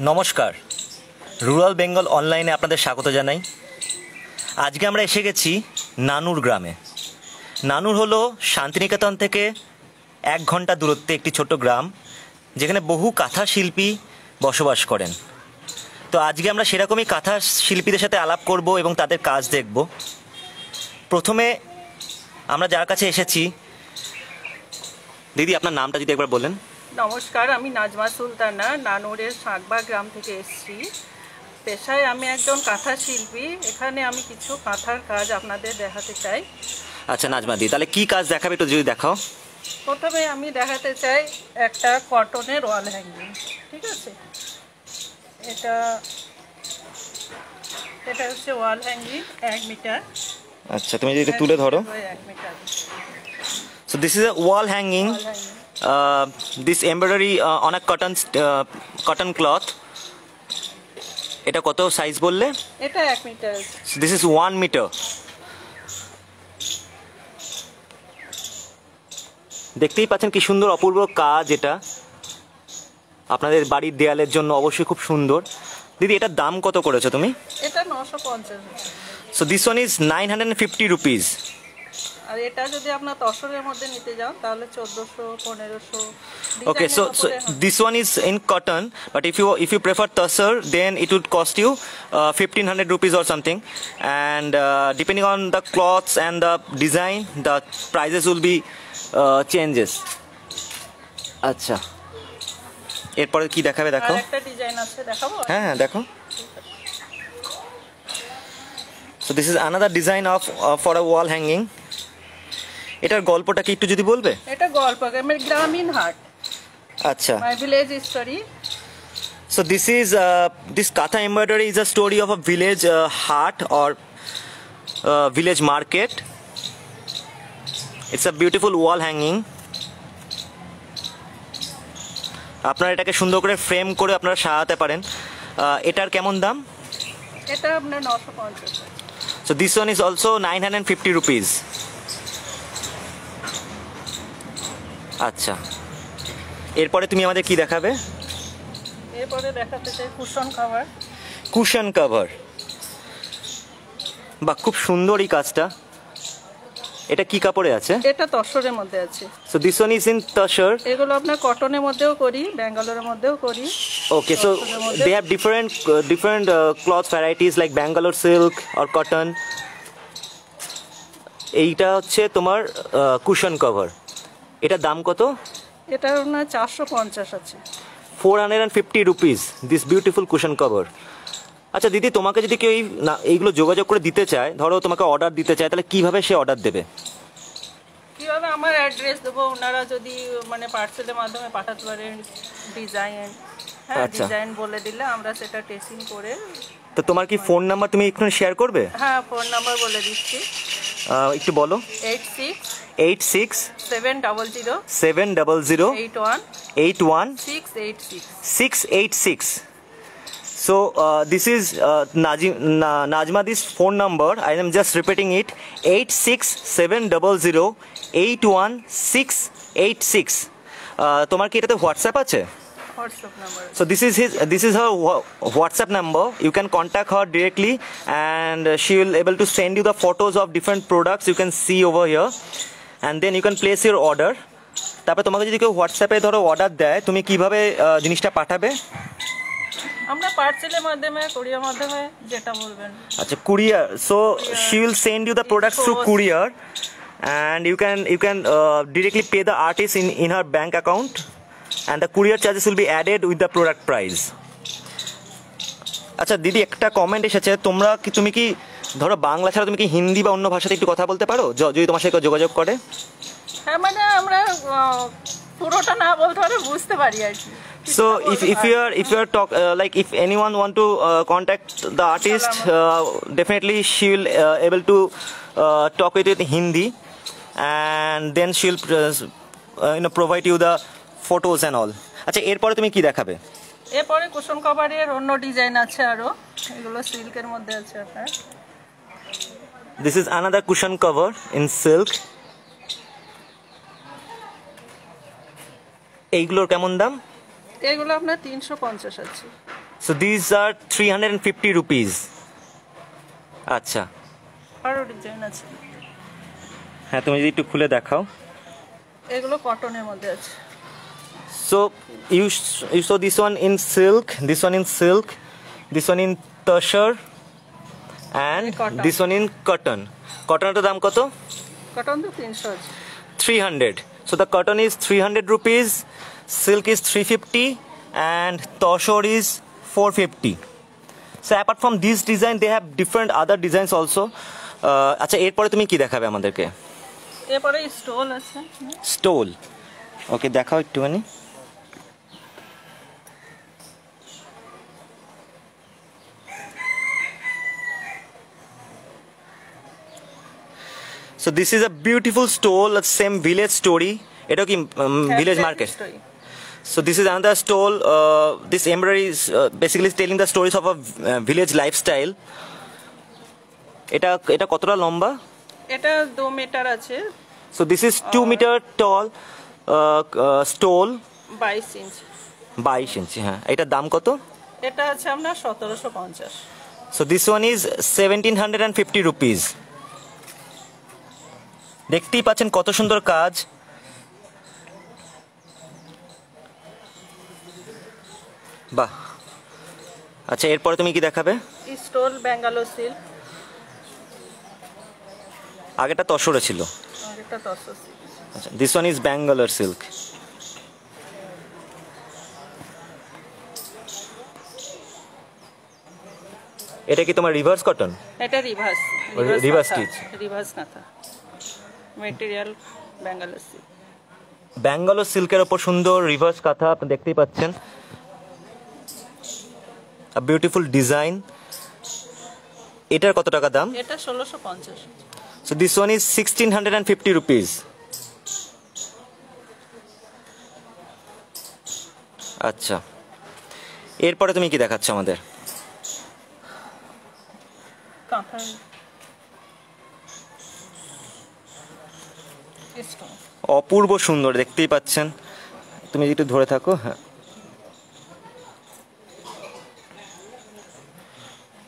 নমস্কার। Rural Bengal অনলাইনে আপনাদের স্বাগত জানাই। আজকে আমরা এসে গেছি নানুর গ্রামে। নানুর হলো শান্তিনিকেতন থেকে এক ঘণ্টা দূরত্বে একটি ছোট গ্রাম, যেখানে বহু কাঁথা শিল্পী বসবাস করেন। তো আজকে আমরা সেরকমই কাঁথা শিল্পীদের সাথে আলাপ করব এবং তাদের কাজ দেখব। প্রথমে আমরা যার কাছে এসেছি, দিদি, আপনার নামটা যদি একবার বলেন। নমস্কার আমি নাজমা সুলতানা নানুরের শাঁকবা গ্রাম থেকে এসেছি। পেশায় আমি একজন কাঁথা শিল্পী এখানে আমি কিছু কাঁথার কাজ আপনাদের দেখাতে চাই। আচ্ছা নাজমা দি তাহলে কি কাজ দেখাবে একটু যদি দেখাও? প্রথমে আমি দেখাতে চাই একটা কটনের ওয়াল হ্যাঙ্গিং ঠিক আছে? এটা এটা হচ্ছে ওয়াল হ্যাঙ্গিং এক মিটার। আচ্ছা তুমি যদি তুলে ধরো। এক metre. So this is hanging. Wall hanging. This embroidery uh, on a cotton uh, cotton cloth. এটা কত সাইজ বললে? এটা এক metre this is one metre দেখতেই পাচ্ছেন কি সুন্দর অপূর্ব কাজ এটা। আপনাদের বাড়ির দেয়ালের জন্য অবশ্যই খুব সুন্দর। দিদি এটার দাম কত করেছ তুমি? এটা নশো পঞ্চাশ। So this one is nine hundred fifty rupees আর এটা যদি আপনার তসরের মধ্যে নিতে যান তাহলে চোদ্দোশো পনেরোশো Okay, so so this one is in cotton, but if you if you prefer tussar, then it would cost you uh, fifteen hundred rupees or something, and uh, depending on the cloths and the design, the prices will be uh, changes. আচ্ছা এরপরে কি দেখাবে দেখো একটা design আছে দেখাবো হ্যাঁ হ্যাঁ দেখো so this is another design of for a wall hanging এটার গল্পটা কি একটু যদি বলবে? এটা গল্প গ্রামের গ্রামীণ হাট। আচ্ছা। My village story So this is uh, this katha embroidery is a story of a village uh, hut or uh, village market. It's a beautiful wall hanging. আপনারা এটাকে সুন্দর করে ফ্রেম করে আপনারা সাজাতে পারেন। এটার কেমন দাম? এটা আপনার নশো পঞ্চাশ। So this one is also nine hundred fifty rupees আচ্ছা। এরপরে তুমি আমাদের কি দেখাবে? এরপরে দেখাতে চাই কুশন খাবার কুশন কভার বা খুব সুন্দর এই কাজটা। এটা কি কাপড়ে আছে? এটা তসরের মধ্যে আছে। So this one is in tussar. এগুলো আপনার কটনের মধ্যেও করি ব্যাঙ্গালোরের মধ্যেও করি। Okay so they have different different cloth varieties like Bangalore silk or cotton এইটা হচ্ছে তোমার কুশন কভার এটার দাম কত? এটা আপনার চারশো পঞ্চাশ আছে। Four hundred and fifty rupees this beautiful cushion cover আচ্ছা দিদি তোমাকে যদি কেউ এই না এইগুলো যোগাযোগ করে দিতে চায় ধরো তোমাকে অর্ডার দিতে চায় তাহলে কীভাবে সে অর্ডার দেবে? কীভাবে আমার অ্যাড্রেস দেবো? ওনারা যদি মানে পার্সেলের মাধ্যমে পাঠাতে পারেন ডিজাইন হ্যাঁ আচ্ছা। ডিজাইন বলে দিলে আমরা সেটা টেস্টিং করে তো তোমার কি ফোন নাম্বার তুমি একটু শেয়ার করবে? হ্যাঁ ফোন নাম্বার বলে দিচ্ছি। একটু বলো। Eight six eight six seven double zero seven double zero eight one eight one eight six eight six so this is Nazma this phone number I am just repeating it eight six seven double zero eight one six eight six তোমার কি এটাতে WhatsApp আছে? So this is his this is her WhatsApp number you can contact her directly and she will able to send you the photos of different products you can see over here and then you can place your order তারপরে তোমাকে যদি কেউ হোয়াটসঅ্যাপে ধরো order দেয় তুমি কীভাবে জিনিসটা পাঠাবে? আচ্ছা courier so she send you the product through courier and you can you can directly pay the artist in in her account and the courier charges will be added with the product price আচ্ছা দিদি একটা comment এসেছে। তোমরা কি তুমি কি ধরো বাংলা ছাড়া তুমি কি হিন্দি বা অন্য ভাষাতে একটু কথা বলতে পারো যদি তোমার সাথে যোগাযোগ করে হ্যাঁ মানে আমরা পুরোটা না বলতে পারে বুঝতে পারি আর কি So if, if you are if you are talk uh, like if anyone want to uh, contact the artist, uh, definitely she will uh, able to uh, talk with you in Hindi, and then she will uh, uh, you know provide you the photos and all. আচ্ছা এরপরে তুমি কি দেখাবে এরপরে কুসুম কভারের অন্য design আছে আরও এগুলো সিল্কের মধ্যে আছে আপনার This is another cushion cover in silk. এইগুলোর কেমন দাম? এগুলো আপনার তিনশো পঞ্চাশ আছে। So this are three hundred and fifty rupees আচ্ছা। আরও ডিজাইন আছে। হ্যাঁ তুমি যদি একটু খুলে দেখাও। এগুলো কটনের মধ্যে আছে। So you sh- you saw this one in silk, this one in silk, this one in Cotton. this one in cotton. Cotton দাম কত? কটন তো তিনশো আছে 300. So the cotton is 300 rupees, silk is 350, and tussar is 450. So apart from this design, they have different other designs also. Uh, আচ্ছা এরপরে তুমি কি দেখাবে আমাদেরকে এরপরে স্টোল আছে স্টোল ওকে দেখাও একটুখানি So this is a beautiful stall, same village story. এটা কি village market So this is another stall. Uh, this embroidery is uh, basically telling the stories of a uh, village lifestyle. এটা এটা কতটা লম্বা এটা দু মিটার আছে So this is two meter tall uh, uh, stole বাইশ inch বাইশ ইঞ্চি হ্যাঁ এটার দাম কত এটা আছে আপনার সতেরোশো পঞ্চাশ so this one is seventeen hundred and fifty rupees দেখতেই পাচ্ছেন কত সুন্দর কাজ। বাহ। আচ্ছা এরপরে তুমি কি দেখাবে? Stole Bangalore silk. আগেটা তসরে ছিল। আর এটা তসর আচ্ছা this one is Bangalore silk এটা কি তোমার রিভার্স কটন এটা reverse reverse stitch. Reverse kantha material Bangalore silk Bangalore সিল্কের ওপর সুন্দর রিভার্স কাঁথা আপনি দেখতেই পাচ্ছেন। বিউটিফুল ডিজাইন এটার কত টাকা দাম? এটা ষোলোশো পঞ্চাশ। So this one is sixteen hundred and fifty rupees আচ্ছা। এরপরে তুমি কি দেখাচ্ছ আমাদের? কাঁথার অপূর্ব সুন্দর দেখতেই পাচ্ছেন। তুমি একটু ধরে থাকো হ্যাঁ।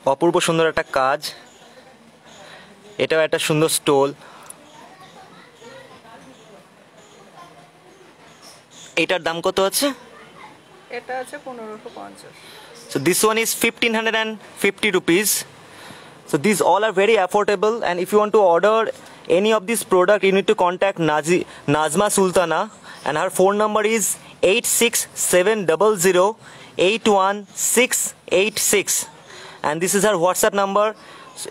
অপূর্ব সুন্দর একটা কাজ। এটাও একটা সুন্দর স্টোল। এটার দাম কত আছে? এটা আছে পনেরোশো পঞ্চাশ। So this one is 1550 rupees so this all are very affordable and if you want to order any of this product you need to contact Nazi, Nazma Sultana and her phone number is 86700816686 and this is her WhatsApp number.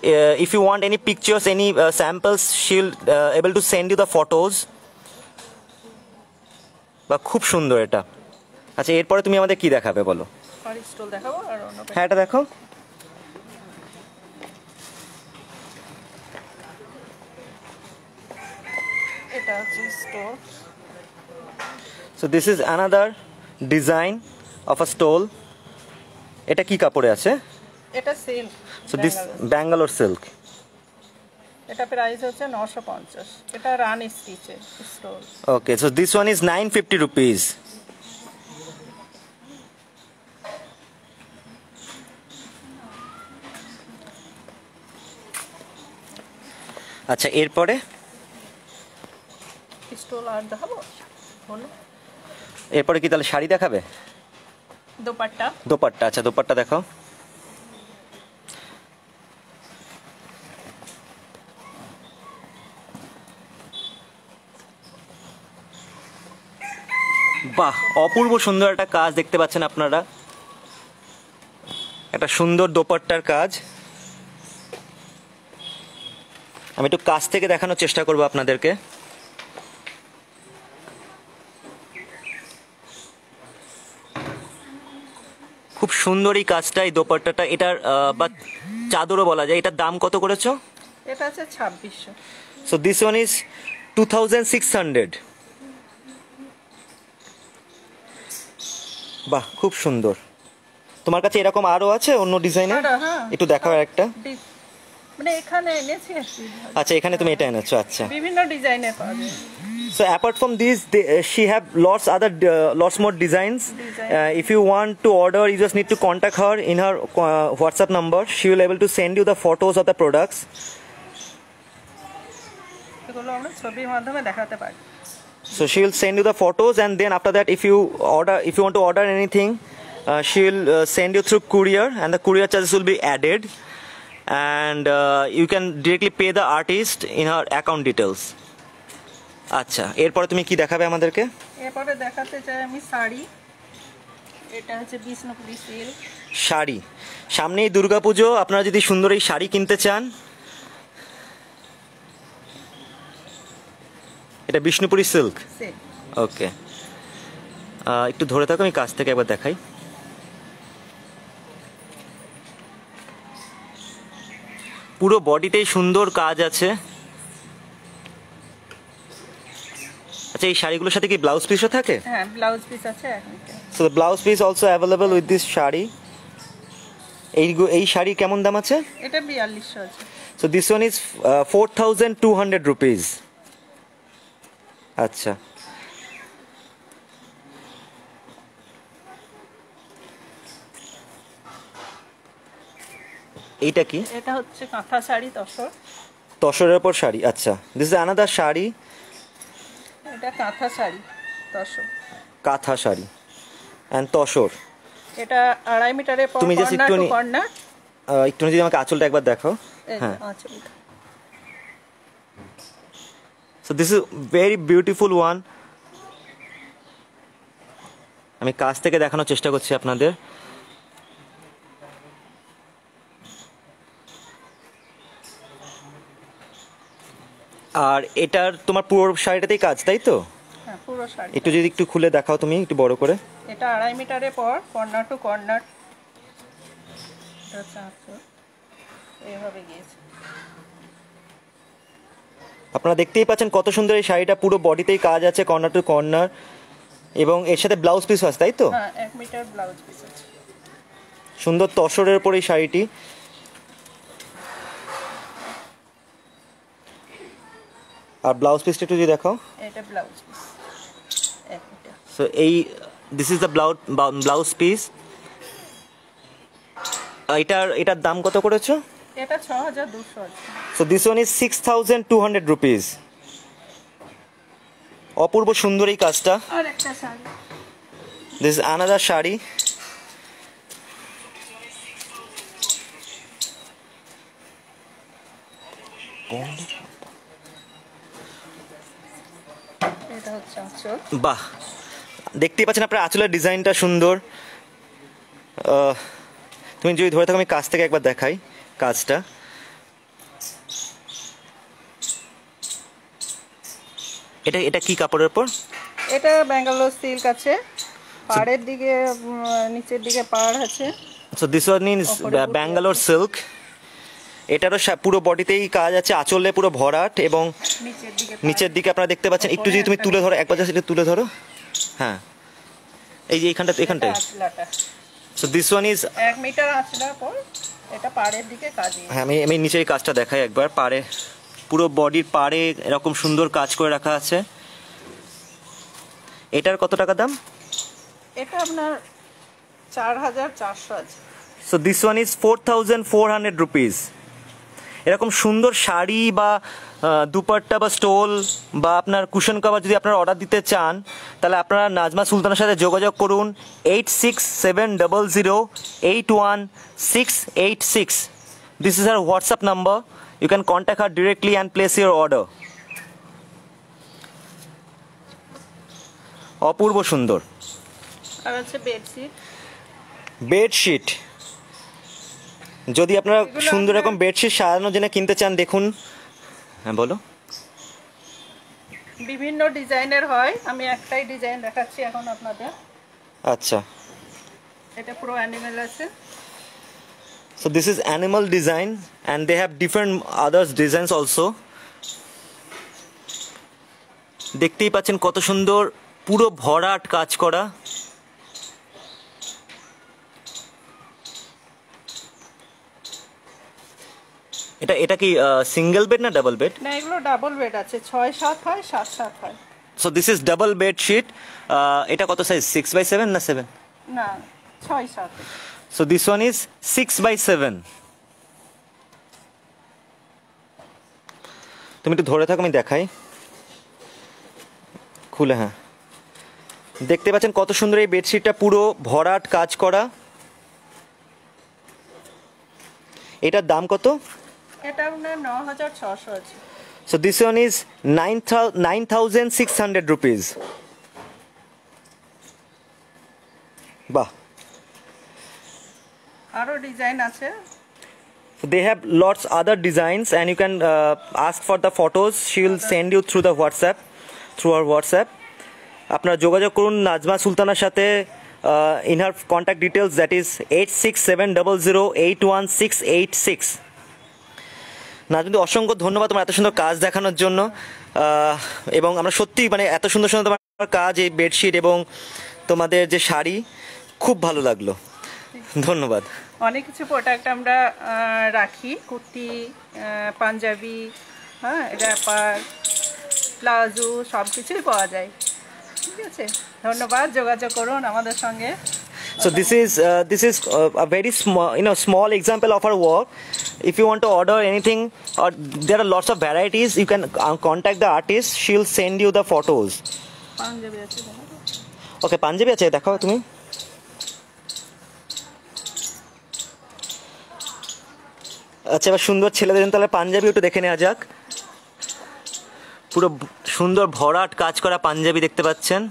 Uh, if you want any pictures, any uh, samples, she'll uh, able to send you the photos. বা খুব সুন্দর এটা আচ্ছা এরপরে তুমি আমাদের কি দেখাবে বলো হ্যাঁ এটা দেখো হচ্ছে stole. So this is another design of a stole এটা কি কাপড়ে আছে? এটা silk so this Bangalore silk এটা প্রাইস হচ্ছে নশো পঞ্চাশ। এটা রান স্টিচের stole okay so this one is nine fifty rupees আচ্ছা এরপরে? স্টোল আর দেখাবো? বলো এরপরে কি তাহলে শাড়ি দেখাবে? দোপাট্টা। দোপাট্টা আচ্ছা দোপাট্টা দেখাও। বাহ অপূর্ব সুন্দর একটা কাজ দেখতে পাচ্ছেন আপনারা। একটা সুন্দর দোপাট্টার কাজ। আমি একটু কাছ থেকে দেখানোর চেষ্টা করব আপনাদেরকে। সুন্দর এই কাজটা এই দোপাট্টাটা এটার বা চাদরও বলা যায়। এটার দাম কত করেছ? এটা আছে ছাব্বিশশো। So this one is two thousand six hundred বাহ খুব সুন্দর। তোমার কাছে এরকম আরও আছে অন্য ডিজাইনের হ্যাঁ। একটু দেখাও একটা। মানে এখানে এনেছি আচ্ছা এখানে তুমি এটা এনেছো আচ্ছা। বিভিন্ন ডিজাইনের পাওয়া যায়। So apart from these, they, uh, she have lots other uh, lots more designs. Design. Uh, if you want to order, you just need to contact her in her uh, WhatsApp number. She will able to send you the photos of the products. So she will send you the photos, and then after that, if you order, if you want to order anything, uh, she will send you through courier, and the courier charges will be added and uh, you can directly pay the artist in her account details. আচ্ছা এরপরে তুমি কি দেখাবে আমাদেরকে? এরপরে দেখাতে চাই আমি শাড়ি। এটা হচ্ছে বিষ্ণুপুরি সিল্ক শাড়ি। সামনেই দুর্গাপুজো আপনারা যদি সুন্দর এই শাড়ি কিনতে চান এটা বিষ্ণুপুরি সিল্ক ওকে একটু ধরে থাকো আমি কাছ থেকে একবার দেখাই। পুরো বডিতেই সুন্দর কাজ আছে। আচ্ছা এই শাড়িগুলোর সাথে কি ব্লাউজ পিসও থাকে? হ্যাঁ ব্লাউজ পিস আছে so the blouse piece also available with this sari. এই এই শাড়ি কেমন দাম আছে? এটা বিয়াল্লিশশো আছে। So this one is four thousand two hundred আচ্ছা। এইটা কি? এটা হচ্ছে কাঁথা শাড়ি তসর। তসরের ওপর শাড়ি আচ্ছা। This is another sari. এটা কাঁথা শাড়ি তসর। কাঁথা শাড়ি। অ্যান্ড তসর। এটা আড়াই মিটারের পর তুমি একটুখানি- একটু যদি আমাকে আঁচলটা একবার দেখো। হ্যাঁ। আচ্ছা so this is very beautiful one আমি কাছ থেকে দেখানোর চেষ্টা করছি আপনাদের। আর এটার তোমার পুরো শাড়িটাতেই কাজ তাই তো? হ্যাঁ পুরো শাড়ি একটু যদি একটু খুলে দেখাও তুমি একটু বড় করে। এটা আড়াই মিটারের পর কর্নার টু কর্নার। এইভাবে গিয়েছে। আপনারা দেখতেই পাচ্ছেন কত সুন্দর এই শাড়িটা পুরো বডিতেই কাজ আছে কর্নার টু কর্নার। এবং এর সাথে ব্লাউজ পিস আছে তাই তো? হ্যাঁ এক মিটার ব্লাউজ পিস আছে। সুন্দর তসরের উপর এই শাড়িটি। আর ব্লাউজ পিসটা একটু যদি দেখাও। এটা ব্লাউজ পিস সো এই this is the blouse blouse piece এটার এটার দাম কত করেছ? এটা ছ হাজার দুশো আছে। So this one is six thousand two hundred rupees অপূর্ব সুন্দর এই কাজটা। আর একটা শাড়ি। This another sari. এটা হচ্ছে আঁচল বাহ দেখতেই পাচ্ছেন আপনার আঁচলের ডিজাইনটা সুন্দর। তুমি যদি ধরে থাকো আমি কাছ থেকে একবার দেখাই কাজটা। এটা এটা কি কাপড়ের উপর? এটা ব্যাঙ্গালোর সিল্ক আছে। পাড়ের দিকে নিচের দিকে পাড় আছে। So this one is Bangalore silk. এটারও পুরো বডিতেই কাজ আছে আঁচলে পুরো ভরাট এবং নিচের দিকে আপনারা দেখতে পাচ্ছেন। একটু যদি তুমি তুলে ধরো একবার এটা তুলে ধরো। হ্যাঁ। এই যে এইখানটা এখানটায় সো দিস ওয়ান ইজ এক মিটার আঁচলার পর এটা পাড়ের দিকে কাজিয়ে হ্যাঁ আমি আমি নিচের এই কাজটা দেখাই একবার। পাড়ে পুরো বডির পাড়ে এরকম সুন্দর কাজ করে রাখা আছে। এটার কত টাকা দাম? এটা আপনার চার হাজার চারশো আছে। So this one is four thousand four hundred rupees এরকম সুন্দর শাড়ি বা দুপাট্টা বা স্টোল বা আপনার কুশন কভার যদি আপনারা অর্ডার দিতে চান তাহলে আপনারা নাজমা সুলতানের সাথে যোগাযোগ করুন eight six seven double zero eight one six eight six this is our WhatsApp number you can contact her directly and place your order অপূর্ব সুন্দর। আর আছে বেডশিট বেডশিট যদি আপনারা সুন্দর রকম বেডশিট সাজানোর জন্য কিনতে চান দেখুন। হ্যাঁ বলো। বিভিন্ন ডিজাইনের হয়। আমি একটাই ডিজাইন দেখাচ্ছি এখন আপনাদের। আচ্ছা। এটা পুরো অ্যানিমেল আছে। So this is animal design and they have different others designs also. দেখতেই পাচ্ছেন কত সুন্দর পুরো ভরাট কাজ করা। এটা এটা কি সিঙ্গেল বেড না ডাবল বেড না এগুলো ডাবল বেড আছে। ছয় সাত হয় সাত সাত হয়। So this is double bedsheet এটা কত সাইজ সিক্স বাই সেভেন না সেভেন না ছয় সাত। So this one is six by seven তুমি একটু ধরে থাকো আমি দেখাই। খুলে হ্যাঁ। দেখতে পাচ্ছেন কত সুন্দর এই বেডশিটটা পুরো ভরাট কাজ করা। এটার দাম কত? এটা আপনার ন হাজার ছশো আছে। থাউজেন্ড সিক্স হান্ড্রেড রুপিস বাহ। আরও ডিজাইন আছে। They have lots other designs and you can uh, ask for the photos. She will send you through the whatsapp through our whatsapp. আপনারা যোগাযোগ করুন নাজমা সুলতানার সাথে in her contact details that is eight six seven double zero eight one six eight six নাজমদি অসংখ্য ধন্যবাদ তোমার এত সুন্দর কাজ দেখানোর জন্য এবং আমরা সত্যি মানে এত সুন্দর সুন্দর তোমার কাজ, এই বেডশিট এবং তোমাদের যে শাড়ি, খুব ভালো লাগল। ধন্যবাদ। অনেক কিছু প্রোডাক্ট আমরা রাখি, কুর্তি পাঞ্জাবি হ্যাঁ র্যাপার প্লাজো সব কিছুই পাওয়া যায়। ঠিক আছে? ধন্যবাদ, যোগাযোগ করুন আমাদের সঙ্গে। So this is uh, this is uh, a very small you know small example of our work. If you want to order anything, or there are lots of varieties, you can uh, contact the artist. She'll send you the photos. ওকে পাঞ্জাবি আছে দেখাও তুমি আচ্ছা এবার সুন্দর ছেলেদের জন্য তাহলে পাঞ্জাবি একটু দেখে নেওয়া যাক পুরো সুন্দর ভরাট কাজ করা পাঞ্জাবি দেখতে পাচ্ছেন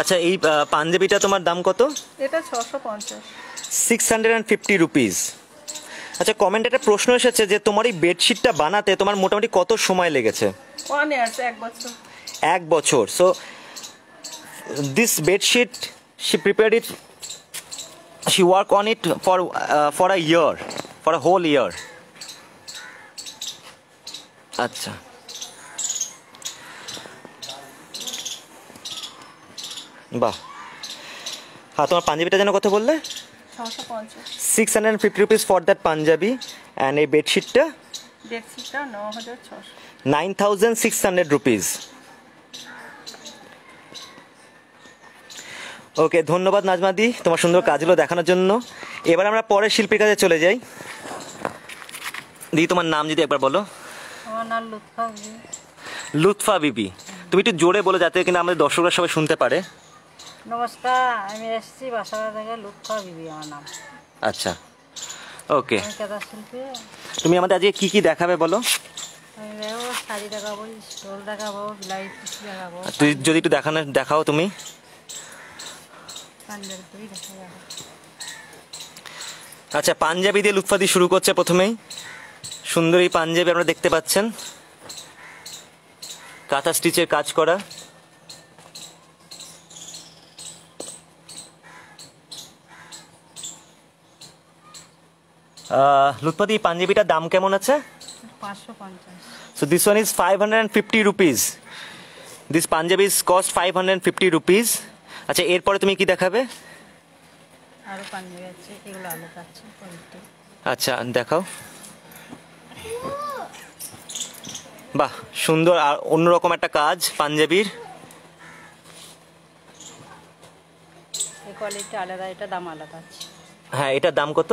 আচ্ছা এই পাঞ্জাবিটা তোমার দাম কত? এটা ছশো পঞ্চাশ। Six hundred and fifty rupees আচ্ছা কমেন্টে একটা প্রশ্ন এসেছে যে তোমার এই বেডশিটটা বানাতে তোমার মোটামুটি কত সময় লেগেছে? এক বছর। এক বছর। So this bedsheet she prepare it she work on it for for a year for a whole year আচ্ছা। বাহ। হ্যাঁ তোমার পাঞ্জাবিটা যেন কথা বললে? Six hundred fifty rupees for that panjabi and এই বেডশিটটা nine thousand six hundred rupees okay ধন্যবাদ নাজমাদি তোমার সুন্দর কাজগুলো দেখানোর জন্য। এবার আমরা পরের শিল্পীর কাছে চলে যাই। দি তোমার নাম যদি একবার বলো। লুৎফা লুৎফা বিবি। তুমি একটু জোরে বলো যাতে কিনা আমাদের দর্শকরা সবাই শুনতে পারে। নমস্কার আমি এসেছি বাসাবাড়ি থেকে লুৎফা বিবি আমার নাম। আচ্ছা ওকে। তুমি আমাদের আজকে কি কি দেখাবে বলো? শাড়ি দেখাবো স্টোল দেখাবো ব্লাউজ দেখাবো। তুই যদি একটু দেখানো দেখাও তুমি। আচ্ছা পাঞ্জাবি দিয়ে লুৎফা দিয়ে শুরু করছে প্রথমেই। সুন্দর এই পাঞ্জাবি আপনারা দেখতে পাচ্ছেন। কাঁথা স্টিচের কাজ করা। এই পাঞ্জাবিটার দাম কেমন আছে? পাঁচশো পঞ্চাশ। So this one is 550 rupees. This Punjabi is cost 550 rupees. আচ্ছা এরপরে তুমি কি দেখাবে? আরও পাঞ্জাবি আছে এগুলো আলাদা আছে আচ্ছা দেখাও। বাহ সুন্দর আর অন্যরকম একটা কাজ পাঞ্জাবির। এই কোয়ালিটি আলাদা এটা দাম আলাদা আছে। হ্যাঁ এটার দাম কত?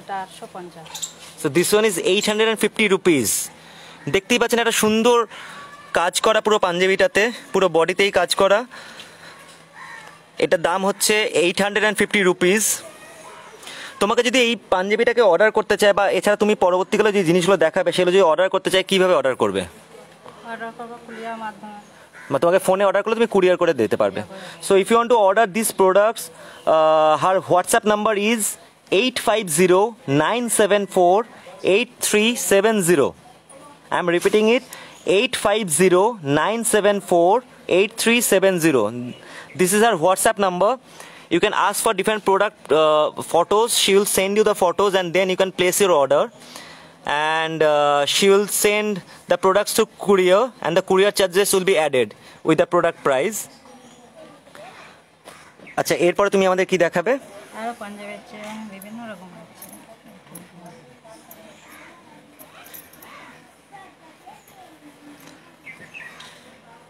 এটা আটশো পঞ্চাশ। So this one is eight hundred and fifty rupees দেখতেই পাচ্ছেন একটা সুন্দর কাজ করা পুরো পাঞ্জাবিটাতে পুরো বডিতেই কাজ করা। এটার দাম হচ্ছে eight hundred and fifty rupees তোমাকে যদি এই পাঞ্জাবিটাকে অর্ডার করতে চায় বা এছাড়া তুমি পরবর্তীকালে যে জিনিসগুলো দেখাবে সেগুলো যদি অর্ডার করতে চায় কীভাবে অর্ডার করবে? অর্ডার করব কুলিয়ার মাধ্যমে। বা তোমাকে ফোনে অর্ডার করলে তুমি কুরিয়ার করে দিতে পারবে। So if you want to order this products her WhatsApp number is eight five zero nine seven four eight three seven zero I am repeating it eight five zero nine seven four eight three seven zero this is our WhatsApp number you can ask for different product uh, photos she will send you the photos and then you can place your order and uh, she will send the products to courier and the courier charges will be added with the product price আচ্ছা এরপরে তুমি আমাদের কি দেখাবে আরও পাঞ্জাবি আছে বিভিন্ন রকম আছে।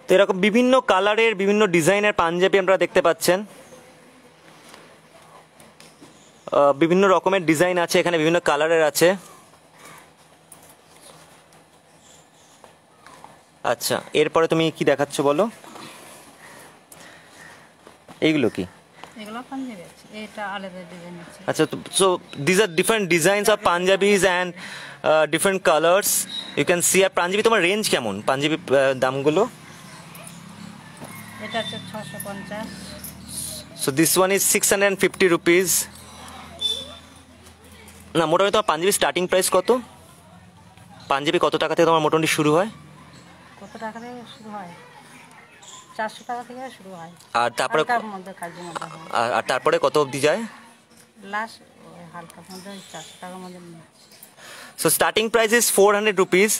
তো এরকম বিভিন্ন কালারের, বিভিন্ন ডিজাইনের পাঞ্জাবি আপনারা দেখতে পাচ্ছেন। বিভিন্ন রকমের ডিজাইন আছে, এখানে বিভিন্ন কালারের আছে। আচ্ছা এরপরে তুমি কি দেখাচ্ছ বলো? এইগুলো কি? এগুলো পাঞ্জাবি আছে। এটা আলাদা ডিজাইন আছে। আচ্ছা so these are different designs of panjabis and different colours you can see আর পাঞ্জাবি তোমার রেঞ্জ কেমন? পাঞ্জাবি আহ, দামগুলো? এটা হচ্ছে ছশো so this one is six hundred fifty rupees না মোটামুটি তোমার পাঞ্জাবি স্টার্টিং প্রাইস কত? পাঞ্জাবি কত টাকা থেকে তোমার মোটামুটি শুরু হয়? কত টাকা থেকে শুরু হয়? চারশো টাকা থেকে শুরু হয় আর তারপরে হালকার মধ্যে কাজের মধ্যে হয় আর- আর তারপরে কত অবধি যায় লাস্ট হালকার মধ্যে ওই চারশো টাকার মধ্যে So starting price is 400 rupees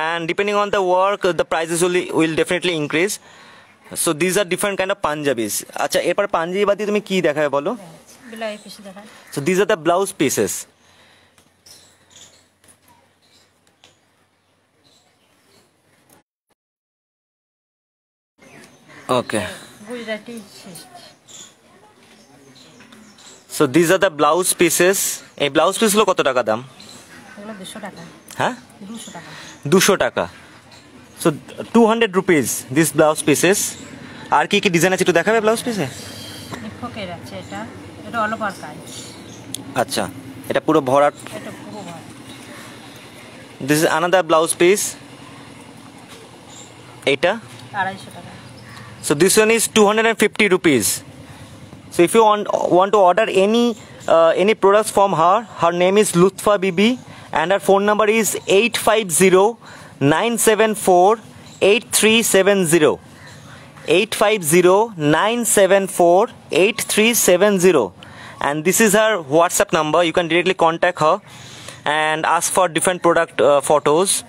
and depending on the work the prices will, will definitely increase. So these are different kind of Punjabis. আচ্ছা এরপর পাঞ্জাবি বাদ দিয়ে তুমি কি দেখাবে বলো বিলাই পিসি দেখায় So these are the blouse pieces. Okay. সিস্ট So these are the blouse pieces. এই ব্লাউজ পিসগুলো কত টাকা দাম? হ্যাঁ? দুশো টাকা। So two hundred rupees this blouse pieces আর কি কি ডিজাইন আছে একটু দেখাবে ব্লাউজ পিসে এটা। এটা আচ্ছা এটা পুরো ভরাট। এটা this is another blouse piece এইটা? আড়াইশো টাকা। So this one is 250 rupees. So if you want want to order any uh, any products from her, her name is Lutfa Bibi and her phone number is 850-974-8370. 850-974-8370. And this is her WhatsApp number. You can directly contact her and ask for different product uh, photos.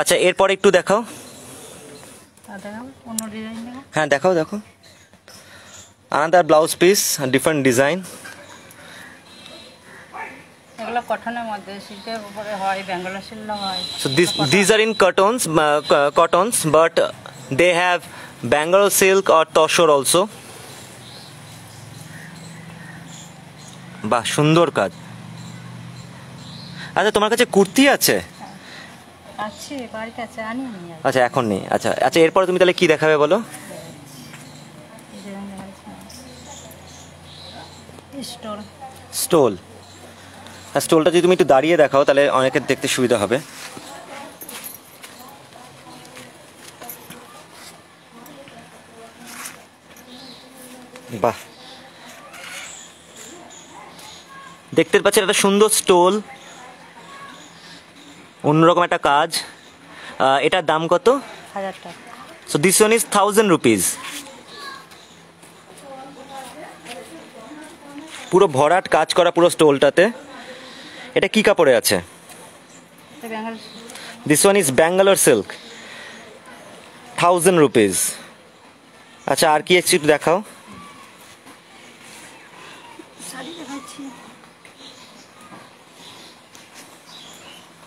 আচ্ছা এরপর একটু দেখাও আর দেখাবো অন্য design দেখাবো হ্যাঁ দেখাও দেখো another blouse piece different design এগুলো কটনের মধ্যে সিল্কের উপরে হয় ব্যাঙ্গালোর সিল্ক হয়। তসর also. বাহ সুন্দর কাজ। আচ্ছা তোমার কাছে কুর্তি আছে? আছে বাড়িতে আছে আনি নি আচ্ছা এখন নেই। আচ্ছা আচ্ছা এরপরে তুমি তাহলে কি দেখাবে বলো? স্টোল। আর স্টোলটা যদি তুমি একটু দাঁড়িয়ে দেখাও তাহলে অনেকের দেখতে সুবিধা হবে। বাহ। দেখতে পাচ্ছেন একটা সুন্দর স্টোল। অন্যরকম একটা কাজ এটার দাম কত? হাজার টাকা। So this one is thousand rupees পুরো ভরাট কাজ করা পুরো স্টোলটাতে। এটা কি কাপড়ে আছে? This one is Bangalore silk thousand rupees আচ্ছা আর কি একটু একটু দেখাও শাড়ি দেখাচ্ছি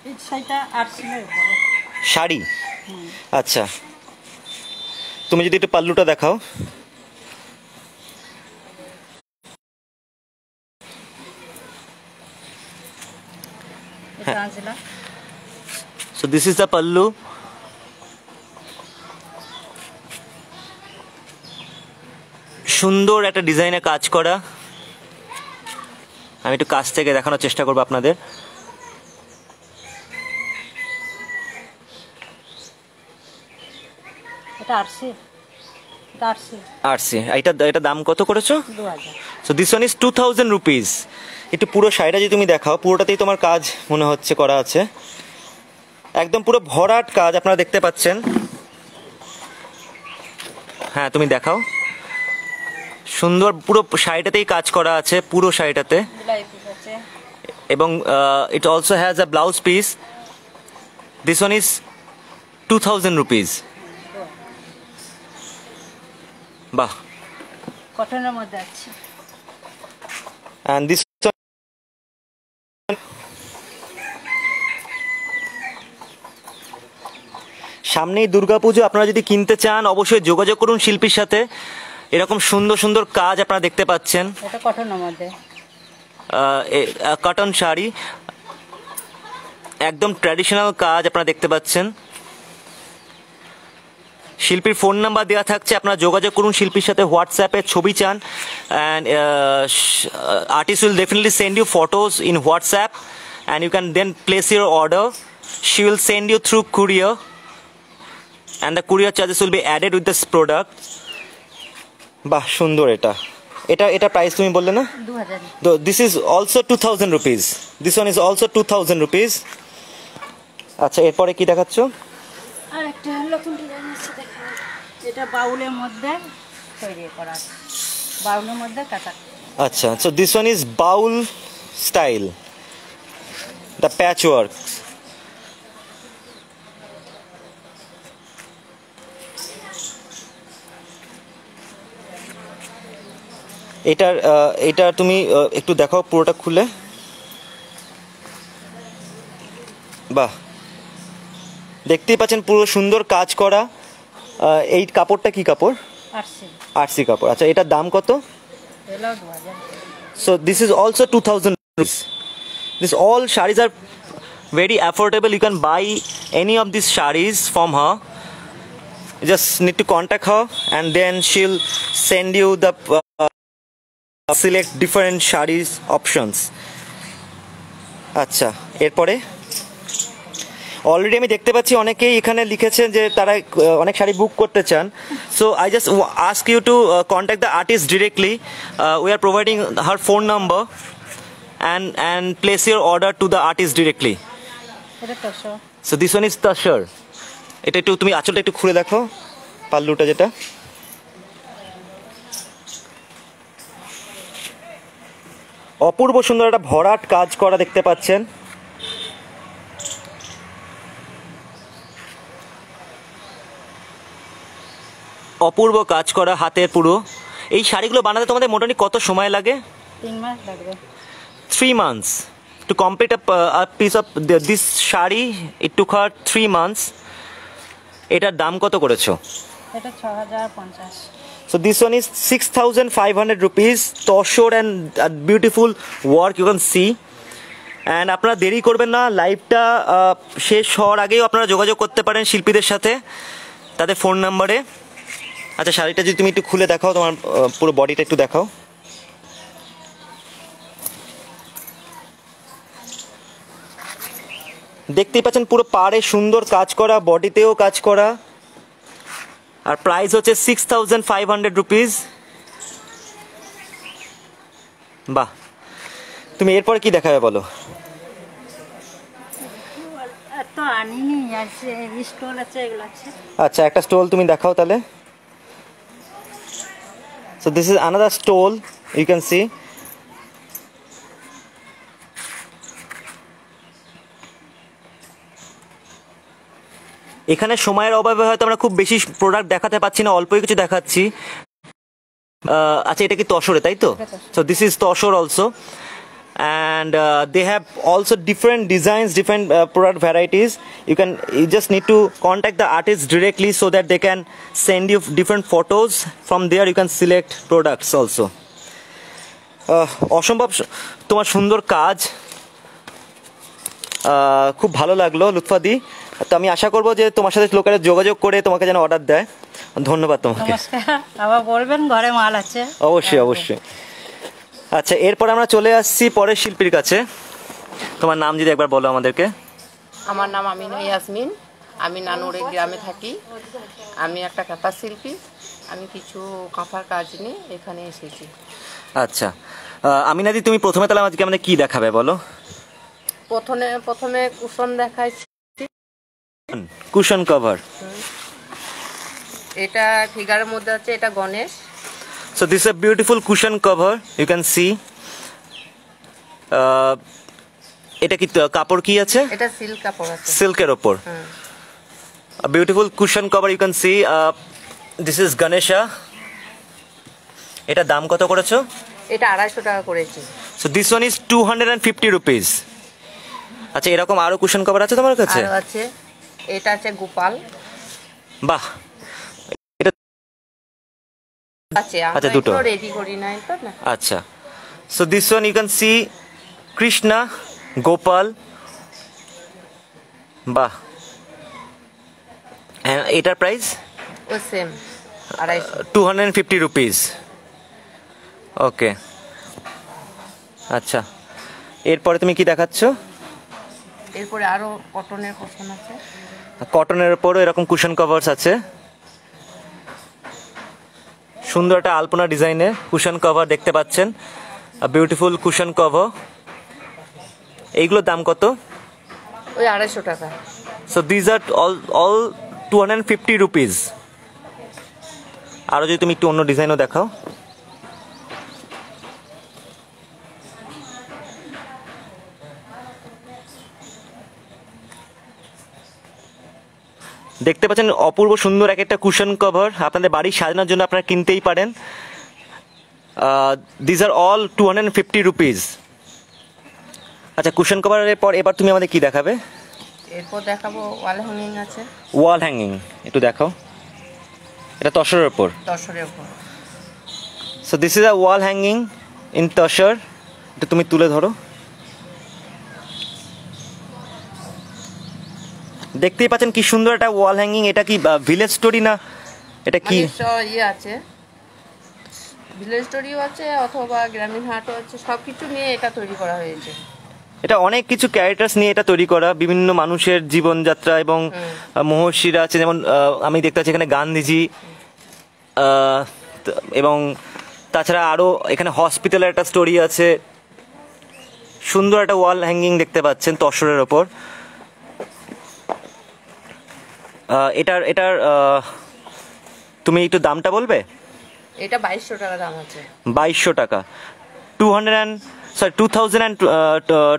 এই শাড়িটা আটশোর উপরে। শাড়ি? আচ্ছা। তুমি যদি একটু পাল্লুটা দেখাও। This is the pallu. সুন্দর একটা ডিজাইনে কাজ করা। আমি একটু কাছ থেকে দেখানোর চেষ্টা করব আপনাদের। এটা আটশি আরসি। এটা এটা দাম কত করেছ? So this one is two thousand rupees একটু পুরো শাড়িটা যদি তুমি দেখাও পুরোটাতেই তোমার কাজ মনে হচ্ছে করা আছে। একদম পুরো ভরাট কাজ আপনারা দেখতে পাচ্ছেন। হ্যাঁ তুমি দেখাও। সুন্দর পুরো শাড়িটাতেই কাজ করা আছে পুরো শাড়িটাতে। এবং it also has a blouse piece this one is two thousand rupees বাহ। কটনের মধ্যে আছে। And this সামনেই দুর্গাপুজো আপনারা যদি কিনতে চান অবশ্যই যোগাযোগ করুন শিল্পীর সাথে। এরকম সুন্দর সুন্দর কাজ আপনারা দেখতে পাচ্ছেন। এটা কটনের মধ্যে। কটন শাড়ি। একদম ট্র্যাডিশনাল কাজ আপনারা দেখতে পাচ্ছেন। শিল্পীর ফোন নাম্বার দেওয়া থাকছে আপনারা যোগাযোগ করুন শিল্পীর সাথে হোয়াটসঅ্যাপে ছবি চান and artist will definitely send you photos in WhatsApp and you can then place your order she will send you through courier and the courier charges will be added with this product বাহ সুন্দর এটা। এটা এটা price তুমি বললে না? দু হাজার So this is also 2000 rupees. This one is also 2000 rupees. আচ্ছা এরপরে কি দেখাচ্ছ? আর একটা নতুন এটা বাউলের মধ্যে তৈরি করা। বাউলের মধ্যে কাটা আচ্ছা so this one is bowl style the patchwork এটার আহ, এটা তুমি একটু দেখাও পুরোটা খুলে। বাহ। দেখতেই পাচ্ছেন পুরো সুন্দর কাজ করা। এই কাপড়টা কি কাপড়? আরসি। কাপড়। আচ্ছা এটার দাম কত? So this is also two thousand this all saris are very affordable you can buy any of this saris from her just need to contact and then she'll send you the select different saris options আচ্ছা এরপরে? Already আমি দেখতে পাচ্ছি অনেকেই এখানে লিখেছেন যে তারা অনেক শাড়ি বুক করতে চান। So I just ask you to contact the artist directly we are providing her phone number and and place your order to the artist directly so this one is tussar এটা একটু তুমি আঁচলটা একটু খুলে দেখো পাল্লুটা যেটা। অপূর্ব সুন্দর একটা ভরাট কাজ করা দেখতে পাচ্ছেন। অপূর্ব কাজ করা হাতের পুরো। এই শাড়িগুলো বানাতে তোমাদের মোটামুটি কত সময় লাগে? তিন মাস লাগবে। To complete a, a piece of this sari it took her three months. এটার দাম কত করেছ? এটা ছ হাজার পঞ্চাশ। So this one is 6500 rupees. And a beautiful work you can see. And আপনারা দেরি করবেন না লাইভটা শেষ হওয়ার আগেও আপনারা যোগাযোগ করতে পারেন শিল্পীদের সাথে তাদের ফোন নাম্বারে আচ্ছা শাড়িটা যদি তুমি একটু খুলে দেখাও তোমার পুরো বডিটা একটু দেখাও। দেখতেই পাচ্ছেন পুরো পাড়ে সুন্দর কাজ করা বডিতেও কাজ করা। আর প্রাইস হচ্ছে six thousand five hundred rupees বাহ তুমি এরপরে কি দেখাবে বলো? আচ্ছা একটা স্টোল তুমি দেখাও তাহলে। So this is another stole you can see. এখানে সময়ের অভাবে হয়তো আমরা খুব বেশি প্রোডাক্ট দেখাতে পাচ্ছি না অল্পই কিছু দেখাচ্ছি। আচ্ছা এটা কি তসরে তাই তো? So this is tussar also and uh, they have also different designs different uh, product varieties you can you just need to contact the artist directly so that they can send you different photos from there you can select products also uh, অসম্ভব তোমার সুন্দর কাজ খুব ভালো লাগল লুৎফাদি তো আমি আশা করব যে তোমার সাথে লোকেরা যোগাযোগ করে তোমাকে যেন অর্ডার দেয় ধন্যবাদ তোমাকে আবার বলবেন ঘরে মাল আছে অবশ্যই অবশ্যই আচ্ছা এরপর আমরা চলে আসছি পরের শিল্পীর কাছে। তোমার নাম যদি একবার বলো আমাদেরকে। আমার নাম আমিনা ইয়াসমিন। আমি নানুরে গ্রামে থাকি। আমি একটা কাঁথা শিল্পী। আমি কিছু কাঁথার কাজ নিয়ে এখানে এসেছি। আচ্ছা। আমিনাদি তুমি প্রথমে তাহলে আজকে আমাদের কি দেখাবে বলো? প্রথমে প্রথমে কুশন দেখাইছি। কুশন কভার এটা ফিগারের মধ্যে আছে এটা Ganesh. So this a beautiful cushion cover you can see এটা কি তো- কাপড় কি আছে? এটা সিল্ক কাপড় আছে। সিল্কের হুম। a beautiful cushion cover you can see uh, this is ganesha. এটা দাম কত করেছ? এটা আড়াইশো টাকা করেছি। So this one is two hundred and fifty rupees আচ্ছা এরকম আরও কুশন কভার আছে তোমার কাছে? আর আছে। এটা আছে গোপাল। বাহ। আচ্ছা, দুটো। নাই আচ্ছা। So this one you can see Krishna Gopal বাহ। এটার price two hundred fifty rupees okay আচ্ছা। এরপরে তুমি কি দেখাচ্ছ? এরপরে আরও কটনের পোষণ আছে। কটনের ওপরও এরকম কুশন কভার্স আছে। সুন্দর একটা আলপনা ডিজাইনে কুশন কভার দেখতে পাচ্ছেন। বিউটিফুল কুশন কভার এইগুলোর দাম কত? ওই আড়াইশো টাকা। So these are all all two hundred fifty rupees আরও যদি তুমি একটু অন্য ডিজাইনও দেখাও। দেখতে পাচ্ছেন অপূর্ব সুন্দর এক একটা কুশন কভার আপনাদের বাড়ি সাজানোর জন্য আপনারা কিনতেই পারেন। These are all two hundred fifty rupees আচ্ছা কুশন কভারের পর এবার তুমি আমাদের কি দেখাবে? এরপর দেখাবো ওয়াল হ্যাঙ্গিং আছে। ওয়াল হ্যাঙ্গিং একটু দেখাও। এটা তসরের ওপর দশরের উপর। So this is a wall hanging in tussar এটা তুমি তুলে ধরো। দেখতেই পাচ্ছেন কি সুন্দর একটা ওয়াল হ্যাঙ্গিং এটা কি ভিলেজ স্টোরি না? এটা কি? মানে ইয়ে আছে। ভিলেজ স্টোরিও আছে অথবা গ্রামীণ হাটও আছে সব কিছু নিয়ে এটা তৈরি করা হয়েছে। এটা অনেক কিছু ক্যারেক্টার্স নিয়ে এটা তৈরি করা বিভিন্ন মানুষের জীবনযাত্রা এবং মহর্ষিরা আছে যেমন আমি দেখতে পাচ্ছি এখানে গান্ধীজি এবং তাছাড়া আরও এখানে হসপিটালের একটা স্টোরি আছে। সুন্দর একটা ওয়াল হ্যাঙ্গিং দেখতে পাচ্ছেন তসরের ওপর। এটার এটার তুমি একটু দামটা বলবে এটা বাইশশো টাকা দাম আছে বাইশশো টাকা two hundred and sorry two thousand and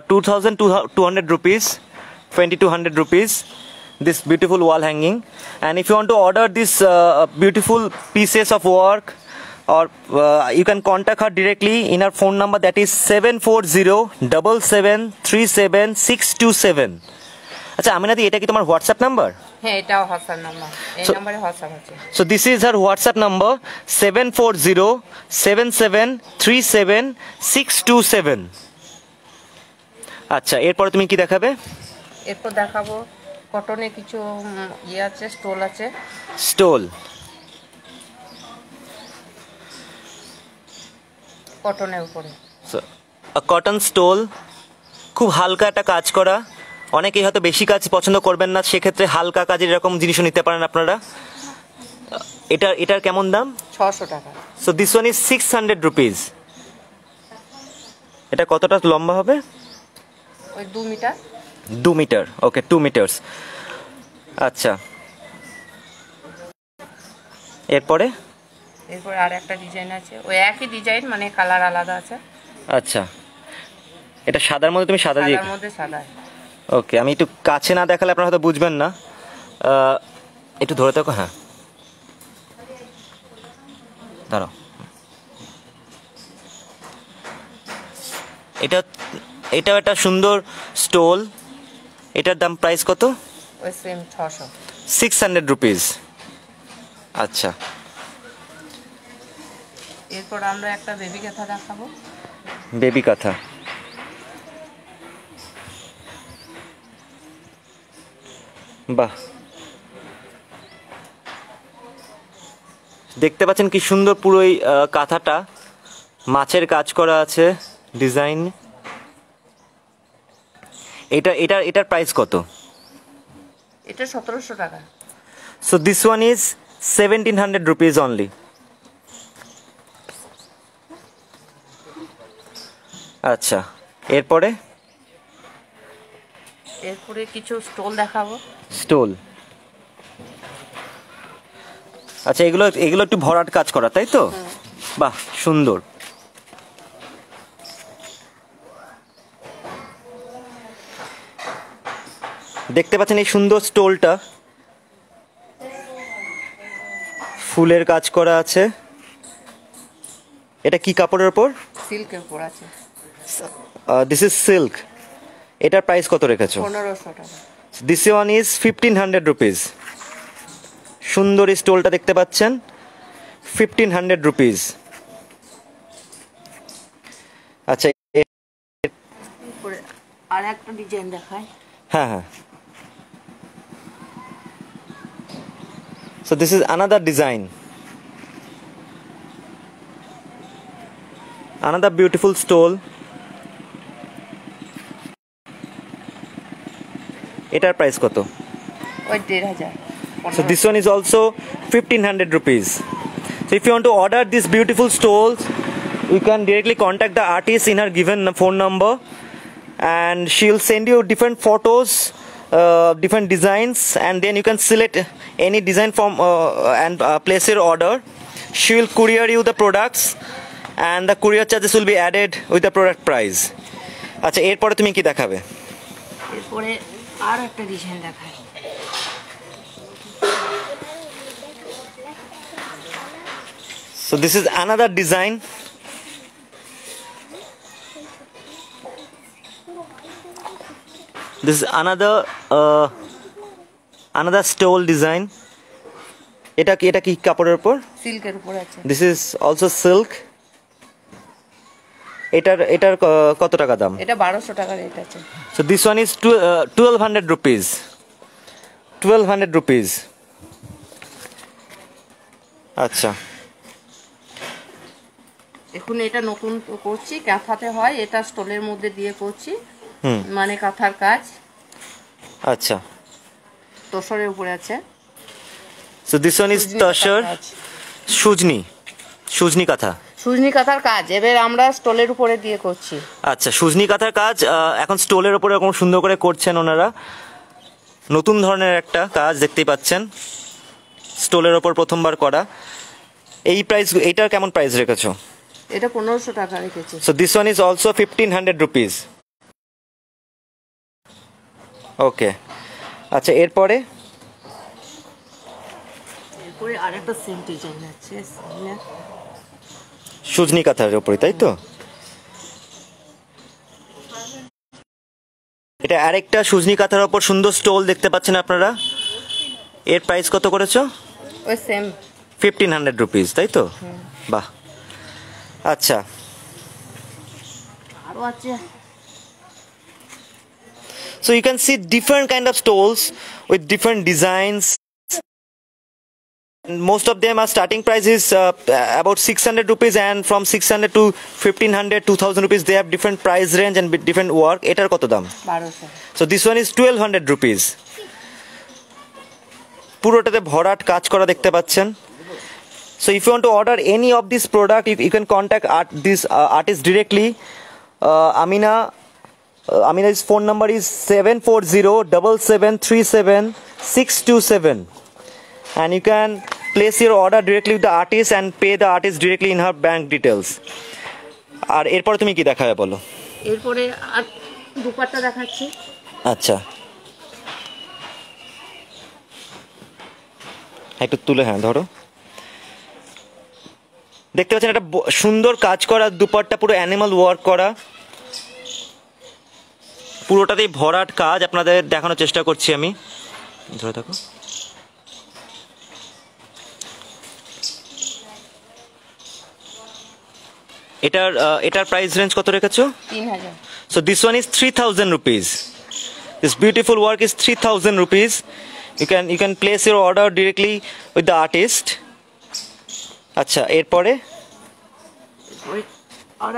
two thousand two hundred rupees twenty two hundred rupees this beautiful wall hanging and if you want to order this uh, beautiful pieces of work or uh, you can contact her directly in her phone number that is 740 আচ্ছা আমিনাদি এটা কি তোমার WhatsApp number হ্যাঁ এটা WhatsApp number এই নাম্বারে WhatsApp আছে So this is her WhatsApp number 74077376627 আচ্ছা এরপরে তুমি কি দেখাবে? এরপর দেখাবো কটনে কিছু ইয়ে আছে স্টোল আছে। স্টোল কটনের উপরে। কটন স্টোল খুব হালকা একটা কাজ করা। অনেকেই হয়তো বেশি কাজ পছন্দ করবেন না সেক্ষেত্রে হালকা কাজের এরকম জিনিসও নিতে পারেন আপনারা। এটা এটার কেমন দাম? ছশো টাকা। So this one is six hundred rupees এটা কতটা লম্বা হবে? ওই দু মিটার। দু মিটার ওকে টু মিটার্স আচ্ছা। এরপরে? এরপর আর একটা ডিজাইন আছে। ওই একই ডিজাইন মানে কালার আলাদা আছে। আচ্ছা। এটা সাদার মধ্যে তুমি সাদা দিয়ে সাদার মধ্যে সাদা। ওকে আমি একটু কাছে না দেখালে আপনারা হয়তো বুঝবেন না। একটু ধরে থাকো হ্যাঁ। দাঁড়াও। এটা এটাও একটা সুন্দর স্টোল। এটার দাম প্রাইস কত? সিক্স হান্ড্রেড রুপিস আচ্ছা। এরপর আমরা একটা বেবি কাঁথা দেখাবো। বেবি কাঁথা বাহ। দেখতে পাচ্ছেন কি সুন্দর পুরো এই কাঁথাটা। মাছের কাজ করা আছে ডিজাইন। এটা এটা এটার প্রাইস কত? এটা সতেরোশো টাকা। So this one is seventeen hundred rupees only আচ্ছা এরপরে? এরপরে কিছু স্টোল দেখাবো। স্টোল? আচ্ছা এগুলো এগুলো একটু ভরাট কাজ করা তাই তো? বাহ সুন্দর। দেখতে পাচ্ছেন এই সুন্দর স্টোলটা। ফুলের কাজ করা আছে। এটা কি কাপড়ের ওপর সিল্কের উপর আছে। দিস ইজ সিল্ক এটার প্রাইস কত রেখেছো? This one is fifteen hundred rupees সুন্দর স্টোলটা দেখতে পাচ্ছেন। ফিফটিন হান্ড্রেড রুপিস আচ্ছা আর একটা ডিজাইন দেখায় হ্যাঁ হ্যাঁ। So this is another design. Another beautiful stole. এটার প্রাইস কত ওই দেড় হাজার So this one is also 1500 rupees. So if you want to order these beautiful stoles, you can directly contact the artist in her given phone number and she'll send you different photos, uh, different designs and then you can select any design from uh, and uh, place your order. She will courier you the products and the courier charges will be added with the product price. আচ্ছা এরপরে তুমি কি দেখাবে এরপরে আর একটা design দেখায় So this is another design. This is another uh, another stole design. এটা কি এটা কি কাপড়ের উপর? সিল্কের উপর আছে। দিস ইজ অলসো সিল্ক এটার এটার কত টাকা দাম? এটা বারোশো টাকা রেট আছে। So this one is twelve hundred rupees twelve hundred rupees আচ্ছা। এখন এটা নতুন করছি কাঁথাতে হয় এটা স্টোলের মধ্যে দিয়ে করছি। মানে কাঁথার কাজ। আচ্ছা। তোসরের উপরে আছে। So this one is tussar. Sujani sujani kantha. Sujani কাঁথার কাজ এবার আমরা স্টোলের উপরে দিয়ে করছি আচ্ছা সুজনি কাঁথার কাজ এখন স্টোলের ওপরে এরকম সুন্দর করে করছেন ওনারা নতুন ধরনের একটা কাজ দেখতেই পাচ্ছেন স্টোলের ওপর প্রথমবার করা এই প্রাইস এইটার কেমন প্রাইস রেখেছো এটা পনেরোশো টাকা রেখেছি So this one is also 1500 rupees. Okay. আচ্ছা এরপরে এরপরে আর সেম ডিজাইন আছে সামনে। সুজনি কাঁথার উপরে তাই তো? এটা আরেকটা সুজনি কাঁথার ওপর সুন্দর স্টোল দেখতে পাচ্ছেন আপনারা? এর প্রাইস কত করেছ? ওই সেম ফিফটিন হান্ড্রেড রুপিস তাই তো? বাহ। আচ্ছা। So you can see different kind of stalls with different designs. Most of them are starting price is uh, about 600 rupees and from 600 to 1500, 2000 rupees they have different price range and different work. এটার কত দাম? বারোশো So this one is 1200 rupees. পুরোটাতে ভরাট কাজ করা দেখতে পাচ্ছেন So if you want to order any of this product, you, you can contact art, this uh, artist directly. Uh, Amina, uh, Amina's phone number is 740-7737-627. And you can place your order directly with the artist and pay the artist directly in her bank details. আর এরপরে তুমি কি দেখাবে বলো? এরপরে আর দুপাট্টা দেখাচ্ছি। আচ্ছা। একটু তুলে হ্যাঁ ধরো। দেখতে পাচ্ছেন একটা সুন্দর কাজ করা দুপাট্টা পুরো অ্যানিমাল ওয়ার্ক করা। পুরোটাতেই ভরাট কাজ আপনাদের দেখানোর চেষ্টা করছি আমি। ধরে থাকো। এটার এটার প্রাইস রেঞ্জ কত রেখেছো? So this one is three thousand rupees this beautiful work is three thousand rupees you can you can place your order directly with the artist আচ্ছা এরপরে?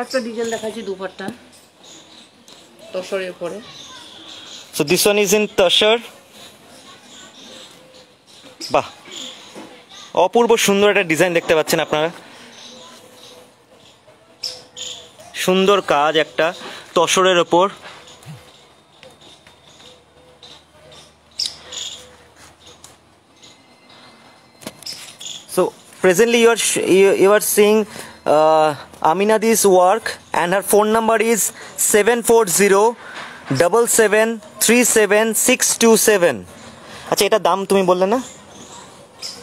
একটা ডিজাইন দেখাচ্ছি dupatta so this one is in tussar. বাহ। অপূর্ব সুন্দর একটা design দেখতে পাচ্ছেন আপনারা। সুন্দর কাজ একটা তসরের ওপর So presently you are you, you are seeing uh, Amina this work and her phone number is 740 double seven three seven six two seven. আচ্ছা এটা দাম তুমি বললে না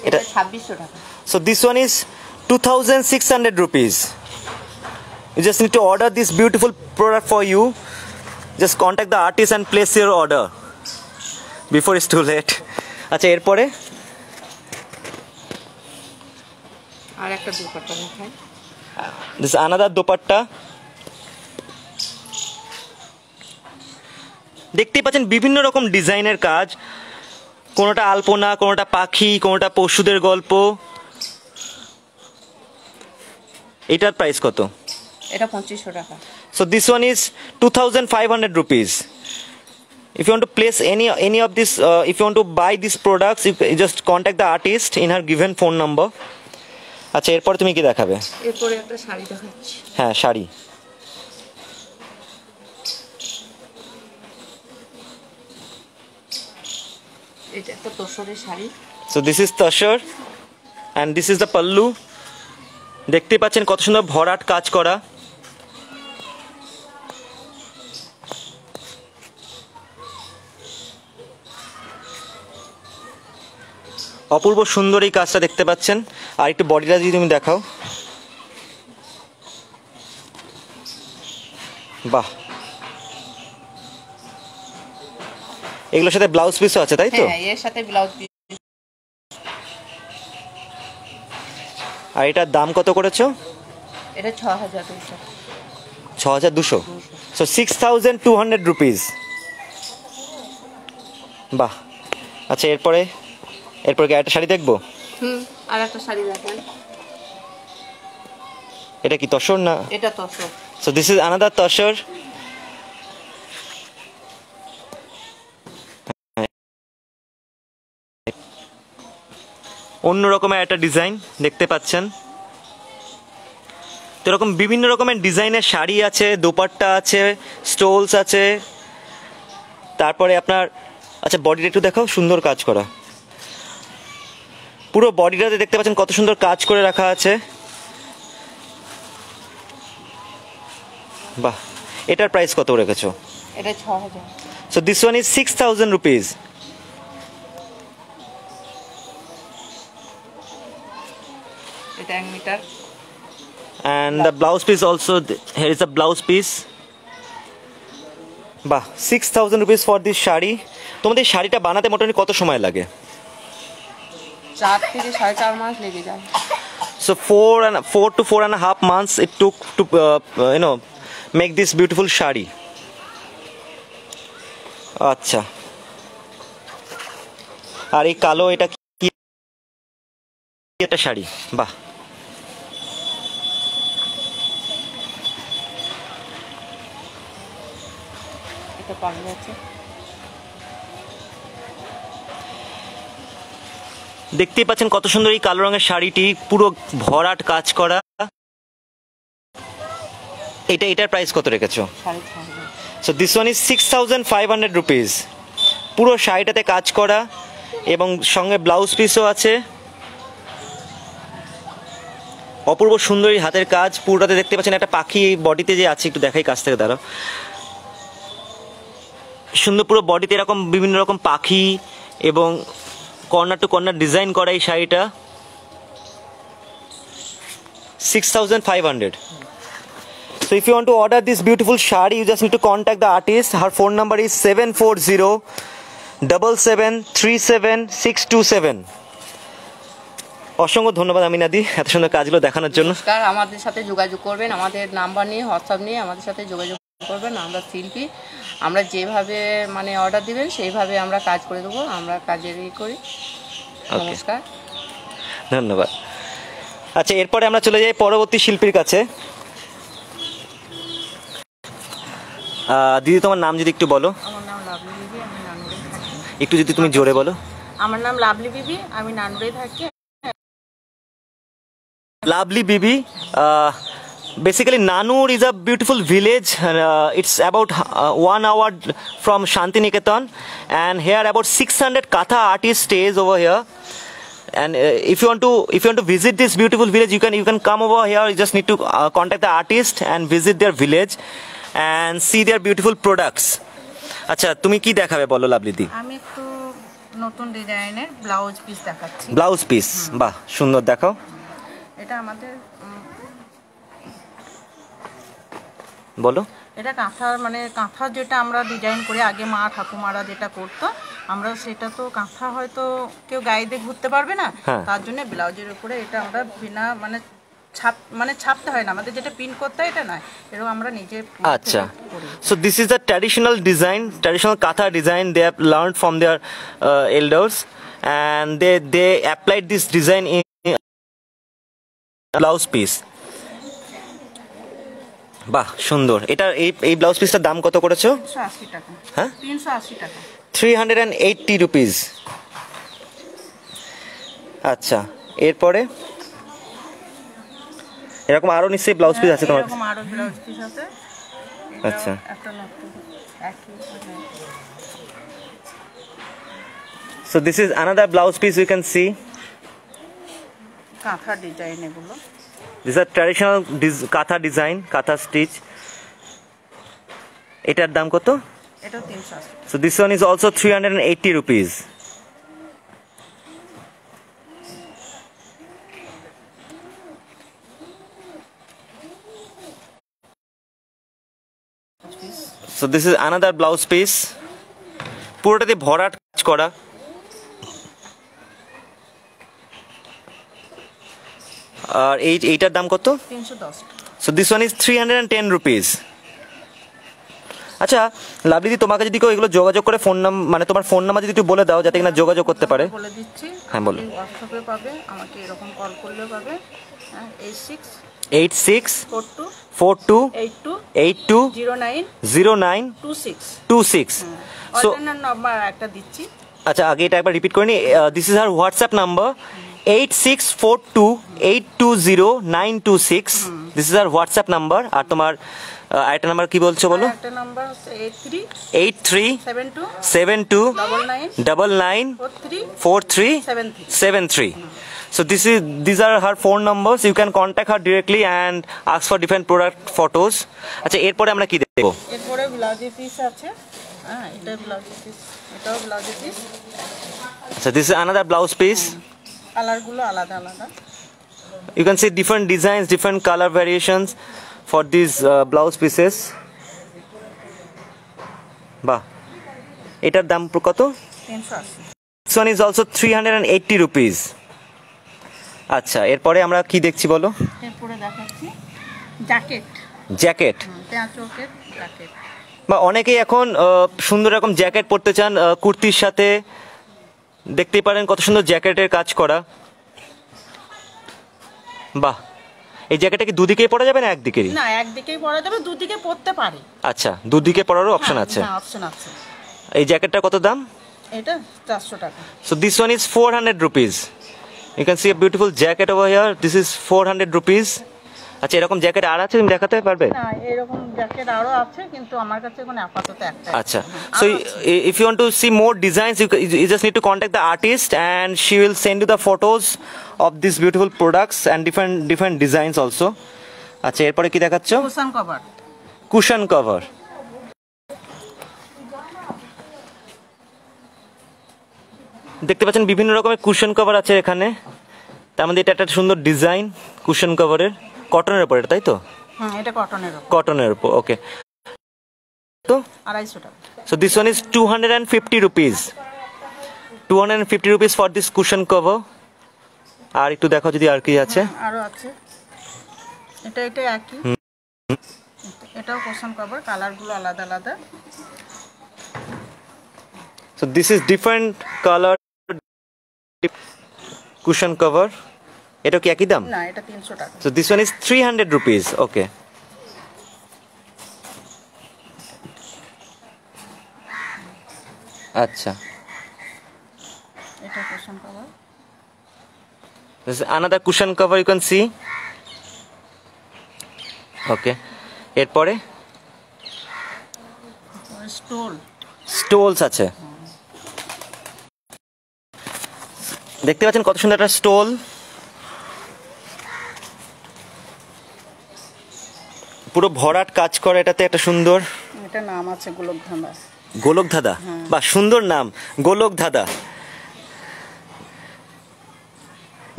এটা এটা- ছাব্বিশশো টাকা So this one is 2600 rupees. You just need to order this beautiful product for you. Just contact the artist and place your order before it's too late. আচ্ছা এরপরে আর একটা দুপাট্টা দেখাই দিস আনাদার দোপাট্টা দেখতেই পাচ্ছেন বিভিন্ন রকম ডিজাইনের কাজ কোনোটা আলপনা কোনোটা পাখি কোনোটা পশুদের গল্প এটার প্রাইস কত এটা পঁচিশশো টাকা So this one is 2,500 rupees. If you want to place any any of this, uh, if you want to buy these products, you you just contact the artist in her given phone number. আচ্ছা এরপর তুমি কি দেখাবে এরপরে একটা শাড়ি দেখাচ্ছি হ্যাঁ শাড়ি এটা একটা তোষরের sari so this is tussar and this is the pallu দেখতে পাচ্ছেন কত সুন্দর ভরাট কাজ করা অপূর্ব সুন্দর এই কাজটা দেখতে পাচ্ছেন। আর একটু বডিটা যদি তুমি দেখাও। বাহ। এগুলোর সাথে ব্লাউজ পিসও আছে তাই তো? হ্যাঁ এর সাথে ব্লাউজ পিস। আর এটার দাম কত করেছ? এটা ছ হাজার দুশো ছ হাজার দুশো? So six thousand two hundred rupees বাহ। আচ্ছা এরপরে? এরপরে কি একটা শাড়ি দেখব? হুম আর একটা শাড়ি দেখান। এটা কি তসর না? এটা tussar. So this is another tussar. অন্য রকমের একটা ডিজাইন দেখতে পাচ্ছেন। তো এরকম বিভিন্ন রকমের ডিজাইনের শাড়ি আছে দোপাট্টা আছে স্টোলস আছে। তারপরে আপনার আচ্ছা বডিটা একটু দেখাও সুন্দর কাজ করা। পুরো বডিটাতে দেখতে পাচ্ছেন কত সুন্দর কাজ করে রাখা আছে। বাহ এটার প্রাইস কত রেখেছো? এটা ছ হাজার so this one is six thousand rupees এটা এক metre and the blouse piece also here is a blouse piece বাহ six thousand rupees for this sari. তোমাদের শাড়িটা বানাতে মোটামুটি কত সময় লাগে? চার থেকে সাড়ে চার মাস লেগে যায় So four and four to four and a half months it took to uh, uh, you know make this beautiful shari. আচ্ছা আর এই কালো এটা কি এটা শাড়ি বাহ এটা পাওয়া যাচ্ছে দেখতেই পাচ্ছেন কত সুন্দর এই কালো রঙের শাড়িটি, পুরো ভরাট কাজ করা। এটা, এটার প্রাইস কত রেখেছো? So this one is six thousand five hundred rupees পুরো শাড়িটাতে কাজ করা এবং সঙ্গে ব্লাউজ পিসও আছে। অপূর্ব সুন্দরী হাতের কাজ, পুরোটাতে দেখতে পাচ্ছেন একটা পাখি বডিতে যে আছে, একটু দেখাই কাছ থেকে, দাঁড়াও। সুন্দর পুরো বডিতে এরকম বিভিন্ন রকম পাখি এবং কর্নার টু কর্নার ডিজাইন করা এই শাড়িটা six thousand five hundred So if you want to order this beautiful shari, you just need to contact the artist. Her phone number is 740 double seven three seven six two seven. অসংখ্য ধন্যবাদ আমিনাদি এত সুন্দর কাজগুলো দেখানোর জন্য নমস্কার আমাদের সাথে যোগাযোগ করবেন আমাদের নাম্বার নিয়ে হোয়াটসঅ্যাপ নিয়ে আমাদের সাথে যোগাযোগ করবেন আমরা শিল্পী আমরা যেভাবে মানে অর্ডার দিবেন সেইভাবে আমরা কাজ করে দেবো। আমরা কাজের ই করি নমস্কার। ধন্যবাদ। আচ্ছা এরপরে আমরা চলে যাই পরবর্তী শিল্পীর কাছে। দিদি তোমার নাম যদি একটু বলো। আমার নাম লাভলি বিবি আমি নানুরে একটু যদি তুমি জোরে বলো। আমার নাম লাভলি বিবি আমি নানুরে থাকি। Lovely Bibi. Basically Nanoor is a beautiful village it's about one hour from Santiniketan and here about six hundred kantha artist stays over here and if you want to if you want to visit this beautiful village you can you can come over here you just need to contact the artist and visit their village and see their beautiful products আচ্ছা তুমি কি দেখাবে বলো লাভলিদি blouse piece blouse piece বাহ সুন্দর দেখাও। এটা আমাদের বলো। এটা কাঁথার মানে কাঁথা যেটা আমরা ডিজাইন করি আগে মা ঠাকুমারা যেটা করতো আমরা সেটা তো কাঁথা হয়তো কেউ গায়ে দিয়ে ঘুরতে পারবে না। হ্যাঁ। তার জন্য ব্লাউজের উপরে এটা আমরা বিনা মানে ছাপ মানে ছাপতে হয় না। আমাদের যেটা প্রিন্ট করতে হয় এটা নয়। এরকম আমরা নিজে আচ্ছা। this is the traditional design traditional katha design they have learned from their uh, elders and they they applied this design in blouse piece বাহ সুন্দর। এটা এই এই ব্লাউজ পিসটার দাম কত করেছ? হ্যাঁ? Three hundred and eighty rupees আচ্ছা এরপরে? এরকম আরও নিশ্চয়ই ব্লাউজ পিস আছে তোমার। আচ্ছা। So this is another blouse piece you can see kantha design এগুলো। This are traditional kantha design kantha stitch এটার দাম কত? So this one is also three hundred and eighty rupees so this is another blouse piece পুরোটাতে ভরাট কাজ করা। আর এই এইটার দাম কত? So this one is three hundred and ten rupees আচ্ছা লাভলিদি তোমাকে যদি কেউ এগুলো যোগাযোগ করে ফোন নাম মানে তোমার ফোন নাম্বার যদি একটু বলে দাও যাতে কিনা যোগাযোগ করতে পারে। বলে দিচ্ছি। হ্যাঁ, বলো। হোয়াটসঅ্যাপে পাবে আমাকে এরকম কল করলেও পাবে। Eight six eight six four two two eight two zero nine zero nine two six two six so number একটা দিচ্ছি। আচ্ছা আগে এটা একবার রিপিট করে নি। This is our WhatsApp number eight six four two eight two zero nine two six this is our WhatsApp number আর তোমার আরেকটা নাম্বার কি বলছো বলো eight three seven two double nine four three seven three. So this is these are her phone numbers. You can contact her directly and ask for different product photos. আচ্ছা এরপরে আমরা কি দেখব এরপরে ব্লাউজের পিস আছে হ্যাঁ এটা ব্লাউজের পিস এটাও ব্লাউজের পিস আচ্ছা this is another blouse piece. কালারগুলো আলাদা আলাদা। You can see different designs, different color variations for these uh, blouse pieces. বাহ। এটার দাম কত? This one is also 380 rupees. আচ্ছা এরপরে আমরা কি দেখছি বলো? এরপরে দেখাচ্ছি জ্যাকেট। জ্যাকেট। বা অনেকেই এখন সুন্দর রকম জ্যাকেট পরতে চান কুর্তির সাথে দেখতেই পারেন কত সুন্দর জ্যাকেটের কাজ করা। বাহ এই জ্যাকেটটা কি দুদিকেই পরা যাবে না একদিকেরই? না একদিকেই পরা যাবে দুদিকে পরতে পারে। আচ্ছা দুদিকে পরারও অপশন আছে। হ্যাঁ অপশন আছে। এই জ্যাকেটটার কত দাম? এটা চারশো টাকা। So this one is four hundred rupees you can see a beautiful jacket over here this is four hundred rupees আচ্ছা এরকম জ্যাকেট আর আছে তুমি দেখাতে পারবে না এরকম জ্যাকেট আরও আছে কিন্তু আমার কাছে এখন আপাতত একটা if you want to see more designs, you, c- you just need to contact the artist, and she will send you the photos of these beautiful products and different different designs also. আচ্ছা এরপরে কি দেখাচ্ছ cushion cover cushion cover দেখতে পাচ্ছেন বিভিন্ন রকমের cushion cover আছে এখানে তার মধ্যে এটা একটা সুন্দর ডিজাইন কুশন কভারের কটনের উপর এটা তাই তো? হুম এটা কটনের ওপর কটনের উপর ওকে তো? আড়াইশো টাকা। So this one is 250 rupees. 250 rupees for this cushion cover আর একটু দেখো যদি আর কি আছে। আরও আছে। এটা এটা একই। এটাও কোশন কভার কালারগুলো আলাদা আলাদা। So this is different color cushion cover. এটা কি একই দাম না এটা তিনশো টাকা So this one is 300 rupees. Okay. আচ্ছা এটা cushion cover is another cushion cover you can see. Okay. এরপরে স্টোল স্টোলস আছে দেখতে পাচ্ছেন কত সুন্দর একটা স্টোল পুরো ভরাট কাজ করে এটাতে একটা সুন্দর এটা নাম আছে গোলক ধাঁধা গোলক ধাঁধা বা সুন্দর নাম গোলক ধাঁধা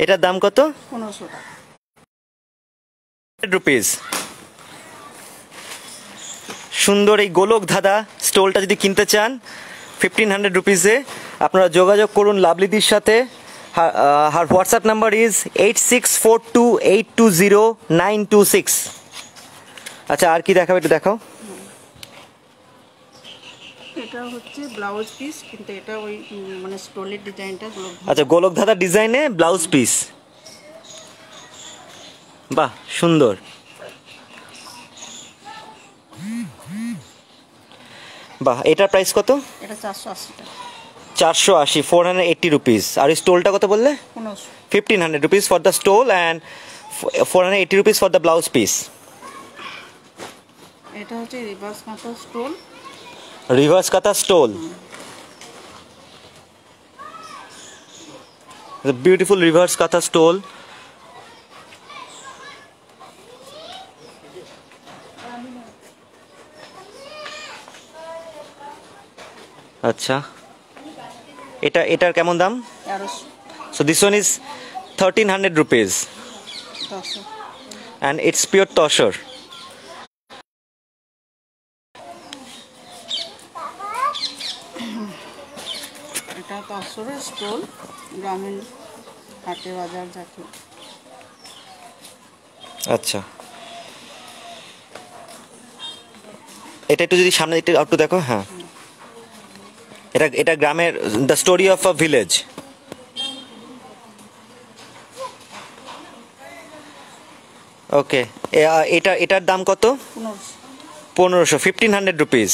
এটার দাম কত? পনেরোশো টাকা। রুপিস। সুন্দর এই গোলক ধাঁধা স্টোলটা যদি কিনতে চান ফিফটিন হান্ড্রেড রুপিসে আপনারা যোগাযোগ করুন লাভলিদির সাথে। Her WhatsApp number is eight six four two eight two zero nine two six আচ্ছা আর কি দেখাবে একটু দেখাও। এটা হচ্ছে ব্লাউজ পিস কিন্তু এটা ওই মানে স্টোলের ডিজাইনটা আচ্ছা গোলক ধাঁধা ডিজাইনে ব্লাউজ পিস। বাহ সুন্দর। বাহ এটার প্রাইস কত? এটা টাকা। রুপিস আর স্টোলটা কত বললে? Fifteen hundred rupees for the stole and four hundred eighty rupees for the blouse piece এটা হচ্ছে reverse kantha stole. Reverse kantha stole. Beautiful reverse kantha stole. আচ্ছা। এটা এটার কেমন দাম? So this one is thirteen hundred rupees and it's pure tussar দশশোর stole গ্রামীণ হাটে বাজার যাকে আচ্ছা। এটা একটু যদি সামনে একটু একটু দেখো হ্যাঁ। এটা এটা গ্রামের the story of a village okay এটা এটার দাম কত? পনেরোশো। ফিফটিন হান্ড্রেড রুপিস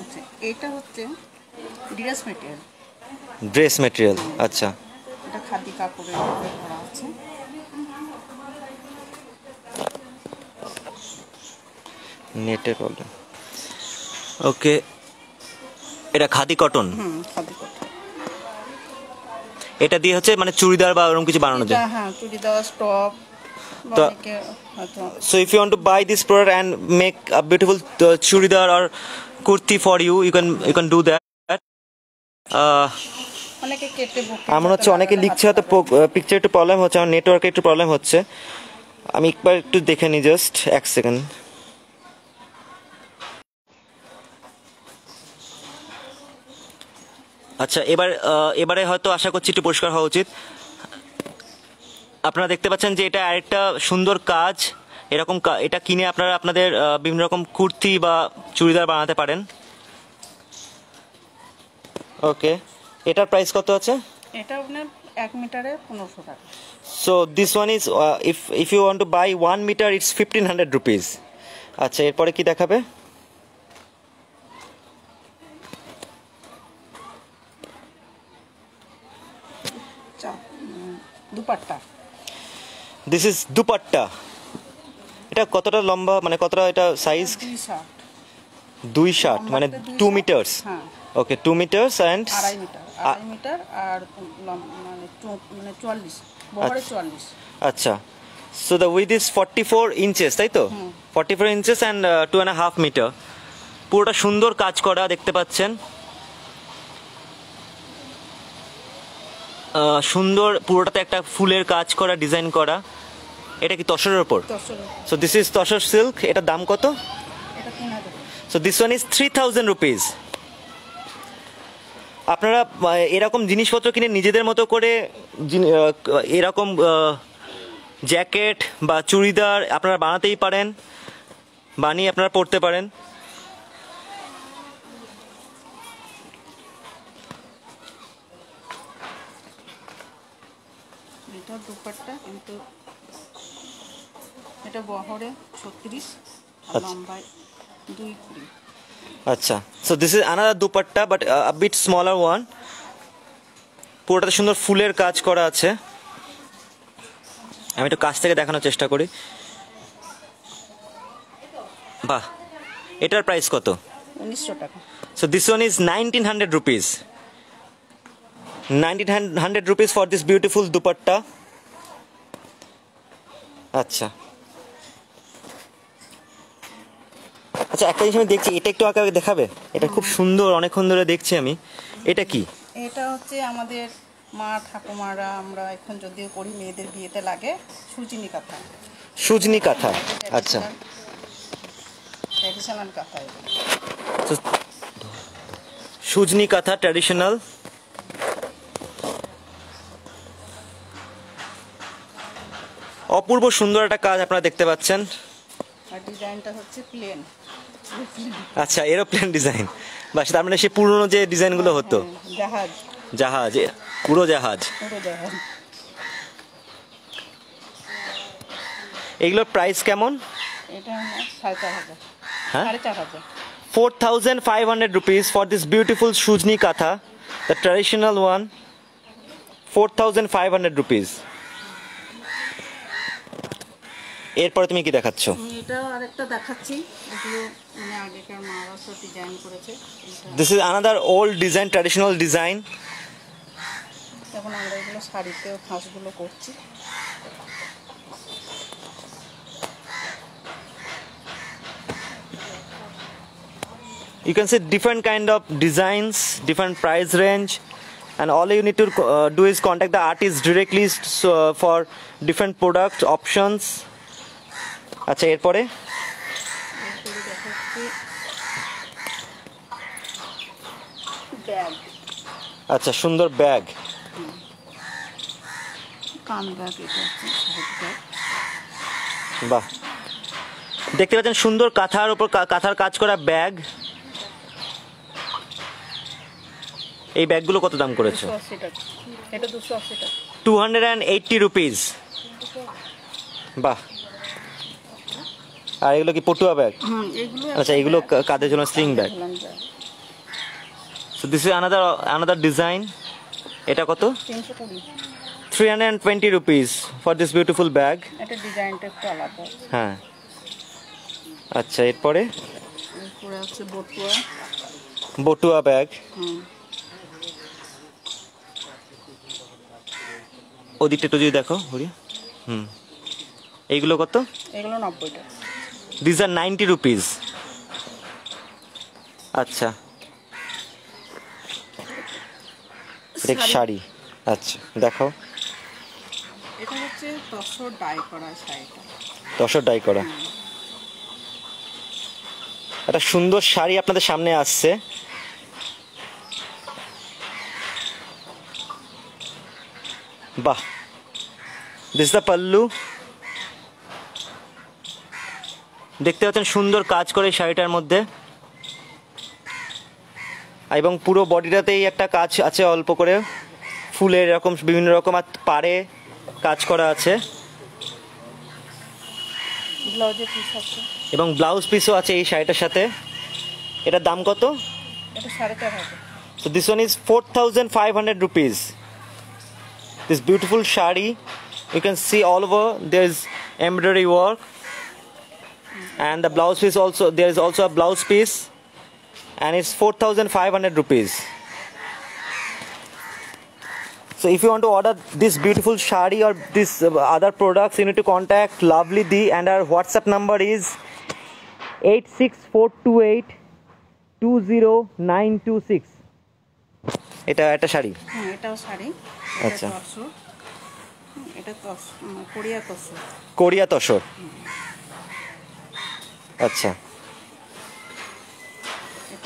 আচ্ছা এটা হচ্ছে ড্রেস মেটেরিয়াল ড্রেস মেটেরিয়াল আচ্ছা। এটা খাদি কাপড়ের করা আছে। নেটের প্রবলেম ওকে এটা খাদি কটন হুম খাদি কাপড় এটা দিয়ে হচ্ছে মানে চুড়িদার বা ওরকম কিছু বানানো যায়? হ্যাঁ চুড়িদার টপ তো- So if you want to buy this product and make a beautiful uh, churidar or kurti for you, you can you can do that. Uh, অনেকে কেটে বুকে আমার হচ্ছে অনেকে লিখছে হয়তো পিকচার একটু প্রবলেম হচ্ছে আমার নেটওয়ার্কে একটু প্রবলেম হচ্ছে। আমি একবার একটু দেখে নিই জাস্ট এক সেকেন্ড আচ্ছা এবার এবারে হয়তো আশা করছি একটু পরিষ্কার হওয়া উচিত। আপনারা দেখতে পাচ্ছেন যে এটা আরেকটা সুন্দর কাজ। এরকম এটা কিনে আপনারা আপনাদের বিভিন্ন রকম কুর্তি বা চুড়িদার বানাতে পারেন? ওকে এটার প্রাইস কত আছে? এটা আপনার এক মিটারে পনেরোশো টাকা। So this one is uh, if if you want to buy one meter, it's fifteen hundred আচ্ছা এরপরে কি দেখাবে? দুপাট্টা। This is dupatta. এটা কতটা লম্বা মানে কতটা এটা সাইজ দুই শার্ট মানে two. Meters okay two meters and আড়াই মিটার আড়াই মিটার আর মানে মানে চুয়াল্লিশ বহরে চুয়াল্লিশ। আচ্ছা। So the width is forty four inches তাই তো? Forty four inches and two and half meter পুরোটা সুন্দর কাজ করা দেখতে পাচ্ছেন। সুন্দর পুরোটাতে একটা ফুলের কাজ করা ডিজাইন করা। এটা কি তসরের ওপর so this is tussar silk এটার দাম কত? So this one is three thousand rupees আপনারা এরকম জিনিসপত্র কিনে নিজেদের মতো করে এরকম জ্যাকেট বা চুড়িদার আপনারা বানাতেই পারেন বানিয়ে আপনারা পরতে পারেন। এটা দুপাট্টা কিন্তু এটা বহরে ছত্রিশ আচ্ছা। লম্বায় দুই কুড়ি। আচ্ছা। So this is another dupatta but a bit smaller one পুরোটাতে সুন্দর ফুলের কাজ করা আছে। আমি একটু কাছ থেকে দেখানোর চেষ্টা করি। বাহ! এটার প্রাইস কত? উনিশশো টাকা। So this one is 1900 rupees. 1900 rupees for this beautiful dupatta. আচ্ছা। আচ্ছা একটা জিনিস আমি দেখছি এটা একটু আগে দেখাবে? এটা খুব সুন্দর অনেকক্ষণ ধরে দেখছি আমি। এটা কি? এটা হচ্ছে আমাদের মা ঠাকুমারা আমরা এখন যদিও করি মেয়েদের বিয়েতে লাগে সুচিনি কাঁথা। সুজনি কাঁথা আচ্ছা। ট্র্যাডিশনাল কাঁথা। সুজনি কাঁথা ট্র্যাডিশনাল অপূর্ব সুন্দর একটা কাজ আপনারা দেখতে পাচ্ছেন। আর ডিজাইনটা হচ্ছে প্লেন আচ্ছা এরোপ্লেন ডিজাইন বা তার মানে সে পুরনো যে ডিজাইনগুলো হতো। জাহাজ। জাহাজ এ- পুরো জাহাজ। পুরো জাহাজ। এগুলোর প্রাইস কেমন? এটা আমার সাড়ে চার হাজার। হ্যাঁ? সাড়ে চার হাজার। 4500 rupees for this beautiful Shujni Katha, the traditional one. 4500 rupees. এরপরে তুমি কি দেখাচ্ছ? This is another old design traditional design you can see different kind of designs different price range and all you need to do is contact the artist directly for different product options আচ্ছা এরপরে? আচ্ছা সুন্দর bag. বাহ। দেখতে পাচ্ছেন সুন্দর কাঁথার উপর কাঁথার কাজ করা ব্যাগ। এই ব্যাগগুলো কত দাম করেছ? Two hundred and eighty rupees. বাহ। আর এগুলো কি পটুয়া ব্যাগ আচ্ছা এগুলো কা- কাঁধের জন্য? Sling bag so this is another another design এটা কত? Three hundred and twenty rupees for this beautiful bag এটা ডিজাইনটা একটু আলাদা। হ্যাঁ। আচ্ছা এরপরে? বটুয়া। ব্যাগ ওদিকটা একটু যদি দেখো হুম। এইগুলো কত? এগুলো নব্বই টাকা। দিস আর নাইনটি রুপিস আচ্ছা। এটা শাড়ি। আচ্ছা দেখো এটা হচ্ছে তসর ডাই করা শাড়িটা। দশর ডাই করা। একটা সুন্দর শাড়ি আপনাদের সামনে আসছে। বাহ। দিস দ্য পাল্লু দেখতে পাচ্ছেন সুন্দর কাজ করে এই শাড়িটার মধ্যে। এবং পুরো বডিটাতেই একটা কাজ আছে অল্প করে। ফুলের এরকম বিভিন্ন রকম আর পাড়ে কাজ করা আছে। এবং ব্লাউজ পিসও আছে এই শাড়িটার সাথে। এটার দাম কত? চার হাজার। So this one is 4,500 rupees. This beautiful shari, you can see all over there is embroidery work, and the blouse piece also there is also a blouse piece, and it's 4,500 rupees. So if you want to order this beautiful shari or this uh, other products, you need to contact Lovely D, and our WhatsApp number is 86428 20926. এটা একটা শাড়ি হ্যাঁ এটাও শাড়ি আচ্ছা। এটা tussar Korea tussar Korea tussar আচ্ছা। এটা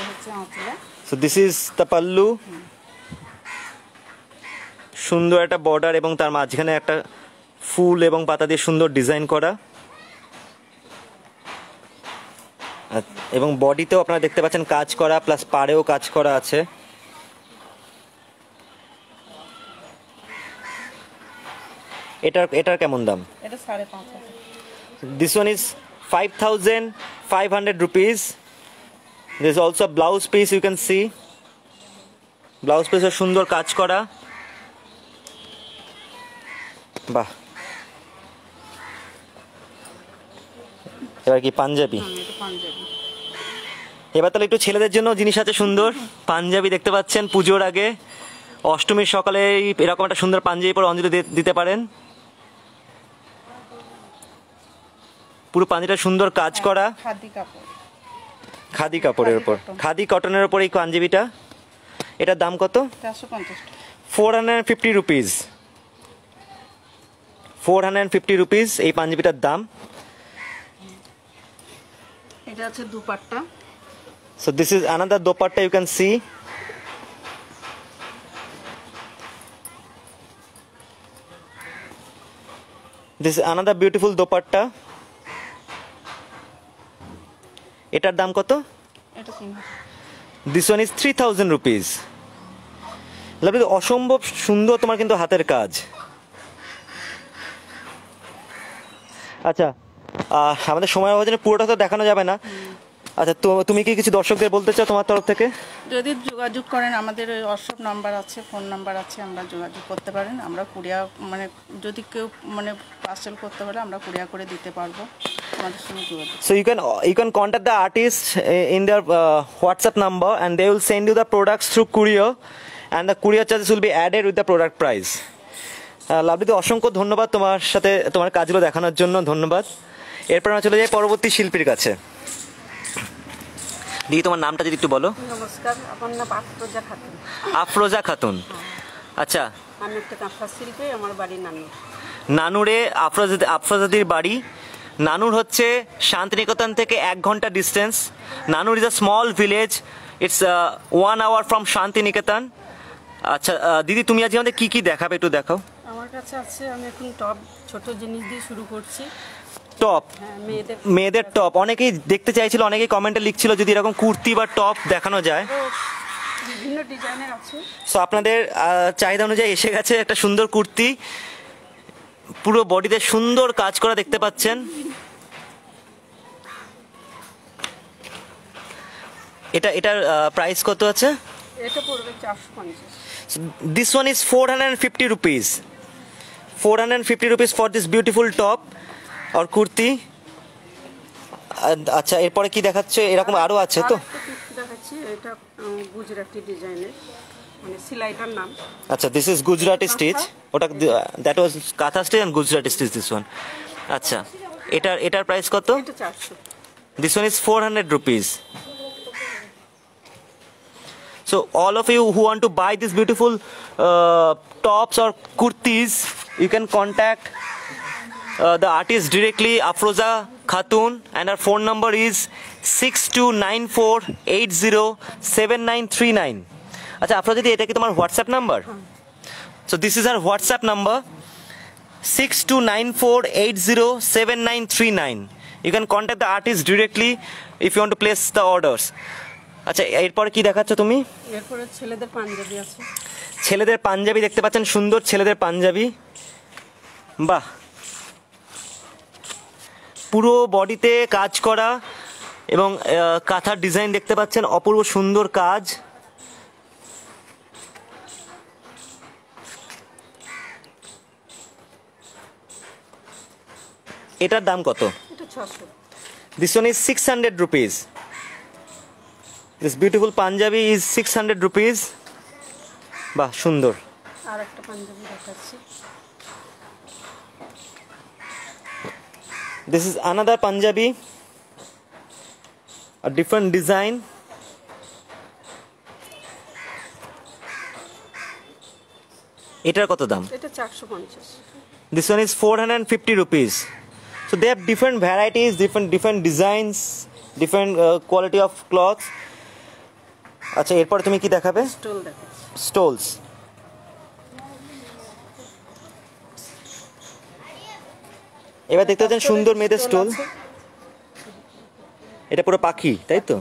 হচ্ছে আঁচলা। So this is the pallu সুন্দর একটা বর্ডার এবং তার মাঝখানে একটা ফুল এবং পাতা দিয়ে সুন্দর ডিজাইন করা। আর- এবং বডিতেও আপনারা দেখতে পাচ্ছেন কাজ করা প্লাস পাড়েও কাজ করা আছে। এটার এটার কেমন দাম? এটা সাড়ে পাঁচ This one is 5,500 rupees. There's also blouse piece you can see. Blouse পিসে সুন্দর কাজ করা বাহ এবার কি পাঞ্জাবি এবার তাহলে একটু ছেলেদের জন্য জিনিস আছে সুন্দর পাঞ্জাবি দেখতে পাচ্ছেন পুজোর আগে অষ্টমীর সকালে এরকম একটা সুন্দর পাঞ্জাবি পরে অঞ্জলি দিতে পারেন পুরো পাঞ্জাবিটা সুন্দর কাজ করা। খাদি কাপড়। খাদি কাপড়ের উপর। খাদি কটনের উপর এই পাঞ্জাবিটা এটার দাম কত? Four hundred fifty rupees. Four hundred fifty rupees এই পাঞ্জাবিটার দাম। এটা আছে dupatta. So this is another dopatta you can see. This is another beautiful. এটার দাম কত? এটা this one is three thousand rupees Lovely অসম্ভব সুন্দর তোমার কিন্তু হাতের কাজ। আচ্ছা আমাদের সময় হওয়ার জন্য পুরোটা তো দেখানো যাবে না। আচ্ছা তো তুমি কি কিছু দর্শকদের বলতে চাও তোমার তরফ থেকে? যদি যোগাযোগ করেন আমাদের ওই হোয়াটসঅ্যাপ নাম্বার আছে ফোন নাম্বার আছে আমরা যোগাযোগ করতে পারেন। আমরা কুরিয়া মানে যদি কেউ মানে পার্সেল করতে পারে আমরা কুরিয়া করে দিতে পারব। আমাদের সঙ্গে যোগাযোগ। Can you can contact the artist uh, in their uh, WhatsApp number and they will send you the products through courier and the courier charges will be added with the product price. লাভলিতে অসংখ্য ধন্যবাদ তোমার সাথে তোমার কাজগুলো দেখানোর জন্য ধন্যবাদ। এরপর আমরা চলে যাই পরবর্তী শিল্পীর কাছে। দিদি তোমার নামটা যদি একটু বলো। নমস্কার আমার নাম আফরোজা খাতুন। আফরোজা খাতুন। আচ্ছা। আমি একটা কাঁথা শিল্পী আমার বাড়ি নানুর। নানুরে আফরোজা আফরোজাদির বাড়ি। নানুর হচ্ছে শান্তিনিকেতন থেকে এক ঘণ্টা distance Nanoor is a small village it's one hour from Shantiniketan. আচ্ছা দিদি তুমি আজকে আমাদের কী কী দেখাবে একটু দেখাও। আমার কাছে আছে আমি এখন টপ ছোট জিনিস দিয়ে শুরু করছি। টপ হ্যাঁ মেয়েদের টপ অনেকেই দেখতে চাইছিল অনেকেই কমেন্টে লিখছিল যদি এরকম কুর্তি বা টপ দেখানো যায়। বিভিন্ন ডিজাইনের আছে। সো আপনাদের চাহিদা অনুযায়ী এসে গেছে একটা সুন্দর কুর্তি। পুরো বডিতে সুন্দর কাজ করা দেখতে পাচ্ছেন। এটা এটার প্রাইস কত আছে? এটা পড়বে চারশো পঞ্চাশ। This one is 450 rupees 450 rupees for this beautiful top or kurti? আচ্ছা এরপরে কি দেখাচ্ছে? এরকম আরও আছে তো? আর দেখাচ্ছি এটা গুজরাটি ডিজাইনের মানে আচ্ছা দিস ইজ গুজরাটি স্টিচ। ওটা that was kantha stitch and Gujarati stitch this one আচ্ছা এটার এটার প্রাইস কত? এটা চারশো। This one is 400 rupees. So all of you who want to buy these beautiful uh, tops or kurtis, you can contact uh, the artist directly, Afroza Khatun, and our phone number is 6294807939. আচ্ছা আফরোজা দিদি এটা কি তোমার WhatsApp number so this is our WhatsApp number six two nine four eight zero seven nine three nine you can contact the artist directly if you want to place the orders আচ্ছা এরপর কি দেখাচ্ছ তুমি? এরপরে ছেলেদের পাঞ্জাবি আছে। ছেলেদের পাঞ্জাবি দেখতে পাচ্ছেন সুন্দর ছেলেদের পাঞ্জাবি। বাহ! পুরো বডিতে কাজ করা এবং কাঁথার ডিজাইন দেখতে পাচ্ছেন অপূর্ব সুন্দর কাজ। এটার দাম কত? এটা ছশো। This one is 600 rupees. This beautiful Punjabi is 600 rupees. বাহ সুন্দর। আর একটা পাঞ্জাবি দেখাচ্ছি। This is another panjabi a different design এটার কত দাম এটা চারশো পঞ্চাশ This one is 450 rupees. So they have different varieties, different different designs, different uh, quality of cloths. আচ্ছা এরপর তুমি কি দেখাবে স্টোল দেখাচ্ছি স্টোলস এবার দেখতে পাচ্ছেন সুন্দর মেয়েদের স্টোল। এটা পুরো পাখি তাই তো?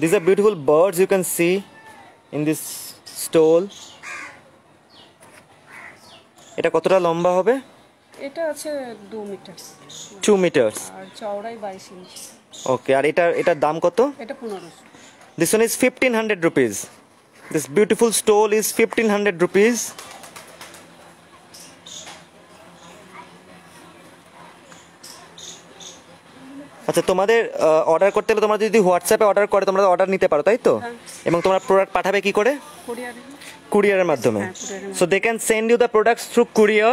This are beautiful birds you can see in this stole এটা কতটা লম্বা হবে? এটা আছে দু মিটার। টু মিটার্স আর চওড়াই বাইশ ইঞ্চি। ওকে আর এটা এটার দাম কত? এটা পনেরোশো। This one is 1500 rupees. This beautiful stole is 1500 rupees. আচ্ছা তোমাদের অর্ডার করতে হলে তোমরা যদি হোয়াটসঅ্যাপে অর্ডার করে তোমরা অর্ডার নিতে পারো তাই তো? এবং তোমরা প্রোডাক্ট পাঠাবে কি করে? কুরিয়ারের মাধ্যমে। হ্যাঁ, so they can send you the products through courier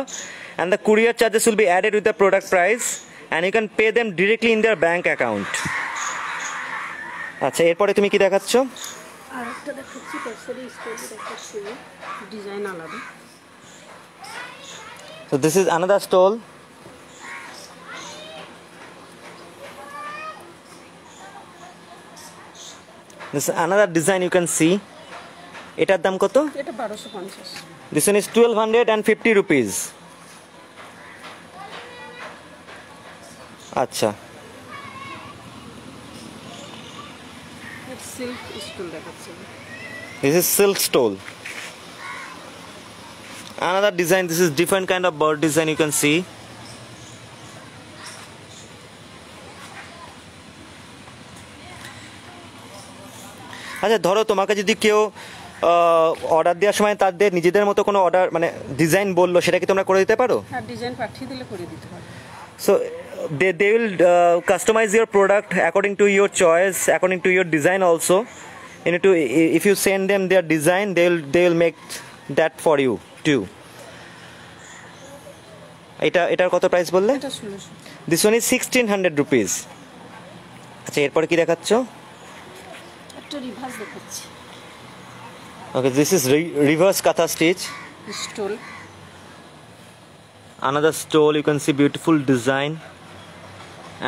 and the courier charges will be added with the product price and you can pay them directly in their bank account আচ্ছা এরপরে তুমি কি দেখাচ্ছ? আর একটা দেখাচ্ছি ডিজাইন আলাদা। So this is another stole. This another design you can see এটার দাম কত এটা বারোশো পঞ্চাশ this one is twelve hundred and fifty rupees আচ্ছা This is silk stole. Another design. This is different kind of bird design. You can see. আচ্ছা ধরো তোমাকে যদি কেউ অর্ডার দেওয়ার সময় তাদের নিজেদের মতো কোনো অর্ডার মানে ডিজাইন বলল সেটা কি তোমরা করে দিতে পারো? So they they will customise your product according to your choice according to your design also in to if you send them their design they will they will make that for you too এটা এটার কত price বললে? This one is sixteen hundred rupees আচ্ছা এরপরে কী দেখাচ্ছ? একটা reverse দেখাচ্ছি okay this is reverse kantha stitch stole another stole you can see beautiful design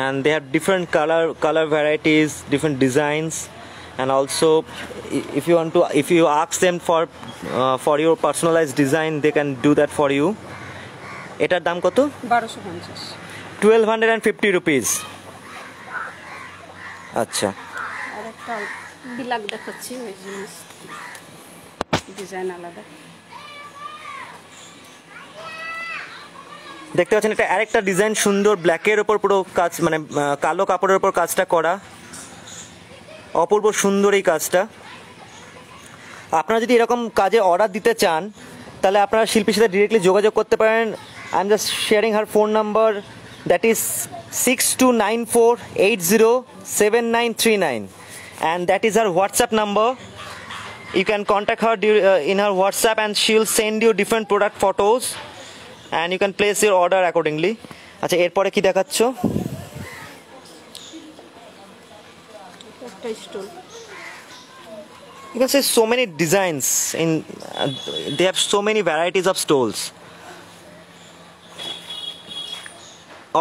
and they have different color color varieties different designs and also if you want to if you ask them for uh, for your personalized design they can do that for you এটার দাম কত বারোশো পঞ্চাশ twelve hundred and fifty rupees আচ্ছা বিলাক দেখাচ্ছি, ওই জিনিস। ডিজাইন আলাদা। দেখতে পাচ্ছেন, এটা আরেকটা ডিজাইন সুন্দর ব্ল্যাকের ওপর পুরো কাজ মানে কালো কাপড়ের ওপর কাজটা করা। অপূর্ব সুন্দর এই কাজটা। আপনারা যদি এরকম কাজে অর্ডার দিতে চান, তাহলে আপনারা শিল্পীর সাথে ডিরেক্টলি যোগাযোগ করতে পারেন। I am just sharing her phone number that is six two nine four eight zero seven nine three nine and that is our WhatsApp number you can contact her uh, in her whatsapp and she'll send you different product photos and you can place your order accordingly আচ্ছা এরপরে কি দেখাচ্ছ you can see so many designs in uh, they have so many varieties of stoles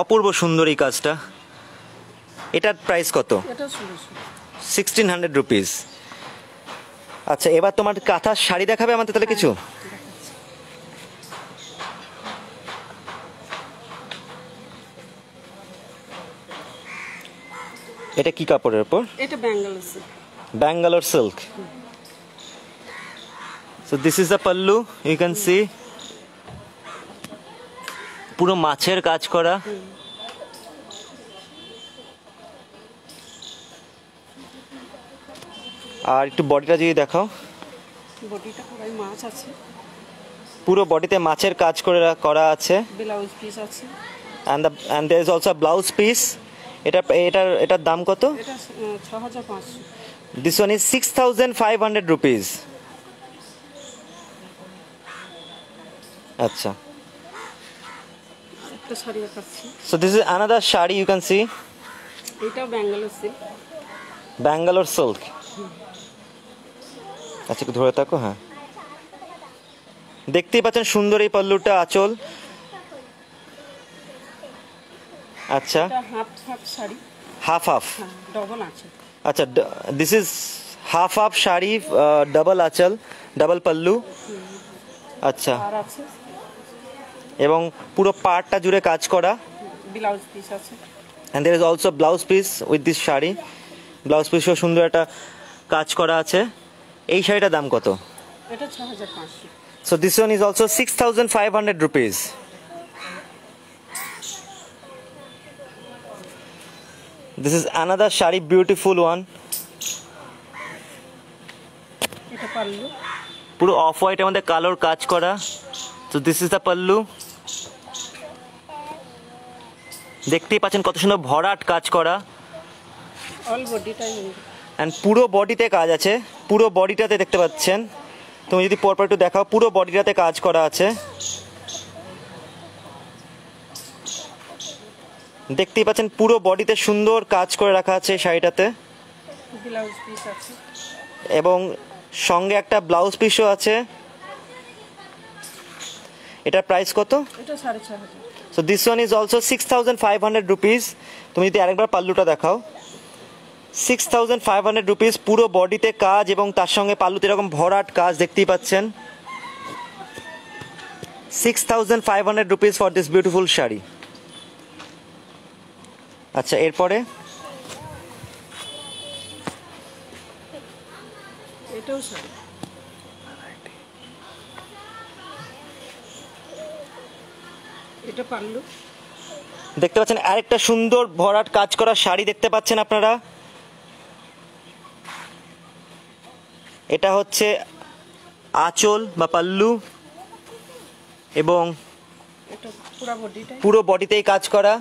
অপূর্ব সুন্দর এই কাজটা এটার price কত এটা সিক্সটিন হান্ড্রেড রুপিস আচ্ছা এবার তোমার কাঁথার শাড়ি দেখাবে আমাদের তাহলে কিছু এটা কি কাপড়ের উপর এটা Bangalore silk Bangalore silk. So this is the pallu. You can see. পুরো মাছের কাজ করা আর একটু বডিটা যদি দেখাও। বডিটা পুরাই মাছ আছে। পুরো বডিতে মাছের কাজ করে করা আছে। ব্লাউজ পিস আছে। And the and there is also blouse piece এটা এটার এটার দাম কত? এটা this one is six thousand five hundred rupees আচ্ছা। Sari So this is another shadi you can see, এটাও ব্যাঙ্গালোর সিল্ক Bangalore silk. আচ্ছা একটু ধরে থাকো হ্যাঁ। দেখতেই পাচ্ছেন সুন্দর এই পাল্লুটা আঁচল। আচ্ছা। Half half sari. Half half. হ্যাঁ ডবল আচ্ছা this is half half sari double আঁচল ডাবল পাল্লু। আচ্ছা। এবং পুরো পাড়টা জুড়ে কাজ করা। ব্লাউজ পিস আছে। And there is also blouse piece with this sari. Blouse পিসও সুন্দর একটা কাজ করা আছে। এই শাড়িটার দাম কত? এটা so this one is also six thousand five hundred rupees this is another sari beautiful one এটা পুরো অফ হোয়াইটের মধ্যে কালোর কাজ করা। তো দিস ইজ দ্য পাল্লু। দেখতেই পাচ্ছেন কত সুন্দর ভরাট কাজ করা। অল বডিটাই অ্যান্ড পুরো বডিতে কাজ আছে। পুরো বডিটাতে দেখতে পাচ্ছেন। তুমি যদি পরপর একটু দেখাও পুরো বডিটাতে কাজ করা আছে। দেখতেই পাচ্ছেন পুরো বডিতে সুন্দর কাজ করে রাখা আছে শাড়িটাতে। এবং সঙ্গে একটা ব্লাউজ পিসও আছে। এটার প্রাইস কত? So this one is also six thousand five hundred rupees তুমি যদি আরেকবার পাল্লুটা দেখাও। Six thousand five hundred rupees পুরো বডিতে কাজ এবং তার সঙ্গে পাল্লুতে এরকম ভরাট কাজ দেখতেই পাচ্ছেন। Six thousand five hundred rupees for this beautiful sari. আচ্ছা এরপরে? এটাও শাড়ি। এটা পারলু দেখতে পাচ্ছেন আরেকটা সুন্দর ভরাট কাজ করা শাড়ি দেখতে পাচ্ছেন আপনারা। এটা হচ্ছে আঁচল বা পাল্লু এবং পুরা বডিতেই কাজ করা।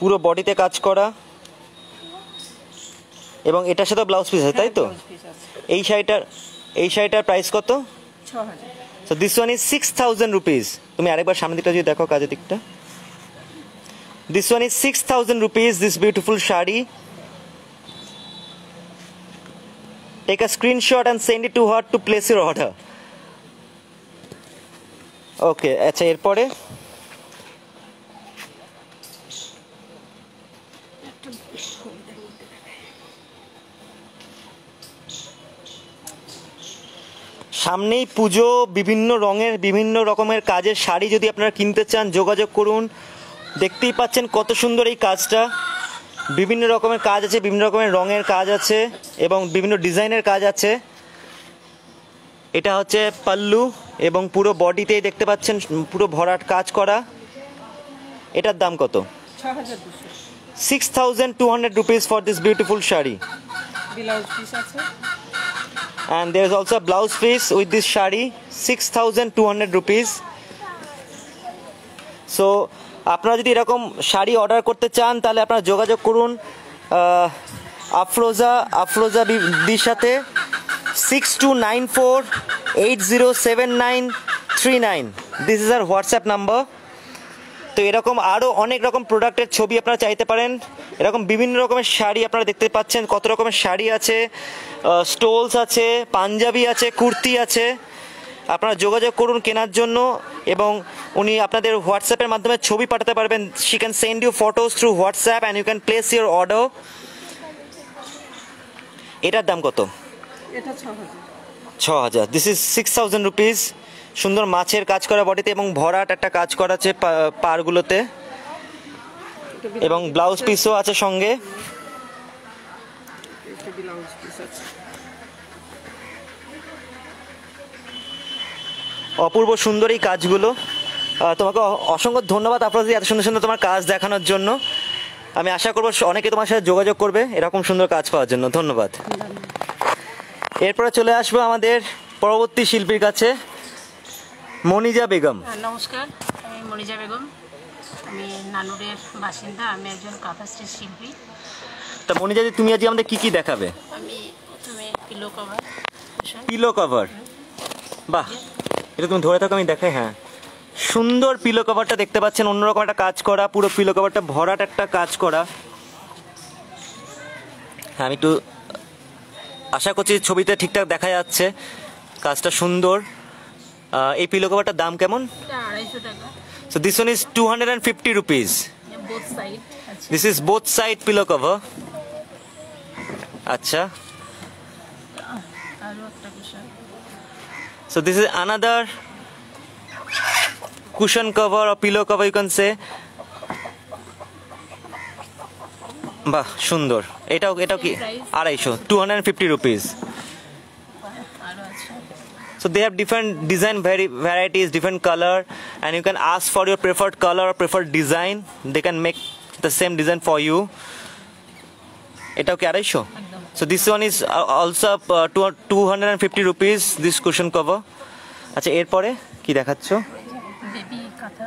পুরো বডিতে কাজ করা। এবং এটার সাথে ব্লাউজ পিস আছে তাই তো? এই শাড়িটার এই শাড়িটার প্রাইস কত? So this one is six thousand rupees তুমি আরেকবার সামনের দিকটা যদি দেখো কাজের দিকটা। This one is six thousand rupees this beautiful sari. Take a screenshot and send it to her to place your order okay আচ্ছা এরপরে? সামনেই পুজো, বিভিন্ন রঙের, বিভিন্ন রকমের কাজের শাড়ি যদি আপনারা কিনতে চান, যোগাযোগ করুন। দেখতেই পাচ্ছেন কত সুন্দর এই কাজটা। বিভিন্ন রকমের কাজ আছে বিভিন্ন রকমের রঙের কাজ আছে এবং বিভিন্ন ডিজাইনের কাজ আছে। এটা হচ্ছে পাল্লু এবং পুরো বডিতেই দেখতে পাচ্ছেন পুরো ভরাট কাজ করা। এটার দাম কত? Six thousand two hundred rupees for this beautiful sari. And piece আছে। And there is also a blouse piece with this shari 6200 rupees সো আপনারা যদি এরকম শাড়ি অর্ডার করতে চান, তাহলে আপনারা যোগাযোগ করুন আফরোজা আফরোজা দির সাথে six two nine four eight zero seven nine three nine this is our WhatsApp number তো এরকম আরও অনেক রকম প্রোডাক্টের ছবি আপনারা চাইতে পারেন। এরকম বিভিন্ন রকমের শাড়ি আপনারা দেখতে পাচ্ছেন, কত রকমের শাড়ি আছে স্টোলস আছে, পাঞ্জাবি আছে, কুর্তি আছে। আপনারা যোগাযোগ করুন কেনার জন্য এবং উনি আপনাদের হোয়াটসঅ্যাপের মাধ্যমে ছবি পাঠাতে পারবেন। She can send you photos through WhatsApp and you can place your order এটার দাম কত? এটা ছ হাজার this is six thousand rupees সুন্দর মাছের কাজ করা বডিতে এবং ভরাট একটা কাজ করা আছে পা- পাড়গুলোতে। এবং ব্লাউজ পিসও আছে সঙ্গে। অপূর্ব সুন্দর এই কাজগুলো। তোমাকে অসংখ্য ধন্যবাদ আপনাদের এত সুন্দর সুন্দর তোমার কাজ দেখানোর জন্য। আমি আশা করব অনেকে তোমার সাথে যোগাযোগ করবে এরকম সুন্দর কাজ পাওয়ার জন্য। ধন্যবাদ। এরপরে চলে আসব আমাদের পরবর্তী শিল্পীর কাছে মনিজা বেগম। হ্যাঁ, নমস্কার আমি মনিজা বেগম। আমি নানুরের বাসিন্দা আমি একজন কাঁথা স্টিচ শিল্পী। তা মনিজা তুমি আজকে আমাদের কি কি দেখাবে? আমি প্রথমে পিলো কভার পিলো কভার বাহ এটা তুমি ধরে থাকো আমি দেখাই হ্যাঁ। সুন্দর পিলো কভারটা দেখতে পাচ্ছেন অন্যরকম একটা কাজ করা পুরো পিলো কভারটা ভরাট একটা কাজ করা। হ্যাঁ আমি একটু আশা করছি ছবিতে ঠিকঠাক দেখা যাচ্ছে। কাজটা সুন্দর। এই পিলো কভারটার দাম কেমন? So this one is two hundred and fifty rupees this is both side pillow cover আচ্ছা। সো দিস ইজ another cushion cover or pillow cover you can say. বাহ সুন্দর এটাও এটাও কি. আড়াইশো two hundred fifty rupees So they have different design vari- varieties, different color, and you can ask for your preferred color or preferred design. They can make the same design for you. এটাও কি আড়াইশো So this one is uh, also uh, two hundred and fifty rupees. This cushion cover. আচ্ছা এরপরে কি দেখাচ্ছ? Baby কাঁথা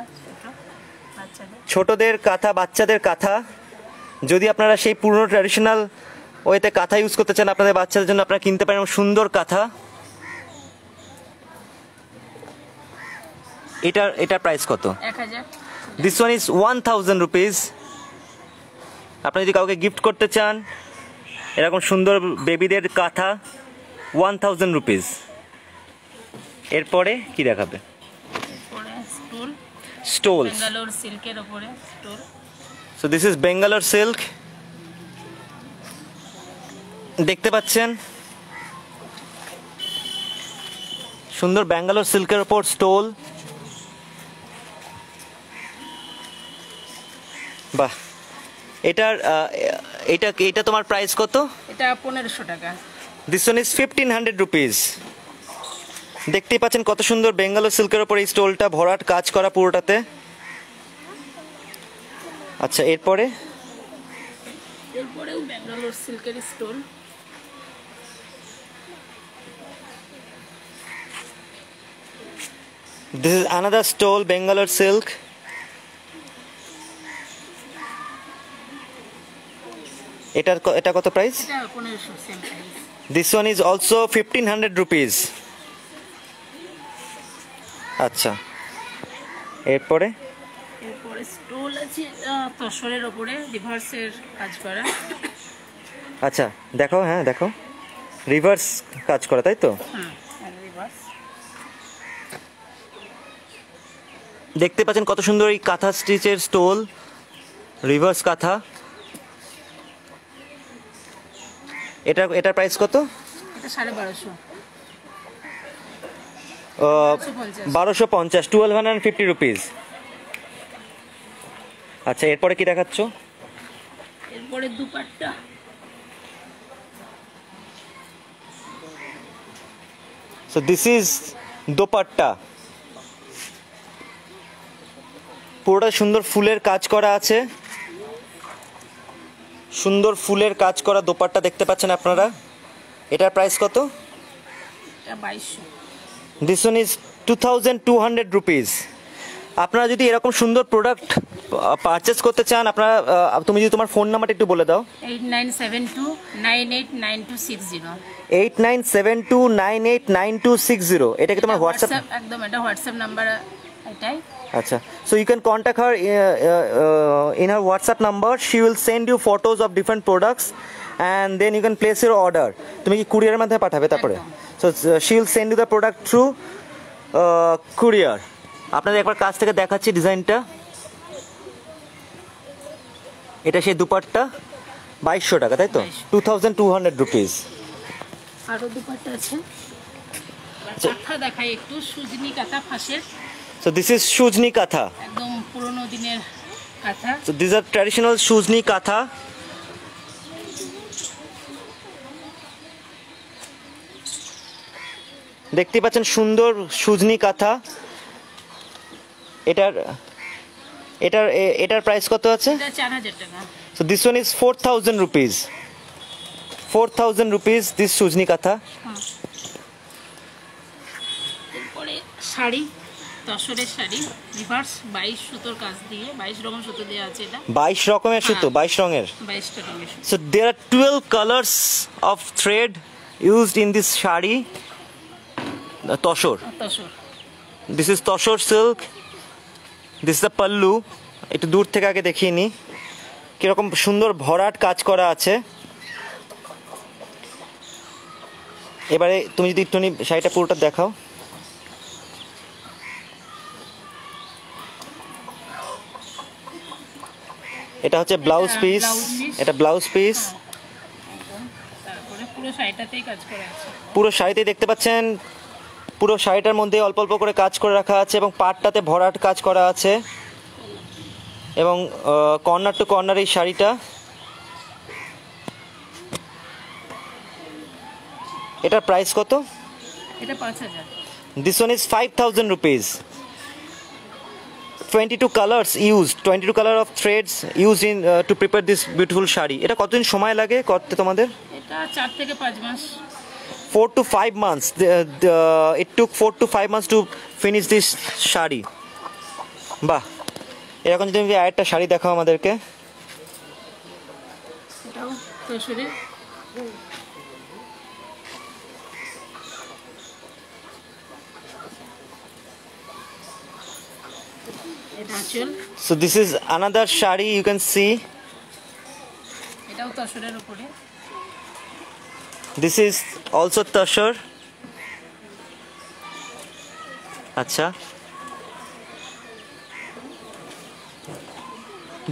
বাচ্চাদের ছোটদের কাঁথা বাচ্চাদের কাঁথা যদি আপনারা সেই পুরনো ট্র্যাডিশনাল ওয়েতে কাঁথা ইউজ করতে চান আপনাদের বাচ্চাদের জন্য আপনারা কিনতে পারেন সুন্দর কাঁথা এটার এটার প্রাইস কত? This one is one thousand rupees আপনি যদি কাউকে গিফট করতে চান এরকম সুন্দর বেবিদের কাঁথা ওয়ান থাউজেন্ড রুপিস এরপরে কি দেখাবে? স্টোলস বেঙ্গালোর সিল্কের stole so this is Bangalore silk দেখতে পাচ্ছেন? সুন্দর ব্যাঙ্গালোর সিল্কের ওপর স্টোল বাহ। এটার এটা এটা তোমার প্রাইস কত? এটা পনেরোশো টাকা। This one is fifteen hundred rupees দেখতেই পাচ্ছেন কত সুন্দর বেঙ্গালোর সিল্কের ওপর এই স্টোলটা ভরাট কাজ করা পুরোটাতে। আচ্ছা এরপরে? এরপরেও ব্যাঙ্গালোর সিল্কের stole this is another stole Bangalore silk এটার এটা কত প্রাইস এটা same price this one is also fifteen hundred rupees আচ্ছা। এরপরে? এরপরে স্টোল আছে তসরের ওপরে রিভার্সের কাজ করা। আচ্ছা দেখো হ্যাঁ দেখো। রিভার্স কাজ করা তাই তো? দেখতে পাচ্ছেন কত সুন্দর এই কাঁথা স্টিচের স্টোল রিভার্স কাঁথা। এটা এটার প্রাইস কত? এটা সাড়ে বারোশো। বারোশো পঞ্চাশ টুয়েলভ হান্ড্রেড ফিফটি রুপিস আচ্ছা এরপরে কি দেখাচ্ছ? এরপরে dupatta. So this is dupatta. পুরোটা সুন্দর ফুলের কাজ করা আছে। সুন্দর ফুলের কাজ করা দোপাট্টা দেখতে পাচ্ছেন আপনারা। এটার প্রাইস কত? এটা বাইশশো। This one is two thousand two hundred rupees আপনারা যদি এরকম সুন্দর প্রোডাক্ট পারচেস করতে চান আপনারা তুমি যদি তোমার ফোন নাম্বারটা একটু বলে দাও। Eight nine seven two nine eight nine two six zero eight nine seven two nine eight nine two six zero এটা কি তোমার হোয়াটসঅ্যাপ একদম এটা হোয়াটসঅ্যাপ নাম্বার এটাই। Acha. So you can contact her uh, uh, uh, in her WhatsApp number. She will send you photos and then you can place your order. তুমি কি কুরিয়ারের মাধ্যমে পাঠাবে তারপরে? So she will send you the product through courier আপনাদের একবার কাছ থেকে দেখাচ্ছি ডিজাইনটা। এটা সেই দুপাট্টা বাইশশো টাকা তাই তো? Two thousand two hundred rupees আরও দুপাট্টা আছে। কাঁথা দেখাই একটু সুজনি কাঁথা ফাঁসের। So this is sujani kantha. একদম পুরোনো দিনের কাঁথা। So these are traditional Shuzni Katha. দেখতে পাচ্ছেন সুন্দর সুজনি কাঁথা। এটার এটার এটার প্রাইস কত আছে? So this one is four thousand rupees four thousand rupees this sujni kantha. Sari তসরের sari reverse বাইশ সুতোর কাজ দিয়ে বাইশ রকম সুতো দেওয়া আছে এটা। বাইশ রকমের সুতো বাইশ রঙের। বাইশটা রঙের সুতো। So there are 12 colors of thread used in this shari. Toshor. Tussar This is toshor silk. This is the pallu. একটু দূর থেকে আগে দেখিয়ে নি। কীরকম সুন্দর ভরাট কাজ করা আছে। এবারে তুমি যদি একটুখানি শাড়িটা পুরোটা দেখাও। এটা হচ্ছে ব্লাউজ পিস। এটা ব্লাউজ পিস। পুরো আছে। পুরো শাড়িতে দেখতে পাচ্ছেন পুরো শাড়িটার মধ্যে অল্প অল্প করে কাজ করে রাখা আছে এবং পাটটাতে ভরাট কাজ করা আছে। এবং কর্নার টু কর্নার এই শাড়িটা। এটার প্রাইস কত? এটা this one is five thousand rupees twenty two colours use twenty two colour of threads use in to prepare this beautiful sari. এটা কতদিন সময় লাগে করতে তোমাদের? এটা থেকে মাস। Four to five months. The, the, it took four to five months to finish this sari. বাহ। এরকম যদি তুমি আরেকটা শাড়ি দেখাও আমাদেরকে। So this is another sari you can see এটাও তসরের উপরে। দিস ইজ অলসো তসর আচ্ছা।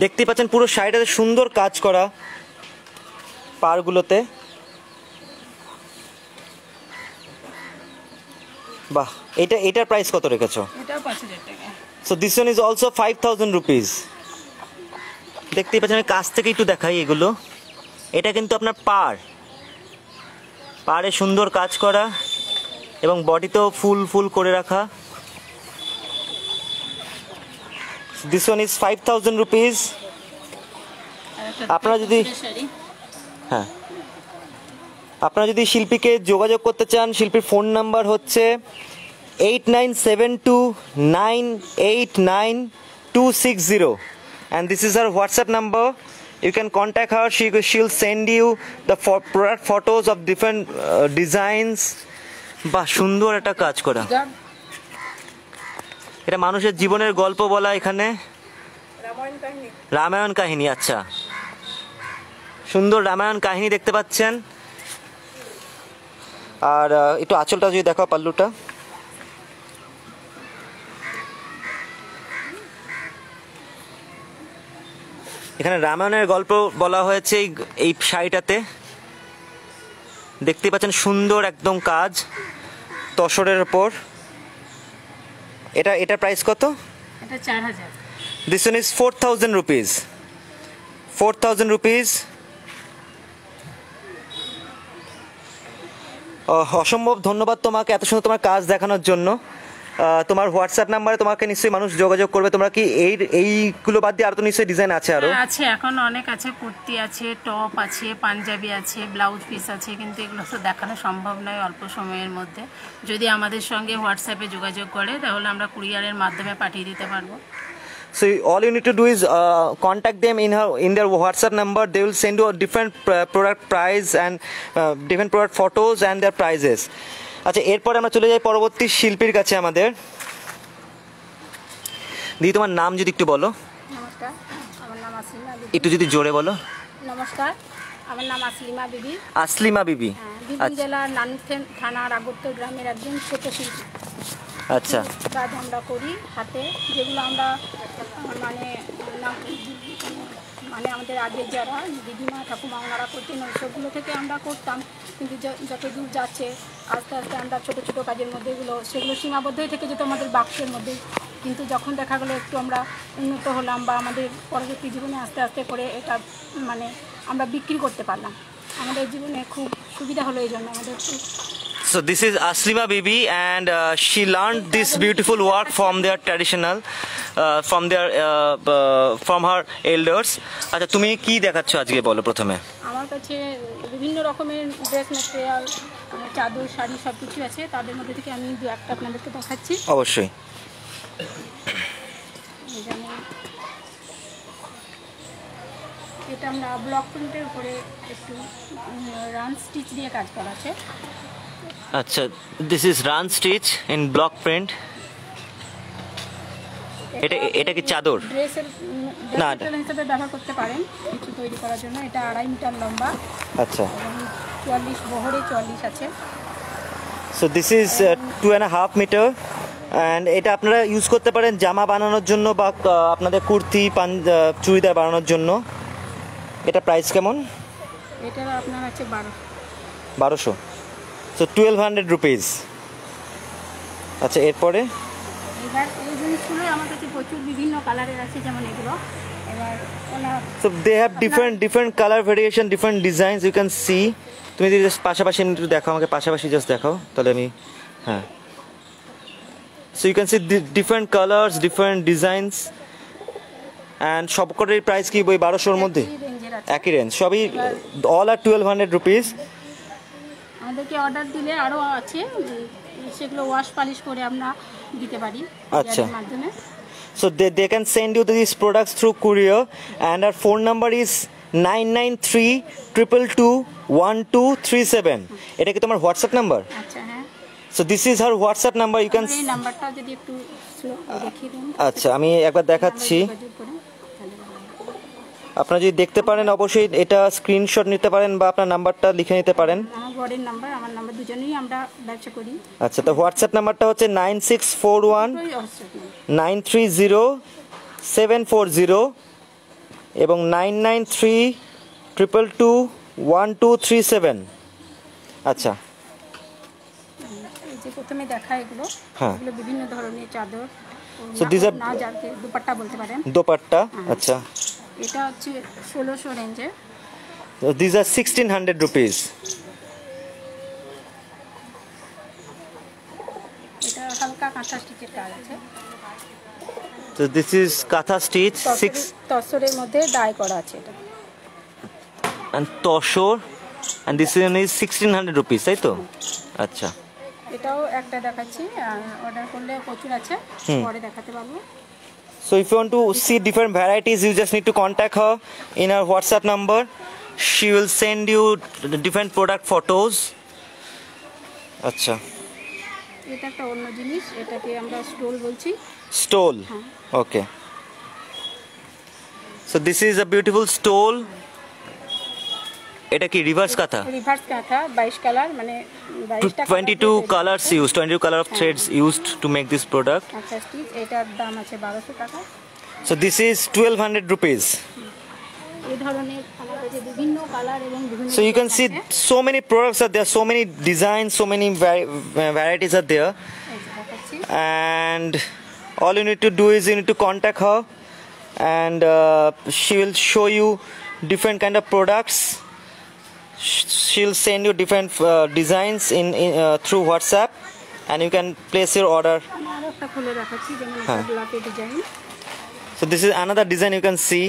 দেখতেই পাচ্ছেন পুরো শাড়িটাতে সুন্দর কাজ করা পারগুলোতে বাহ এটা এটার প্রাইস কত রেখেছো? So this one is also five thousand rupees দেখতেই পাচ্ছেন আমি কাছ থেকে একটু দেখাই এগুলো। এটা কিন্তু আপনার পার পাড়ে সুন্দর কাজ করা এবং বডিতেও ফুল ফুল করে রাখা। This one is five thousand rupees আপনারা যদি- হ্যাঁ। আপনারা যদি শিল্পীকে যোগাযোগ করতে চান শিল্পীর ফোন নাম্বার হচ্ছে eight nine seven two nine eight nine two six zero and this is our WhatsApp number you can contact her she she'll send you the product photos of different designs বা সুন্দর একটা কাজ করা। এটা মানুষের জীবনের গল্প বলা এখানে। রামায়ণ কাহিনী। আচ্ছা। সুন্দর রামায়ণ কাহিনী দেখতে পাচ্ছেন। আর একটু আঁচলটা যদি দেখাও পাল্লুটা। এখানে রামায়ণের গল্প বলা হয়েছে এই শাড়িটাতে দেখতে পাচ্ছেন সুন্দর একদম কাজ তসরের ওপর এটা এটা প্রাইস কত? দিস চার is four is 4,000 rupees. 4,000 rupees. অসম্ভব ধন্যবাদ তোমাকে এত সুন্দর তোমার কাজ দেখানোর জন্য। তোমার হোয়াটসঅ্যাপ নাম্বারে তোমাকে নিশ্চয়ই মানুষ যোগাযোগ করবে। তোমরা কি এই এইগুলো বাদ দিয়ে আরও তো নিশ্চয়ই ডিজাইন আছে আরও? হ্যাঁ, আছে। এখন অনেক আছে। কুর্তি আছে টপ আছে পাঞ্জাবি আছে ব্লাউজ পিস আছে। কিন্তু এগুলো তো দেখানো সম্ভব নয় অল্প সময়ের মধ্যে। যদি আমাদের সঙ্গে হোয়াটসঅ্যাপে যোগাযোগ করে তাহলে আমরা কুরিয়ারের মাধ্যমে পাঠিয়ে দিতে পারব। So all you need to do is uh, contact them in her in their WhatsApp number. They will send you a different pr- product price and uh, different product photos and their prices. আচ্ছা এরপরে আমরা চলে যাই পরবর্তী শিল্পীর কাছে আমাদের। দিদি তোমার নাম যদি একটু বলো। নমস্কার আমার নাম আসলিমা বিবি একটু যদি জোরে বলো। নমস্কার আমার নাম আসলিমা বিবি আসলিমা বিবি। হ্যাঁ, বীরভূম আচ্ছা। জেলার নানুথেন থানার আগরতল গ্রামের একজন ছোট শিল্পী। আচ্ছা। কাজ আমরা করি হাতে যেগুলো আমরা মানে মানে আমাদের আগে যারা দিদিমা, ঠাকুমা, ওনারা করতেন, ওইসবগুলো থেকে আমরা করতাম। কিন্তু যত দূর যাচ্ছে, আস্তে আস্তে আমরা ছোটো ছোটো কাজের মধ্যে এগুলো, সেগুলো সীমাবদ্ধই থেকে যেত আমাদের বাক্সের মধ্যে। কিন্তু যখন দেখা গেলো একটু আমরা উন্নত হলাম বা আমাদের পরবর্তী জীবনে আস্তে আস্তে করে এটা মানে আমরা বিক্রি করতে পারলাম। আমাদের জীবনে খুব সুবিধা হলো এই জন্য আমাদের So this is Aslima Bibi, and uh, she learned this beautiful work from their traditional, uh, from their uh, uh, from her elders. আচ্ছা তুমি কি দেখাচ্ছ আজকে বলো প্রথমে? আমার কাছে বিভিন্ন রকমের ড্রেস মেটেরিয়াল চাদর শাড়ি সব কিছু আছে। তাদের মধ্যে থেকে আমি দু একটা আপনাদেরকে দেখাচ্ছি। অবশ্যই। যেমন এটা আমরা ব্লক প্রিন্টের উপরে একটু রান স্টিচ দিয়ে কাজ করা আছে আচ্ছা this is run stitch in block print এটা এটা কি চাদর? ড্রেসের না, হিসেবে ব্যবহার করতে পারেন কিছু তৈরি করার জন্য। এটা আড়াই মিটার লম্বা। আচ্ছা। চুয়াল্লিশ বহরে চুয়াল্লিশ আছে। So this is two and half metre and এটা আপনারা ইউজ করতে পারেন জামা বানানোর জন্য বা আপনাদের কুর্তি পান চুড়িদার বানানোর জন্য। এটা প্রাইস কেমন? এটা আপনার আছে বারো। বারোশো। সো টুয়েলভ হান্ড্রেড রুপিস আচ্ছা এরপরে? এবার এই জিনিসগুলোই আমার কাছে প্রচুর বিভিন্ন কালারের আছে যেমন এগুলো। So they have different different colour variation different designs you can see তুমি যদি just পাশাপাশি একটু দেখাও আমাকে পাশাপাশি জাস্ট দেখাও তাহলে আমি হ্যাঁ। So you can see different colours different designs and সবকটার price কি ওই বারোশোর মধ্যে? একই রেঞ্জ সবই all are twelve hundred rupees আমাদেরকে অর্ডার দিলে আরও আছে সেগুলো ওয়াশ পালিশ করে আমরা দিতে পারি আচ্ছা। মাধ্যমে। So they, they can send you these products through courier and our phone number is 993 222 1237 এটা কি তোমার হোয়াটসঅ্যাপ নাম্বার আচ্ছা হ্যাঁ। So this is her WhatsApp number you can এই নাম্বারটা যদি একটু দেখিয়ে দিন। আচ্ছা আমি একবার দেখাচ্ছি আমরা যোগাযোগ করে তাহলে ভালো হবে। আপনারা যদি দেখতে পারেন অবশ্যই এটা স্ক্রিনশট নিতে পারেন বা আপনার নাম্বারটা লিখে নিতে পারেন। নাম্বার আমার নাম্বার দুজনেই আমরা ব্যবসা করি। আচ্ছা তো হোয়াটসঅ্যাপ নাম্বারটা হচ্ছে nine six four one. Nine three zero seven four zero এবং nine nine three triple two one two three seven. আচ্ছা। যে প্রথমে দেখা এগুলো হ্যাঁ। এগুলো বিভিন্ন ধরনের চাদর দুপাট্টা বলতে পারেন। দোপাট্টা। আচ্ছা। এটা হচ্ছে ষোলোশো রেঞ্জে তো this are sixteen hundred rupees এটা হালকা কাঁথা স্টিচের কাজ আছে। তো this is kantha stitch six তসরের- তসরের মধ্যে ডাই করা আছে এটা। And tussar and this is sixteen hundred rupees তাই তো? আচ্ছা। এটাও একটা দেখাচ্ছি অর্ডার করলে প্রচুর আছে পরে দেখাতে পারব। So if you want to see different varieties, you just need to contact her in her WhatsApp number. She will send you different product photos. আচ্ছা এটা একটা অন্য জিনিস এটাকে আমরা স্টোল বলছি stole. Okay. So this is a beautiful stole. এটা কি রিভার্স কাঁথা রিভার্স কাঁথা বাইশ কালার মানে বাইশটা twenty two colours use twenty two colour of threads used to make this product আচ্ছা স্টিচ এটার দাম আছে বারোশো টাকা so this is twelve hundred rupees এই ধরনের আমার কাছে বিভিন্ন কালার এবং বিভিন্ন So you can see so many products are there, so many designs, so many vari- varieties are there, and all you need to do is you need to contact her, and uh, she will show you different kind of products. Sh- She'll send you different uh, designs in, in uh, through WhatsApp, and you can place your order. হ্যাঁ। Design So this is another design you can see.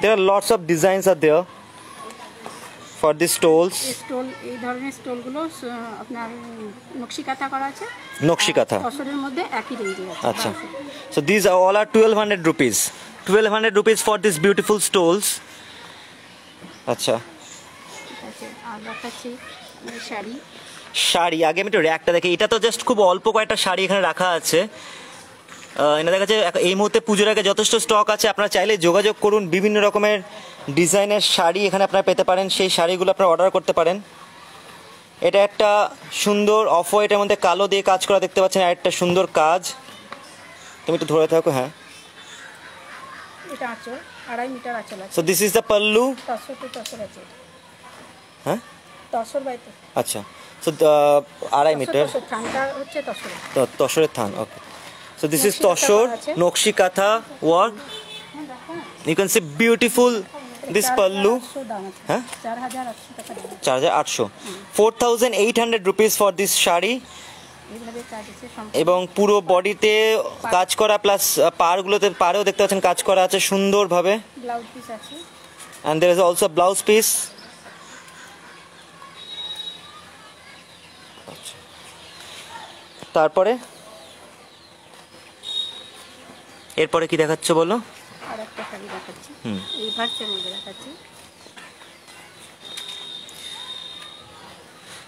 There are lots of designs are there for these stoles. Stole এই ধরনের স্টোলগুলো আপনার নকশি কাঁথা করা আছে নকশি কাঁথা। ফসলের মধ্যে একই রেঞ্জে আছে Acha. 1200 So these are all are 1200 rupees. 1200 rupees for these beautiful stoles. আচ্ছা আর দেখাচ্ছি শাড়ি। শাড়ি আগে আমি একটু র্যাকটা দেখি। এটা তো জাস্ট খুব অল্প কয়েকটা শাড়ি এখানে রাখা আছে। আহ, এনাদের কাছে এই মুহূর্তে পুজোর আগে যথেষ্ট স্টক আছে। আপনারা চাইলে যোগাযোগ করুন বিভিন্ন রকমের ডিজাইনের শাড়ি এখানে আপনারা পেতে পারেন। সেই শাড়িগুলো আপনারা অর্ডার করতে পারেন। এটা একটা সুন্দর অফ হোয়াইটের মধ্যে কালো দিয়ে কাজ করা দেখতে পাচ্ছেন আর একটা সুন্দর কাজ। তুমি একটু ধরে থাকো হ্যাঁ। এটা আঁচল আড়াই মিটার আঁচল আছে। So this is the pallu. Tussar to tussar আছে এটা। হ্যাঁ? তসর আচ্ছা সো আড়াই মিটার? তসরের থান okay so this is tussar করা nakshi kantha work you can see beautiful this pallu হ্যাঁ? চার হাজার আটশো four thousand eight hundred rupees for this sari. এবং পুরো বডিতে কাজ করা প্লাস পারগুলোতে পাড়েও দেখতে পাচ্ছেন কাজ করা আছে সুন্দরভাবে। ব্লাউজ পিস আছে। And there is also blouse piece তারপরে? এরপরে কি দেখাচ্ছ বলো? আর একটা শাড়ি দেখাচ্ছি। হুম। রিভার্সের মধ্যে দেখাচ্ছি।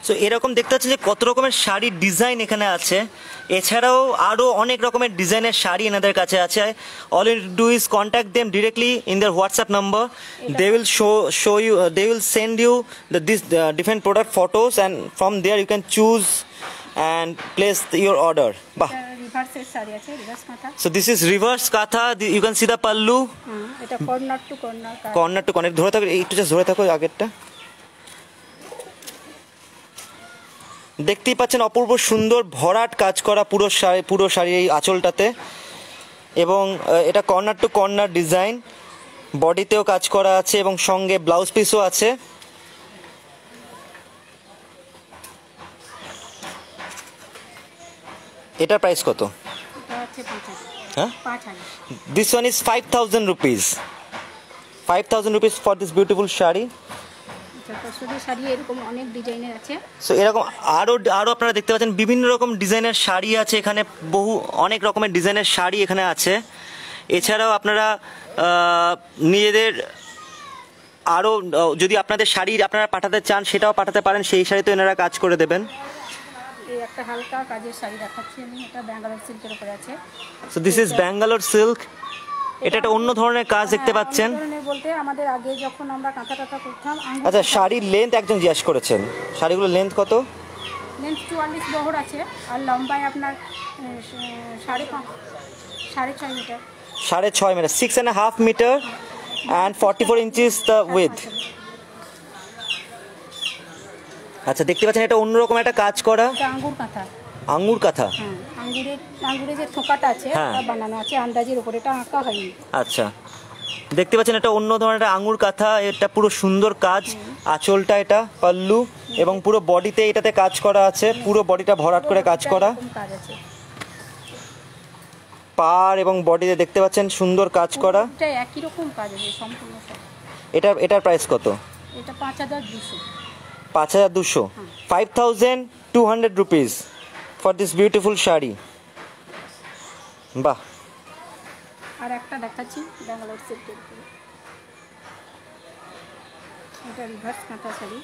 সো এরকম দেখতে পাচ্ছেন যে কত রকমের শাড়ির ডিজাইন এখানে আছে। এছাড়াও আরও অনেক রকমের ডিজাইনের শাড়ি এনাদের কাছে আছে। All you do is contact them directly in their WhatsApp number they will show show you they will send you the this different product photos and from there you can choose আছে reverse kantha. So this is reverse kantha you can see the pallu hmm, এটা corner to corner কাজ corner to corner ধরে থাকো একটু just ধরে থাকো আগেরটা। দেখতেই পাচ্ছেন অপূর্ব সুন্দর ভরাট কাজ করা পুরো শাড়ি পুরো শাড়ি এই আঁচলটাতে। এবং এটা কর্নার টু কর্নার ডিজাইন বডিতেও কাজ করা আছে এবং সঙ্গে ব্লাউজ পিসও আছে। এটার প্রাইস কত? হ্যাঁ? This one is five thousand rupees five thousand rupees for this beautiful sari? Sari এরকম অনেক ডিজাইনের আছে। সো এরকম আরও আরও আপনারা দেখতে পাচ্ছেন বিভিন্ন রকম ডিজাইনের শাড়ি আছে এখানে বহু অনেক রকমের ডিজাইনের শাড়ি এখানে আছে। এছাড়াও আপনারা নিজেদের আরও যদি আপনাদের শাড়ি আপনারা পাঠাতে চান সেটাও পাঠাতে পারেন সেই শাড়িতে এনারা কাজ করে দেবেন। এই একটা হালকা কাজের শাড়ি দেখাচ্ছি আমি এটা ব্যাঙ্গালোর সিল্কের উপরে আছে। So this is Bangalore silk এটা একটা অন্য ধরনের কাজ দেখতে হ্যাঁ, পাচ্ছেন? বলতে আমাদের আগে যখন আমরা কাঁথা টাথা করতাম আচ্ছা শাড়ির লেন্থ একজন জিজ্ঞাসা করেছেন। শাড়িগুলোর লেন্থ কত? লেন্থ চুয়াল্লিশ বহর আছে আর লম্বায় আপনার সাড়ে পাঁচ সাড়ে ছয় মিটার সাড়ে ছয় metre six and half metre and forty four inches the with আচ্ছা দেখতে পাচ্ছেন এটা অন্যরকম একটা কাজ করা। আঙ্গুর কাঁথা। হ্যাঁ আঙ্গুরের আঙ্গুরের যে থোকাটা আছে হ্যাঁ। বানানো আছে আন্দাজের উপরে এটা আঁকা হয়নি। আচ্ছা। দেখতে পাচ্ছেন এটা অন্য ধরনের আঙুর কাঁথা এটা পুরো সুন্দর কাজ। আঁচলটা এটা পাল্লু এবং পুরো বডিতে এটাতে কাজ করা আছে পুরো বডিটা ভরাট করে কাজ করা। পার এবং বডিতে দেখতে পাচ্ছেন সুন্দর কাজ করা। এটা একই রকম কাজ আছে সম্পূর্ণ এটা এটার প্রাইস কত? এটা পাঁচ হাজার দুশো। পাঁচ হাজার দুশো। Five thousand two hundred rupees for this beautiful sari. বাহ। আর একটা দেখাচ্ছি ব্যাঙ্গালোর সিল্কের এটা reverse kantha sari.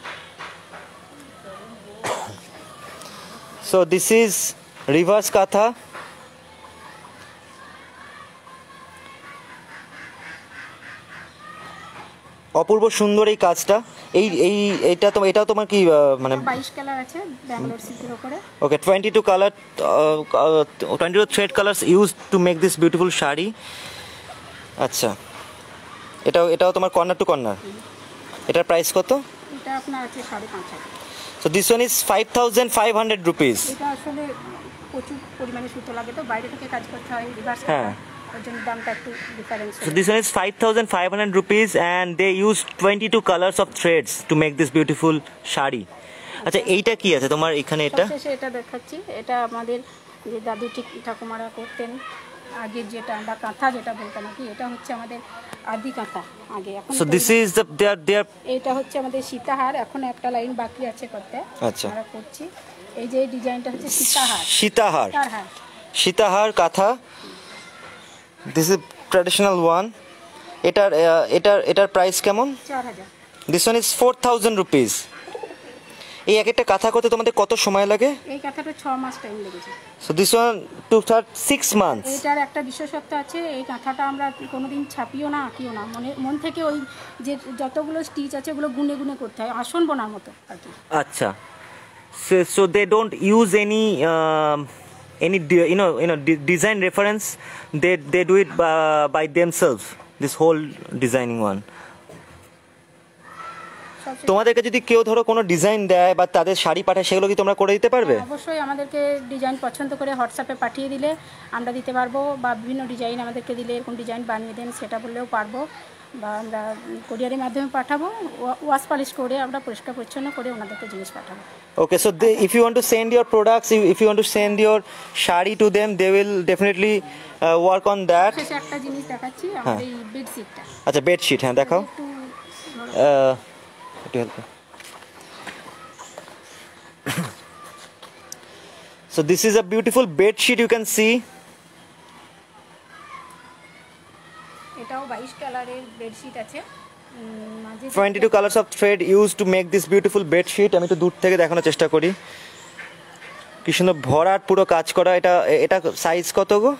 So this is reverse kantha. অপূর্ব সুন্দর এই কাজটা। এই এই এইটা তো এটা তোমার কি মানে বাইশ কালার আছে ব্যাঙ্গালোর সিল্কের উপরে okay twenty two colour twenty two thread colours use to make this beautiful sari. আচ্ছা এটাও এটাও তোমার কর্নার টু কর্নার এটার প্রাইস কত? এটা আপনার আছে সাড়ে পাঁচ হাজার। So this one is five thousand five hundred rupees এটা আসলে প্রচুর পরিমাণে সুতো লাগে তো বাইরে থেকে কাজ করতে হয় রিভার্স হ্যাঁ। ওর জন্য দামটা একটু difference So this one is 5,500 rupees and they use 22 colors of threads to make this beautiful shari. আচ্ছা এইটা কি আছে তোমার এখানে এটা? সবশেষে এটা দেখাচ্ছি। এটা আমাদের যে দাদু ঠিক ঠাকুমারা করতেন আগের যেটা আমরা কাঁথা যেটা বলতাম কি এটা হচ্ছে আমাদের আদি কাঁথা আগে। এখন so this is the there there এটা হচ্ছে আমাদের সীতাহার এখন একটা লাইন বাকি আছে করতে। আচ্ছা। আমরা করছি। এই যে ডিজাইনটা হচ্ছে সীতাহার। সীতাহার। সীতাহার kantha. This is traditional one এটার এটার এটার প্রাইস কেমন? This one is four thousand rupees এই এক একটা কাঁথা করতে তোমাদের কত সময় লাগে? এই কাঁথাটা ছ মাস টাইম লেগেছে। So this one to third six months এটার একটা বিশেষত্ব আছে এই কাঁথাটা আমরা কোনোদিন ছাপিও না আঁকিও না। মনে মন থেকে ওই যে যতগুলো স্টিচ আছে ওগুলো গুনে গুনে করতে হয় আসন বোনার মতো আচ্ছা. So, so they don't use any you know you know de- design reference. They they do it by, by themselves. This whole designing one. তোমাদেরকে যদি কেউ ধরো কোনো ডিজাইন দেয় বা তাদের শাড়ি পাঠায় সেগুলো কি তোমরা করে দিতে পারবে অবশ্যই আমাদেরকে ডিজাইন পছন্দ করে হোয়াটসঅ্যাপে পাঠিয়ে দিলে আমরা দিতে পারব বা বিভিন্ন ডিজাইন আমাদেরকে দিলে এরকম ডিজাইন বানিয়ে দেন সেটা বললেও পারব বা আমরা কুরিয়ারের মাধ্যমে পাঠাবো ওয়াশ পালিশ করে আমরা পরিষ্কার পরিচ্ছন্ন করে ওনাদেরকে জিনিস পাঠাবো। Okay so if you want to send your products if you want to send your sari to them they will definitely work on that শেষে একটা জিনিস দেখাচ্ছি আমাদের এই বেডশিটটা আচ্ছা বেডশিট হ্যাঁ দেখাও। একটু help so this is a beautiful bedsheet you can see এটাও বাইশ কালারের বেডশিট আছে। মাঝে 22 colors of thread used to make this beautiful bed sheet আমি একটু দূর থেকে দেখানোর চেষ্টা করি। কি সুন্দর ভরাট পুরো কাজ করা এটা এটা সাইজ কত গো?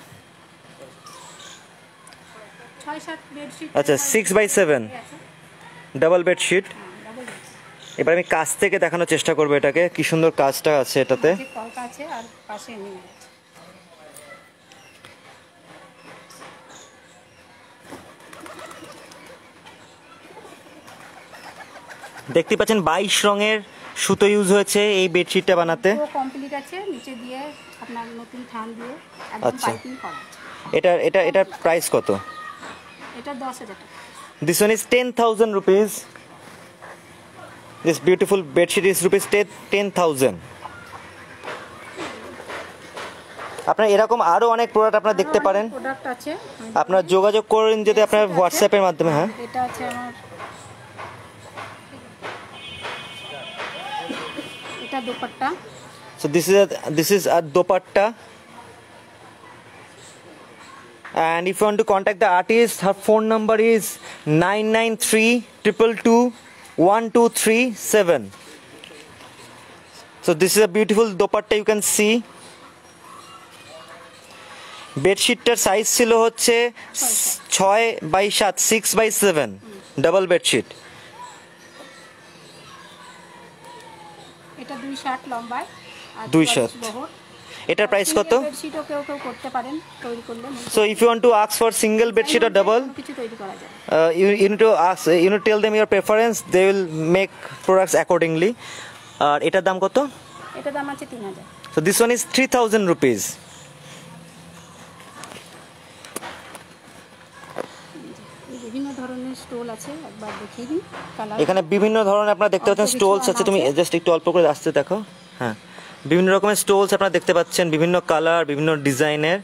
বেডশিট আচ্ছা six by seven double bedsheet এবার আমি কাছ থেকে দেখানোর চেষ্টা করব এটাকে কি সুন্দর কাজটা আছে এটাতে। আছে আর পাশে দেখতে পাচ্ছেন বাইশ রঙের সুতো ইউজ হয়েছে এই বেডশিটটা বানাতে। কমপ্লিট আছে নিচে দিয়ে আপনার নতুন থান দিয়ে আচ্ছা। এটা এটা এটার প্রাইস কত? এটা টাকা। This one is 10,000 rupees. This beautiful bed sheet is 10,000. আপনার এরকম আরও অনেক প্রোডাক্ট আপনারা দেখতে পারেন। আপনারা যোগাযোগ করেন যদি আপনার হোয়াটসঅ্যাপের মাধ্যমে হ্যাঁ। এটা আছে আমার এটা dupatta So this is a, this is a dopatta. And if you want to contact the artist, her phone number is 993 222 1237. So this is a beautiful dopatta you can see. বেডশিটটার সাইজ ছিল হচ্ছে ছয় by সাত six by seven double bedsheet এটা দুই shirt লম্বায় আর দুই shirt. এটার প্রাইস কত? বেডশিটও কেউ কেউ করতে পারেন তৈরি করলে so if you want to ask for single bedsheet or double কিছু তৈরি করা যায়। You you need to ask you need to tell them your preference they will make আর এটার দাম কত? এটার দাম আছে তিন হাজার। So this one is 3000 rupees বিভিন্ন ধরনের স্টোল আছে একবার দেখিয়ে দিন কালার এখানে বিভিন্ন ধরনের আপনারা দেখতে পাচ্ছেন স্টোলস আছে তুমি জাস্ট একটু অল্প করে আসতে দেখো। হ্যাঁ। বিভিন্ন রকমের স্টোলস আপনারা দেখতে পাচ্ছেন বিভিন্ন কালার বিভিন্ন ডিজাইনের।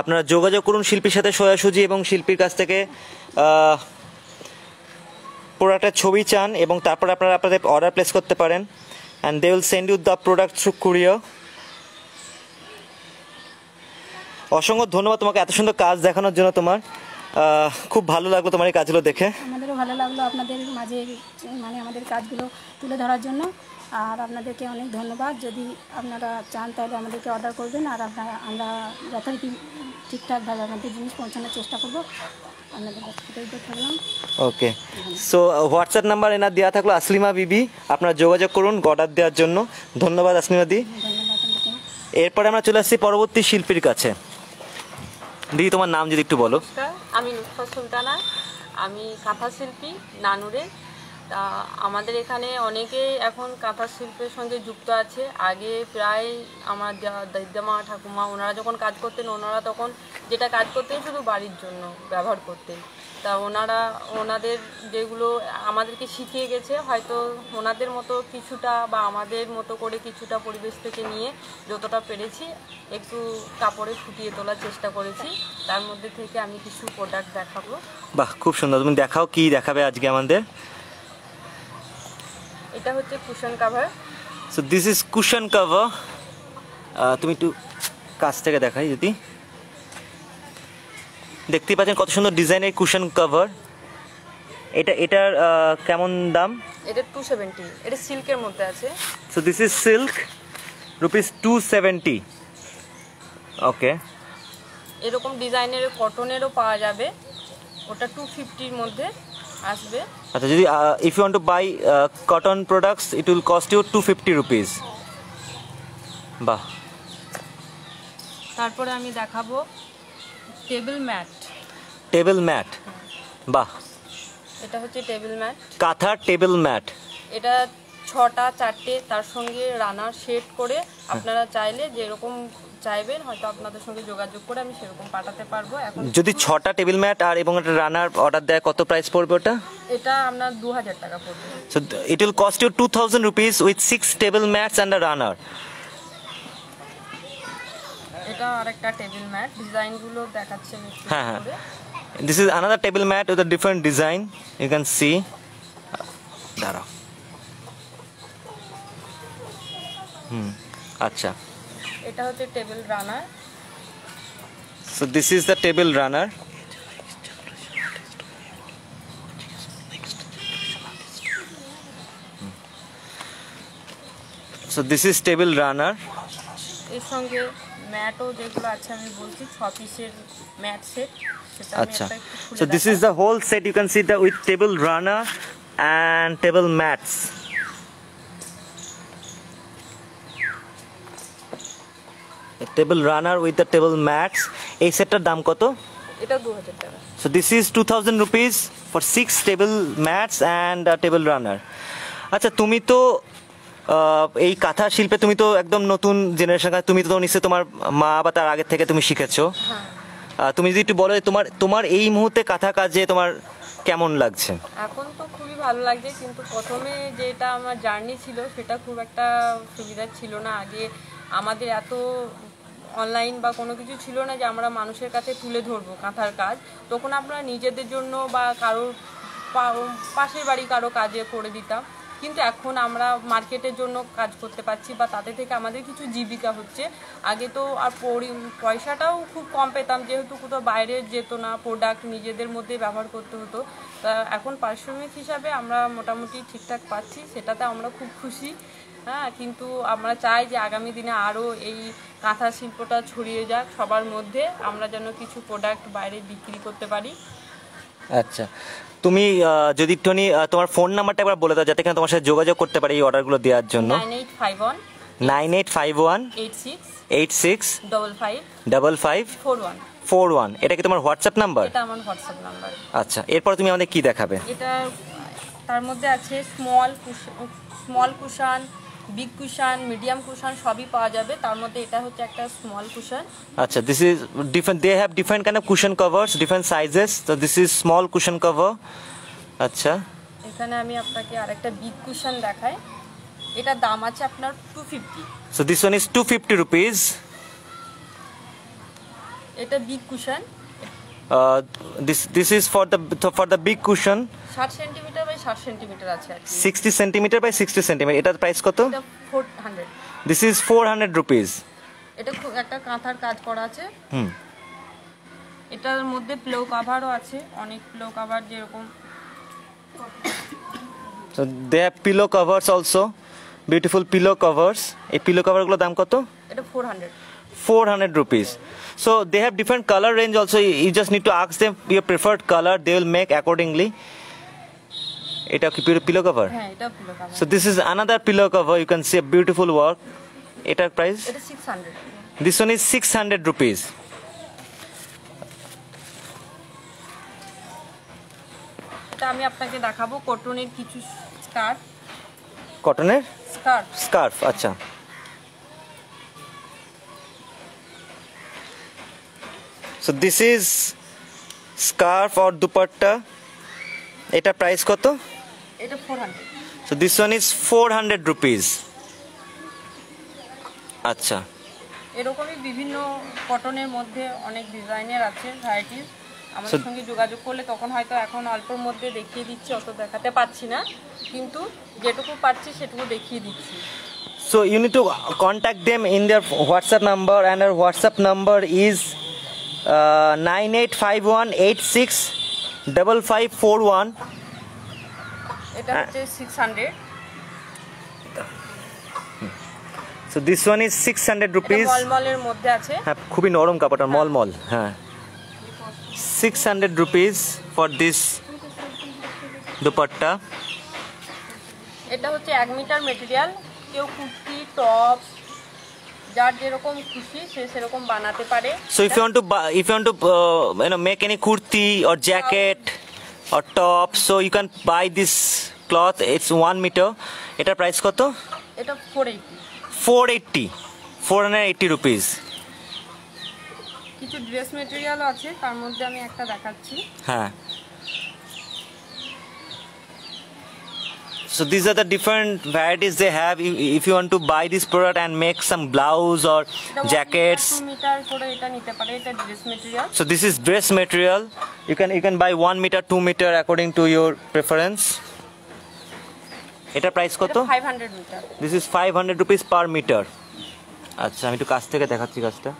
আপনারা যোগাযোগ করুন শিল্পীর সাথে সোজাসুজি এবং শিল্পীর কাছ থেকে প্রোডাক্টের ছবি চান এবং তারপর আপনারা আপনাদের অর্ডার প্লেস করতে পারেন। And they will send you the product through courier অসংখ্য ধন্যবাদ তোমাকে এত সুন্দর কাজ দেখানোর জন্য তোমার। খুব ভালো লাগল তোমার এই কাজগুলো দেখে। আমাদেরও ভালো লাগল আপনাদের মাঝে মানে আমাদের কাজগুলো তুলে ধরার জন্য। আর আপনাদেরকে অনেক ধন্যবাদ। যদি আপনারা চান তাহলে আমাদেরকে অর্ডার করবেন। আর আপনারা আমরা যথারীতি ঠিকঠাকভাবে আমাদের জিনিস পৌঁছানোর চেষ্টা করব। আপনাদের ওকে সো হোয়াটসঅ্যাপ নাম্বার এনার দেওয়া থাকল আসলিমা বিবি। আপনারা যোগাযোগ করুন অর্ডার দেওয়ার জন্য। ধন্যবাদ আসলিমা দি। ধন্যবাদ এরপরে আমরা চলে আসছি পরবর্তী শিল্পীর কাছে। দিদি, তোমার নাম যদি একটু বলো। আমি নুসফা সুলতানা। আমি কাঁথা শিল্পী, নানুরে। তা, আমাদের এখানে অনেকেই এখন কাঁথা শিল্পের সঙ্গে যুক্ত আছে। আগে প্রায় আমার দাদিমা, ঠাকুমা, ওনারা যখন কাজ করতেন, ওনারা তখন যেটা কাজ করতেন শুধু বাড়ির জন্য ব্যবহার করতেন। তা ওনারা ওনাদের যেগুলো আমাদেরকে শিখিয়ে গেছে হয়তো ওনাদের মতো কিছুটা বা আমাদের মতো করে কিছুটা পরিবেশ থেকে নিয়ে যতটা পেরেছি একটু কাপড়ে ফুটিয়ে তোলার চেষ্টা করেছি। তার মধ্যে থেকে আমি কিছু প্রোডাক্ট দেখাবো। বাহ খুব সুন্দর। তুমি দেখাও কি দেখাবে আজকে আমাদের? এটা হচ্ছে cushion cover so this is cushion cover তুমি একটু কাছ থেকে দেখাই যদি। দেখতেই পাচ্ছেন কত সুন্দর ডিজাইনের কুশন কভার এটা এটার কেমন দাম? এটা টু সেভেন্টি এটা সিল্কের মধ্যে আছে। So this is silk, rupees 270. ওকে এরকম ডিজাইনের কটনেরও পাওয়া যাবে। ওটা টু ফিফটির মধ্যে আসবে। আচ্ছা যদি if you want to buy cotton products it will cost you two fifty rupees বাহ। তারপরে আমি দেখাবো টেবিল ম্যাট টেবিল ম্যাট বাহ। এটা হচ্ছে table mat kantha table mat এটা ছটা চারটে তার সঙ্গে রানার সেট করে আপনারা চাইলে যেরকম চাইবেন হয়তো আপনাদের সঙ্গে যোগাযোগ করে আমি সেরকম পাঠাতে পারব। এখন যদি ছটা টেবিল ম্যাট আর এবং একটা রানার অর্ডার দেয় কত প্রাইস পড়বে ওটা? এটা আপনার দু হাজার টাকা পড়বে। So it will cost you two thousand rupees with six table mats and a runner এটা আরেকটা টেবিল ম্যাট ডিজাইনগুলো দেখাচ্ছে আমি হ্যাঁ হ্যাঁ। This is another table mat with a different design you can see দাঁড়াও। হুম আচ্ছা। এটা হচ্ছে table runner So this is the table runner. So this is table runner. এর সঙ্গে ম্যাটও যেগুলো আছে আমি বলছি ছ পিসের ম্যাট সেট সেটা আচ্ছা is দেখাই। the whole set you can see the with table runner and table mats. A table runner with the table mats. এই সেটটার দাম কত? এটা দু হাজার টাকা So this is 2000 rupees for six table mats and a table runner. আচ্ছা তুমি তো এই কাঁথা শিল্পে তুমি তো একদম নতুন জেনারেশন তুমি তো নিশ্চয়ই তোমার মা বা তার আগের থেকে তুমি শিখেছো। তুমি যদি একটু বলো তোমার তোমার এই মুহূর্তে কাঁথা কাজে তোমার কেমন লাগছে? এখন তো খুবই ভালো লাগছে কিন্তু প্রথমে যেটা আমার জার্নি ছিল সেটা খুব একটা সুবিধা ছিল না। আগে আমাদের এত অনলাইন বা কোনো কিছু ছিল না যে আমরা মানুষের কাছে তুলে ধরবো কাঁথার কাজ। তখন আমরা নিজেদের জন্য বা কারোর পাশের বাড়ি কারও কাজে করে দিতাম। কিন্তু এখন আমরা মার্কেটের জন্য কাজ করতে পারছি বা তাদের থেকে আমাদের কিছু জীবিকা হচ্ছে। আগে তো আর পয়সাটাও খুব কম পেতাম, যেহেতু কোথাও বাইরে যেত না প্রোডাক্ট নিজেদের মধ্যে ব্যবহার করতে হতো। তা এখন পারিশ্রমিক হিসাবে আমরা মোটামুটি ঠিকঠাক পাচ্ছি, সেটাতে আমরা খুব খুশি। হ্যাঁ কিন্তু আমরা চাই যে আগামী দিনে আরও এই কাঁথা শিল্পটা ছড়িয়ে যাক, সবার মধ্যে আমরা যেন কিছু প্রোডাক্ট বাইরে বিক্রি করতে পারি। আচ্ছা। তুমি যদি একটুখানি তোমার ফোন নাম্বারটা একবার বলে দাও যাতে কিনা তোমার সাথে যোগাযোগ করতে পারে এই অর্ডারগুলো দেওয়ার জন্য। Nine eight five one eight six double five four one এটা কি তোমার হোয়াটসঅ্যাপ নাম্বার? এটা আমার হোয়াটসঅ্যাপ নাম্বার। আচ্ছা এরপর তুমি আমাদের কি দেখাবে? এটা তার মধ্যে আছে small small cushion big cushion medium cushion সবই পাওয়া যাবে। তার মধ্যে এটা হচ্ছে একটা স্মল কুশন। আচ্ছা this is different they have different kind of cushion covers different sizes তো this is small cushion cover আচ্ছা। এখানে আমি আপনাকে আরেকটা বিগ কুশন দেখাই। এটার দাম আছে আপনার two fifty so this one is two fifty rupees এটা big cushion this this is for the for the big cushion ষাট সেন্টিমিটার বাই ষাট সেন্টিমিটার আছে আর কি sixty centimetre by sixty centimetre এটার প্রাইস কত এটা four hundred this is four hundred rupees এটা খুব একটা কাঁথার কাজ করা আছে হুম এটার মধ্যে প্লো কাভারও আছে অনেক প্লো কাভার যেরকম So they have pillow covers also. Beautiful pillow covers. এই pillow cover গুলোর দাম কত? এটা four hundred 400 rupees. So they have different color range also. You just need to ask them your preferred color. They will make accordingly. এটা কি? হ্যাঁ pillow cover So this is another pillow cover. You can see a beautiful work. এটার price? এটা six hundred This one is 600 rupees. এটা আমি আপনাকে দেখাবো কটনের কিছু স্কার্ফ কটনের স্কার্ফ স্কার্ফ আচ্ছা so this is scarf or dupatta এটা প্রাইস কত? এটা four hundred so this one is four hundred rupees আচ্ছা। এরকমই বিভিন্ন কটনের মধ্যে অনেক ডিজাইনের আছে ভ্যারাইটিস আমাদের সঙ্গে যোগাযোগ করলে তখন হয়তো এখন অল্পর মধ্যে দেখিয়ে দিচ্ছি অত দেখাতে পাচ্ছি না। কিন্তু যেটুকু পাচ্ছি সেটুকু দেখিয়ে দিচ্ছি। So you need to contact them in their WhatsApp number, and their WhatsApp number is one eight six double five four one. এটা হচ্ছে six hundred is six hundred rupees. মলমলের মধ্যে আছে। হ্যাঁ খুবই নরম কাপড়টা মলমল হ্যাঁ। Six hundred rupees for this dupatta. এটা হচ্ছে এক মিটার মেটেরিয়াল কেউ কুর্তি টপ যার যেরকম খুশি সে সেরকম বানাতে পারে So if you want to buy, if you want to uh, you know make any kurti or jacket or top, so you can buy this cloth. It's one meter. এটার price কত? এটা four eighty 480. 480 rupees. কিছু dress মেটেরিয়ালও আছে তার মধ্যে আমি একটা দেখাচ্ছি হ্যাঁ So these are the different varieties they have. If you want to buy this product and make some blouse or jackets, So this is dress material. You can you can buy one meter, two meter according to your preference. এটা price কত এটা five hundred meter this is five hundred rupees per meter আচ্ছা আমি একটু কাছ থেকে দেখাচ্ছি কাজটা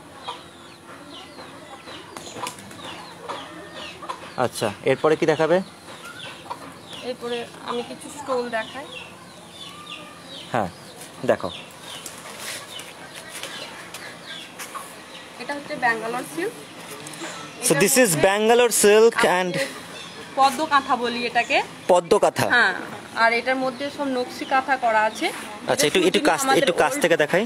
আচ্ছা এরপরে কি দেখাবে এরপরে আমি কিছু স্টোল দেখাই। হ্যাঁ দেখো। এটা হচ্ছে Bangalore silk. So this is Bangalore silk and পদ্ম কাঁথা বলি এটাকে। পদ্ম কাঁথা হ্যাঁ আর এটার মধ্যে সব নকশি কাঁথা করা আছে। আচ্ছা একটু একটু কাছ একটু কাছ থেকে দেখাই।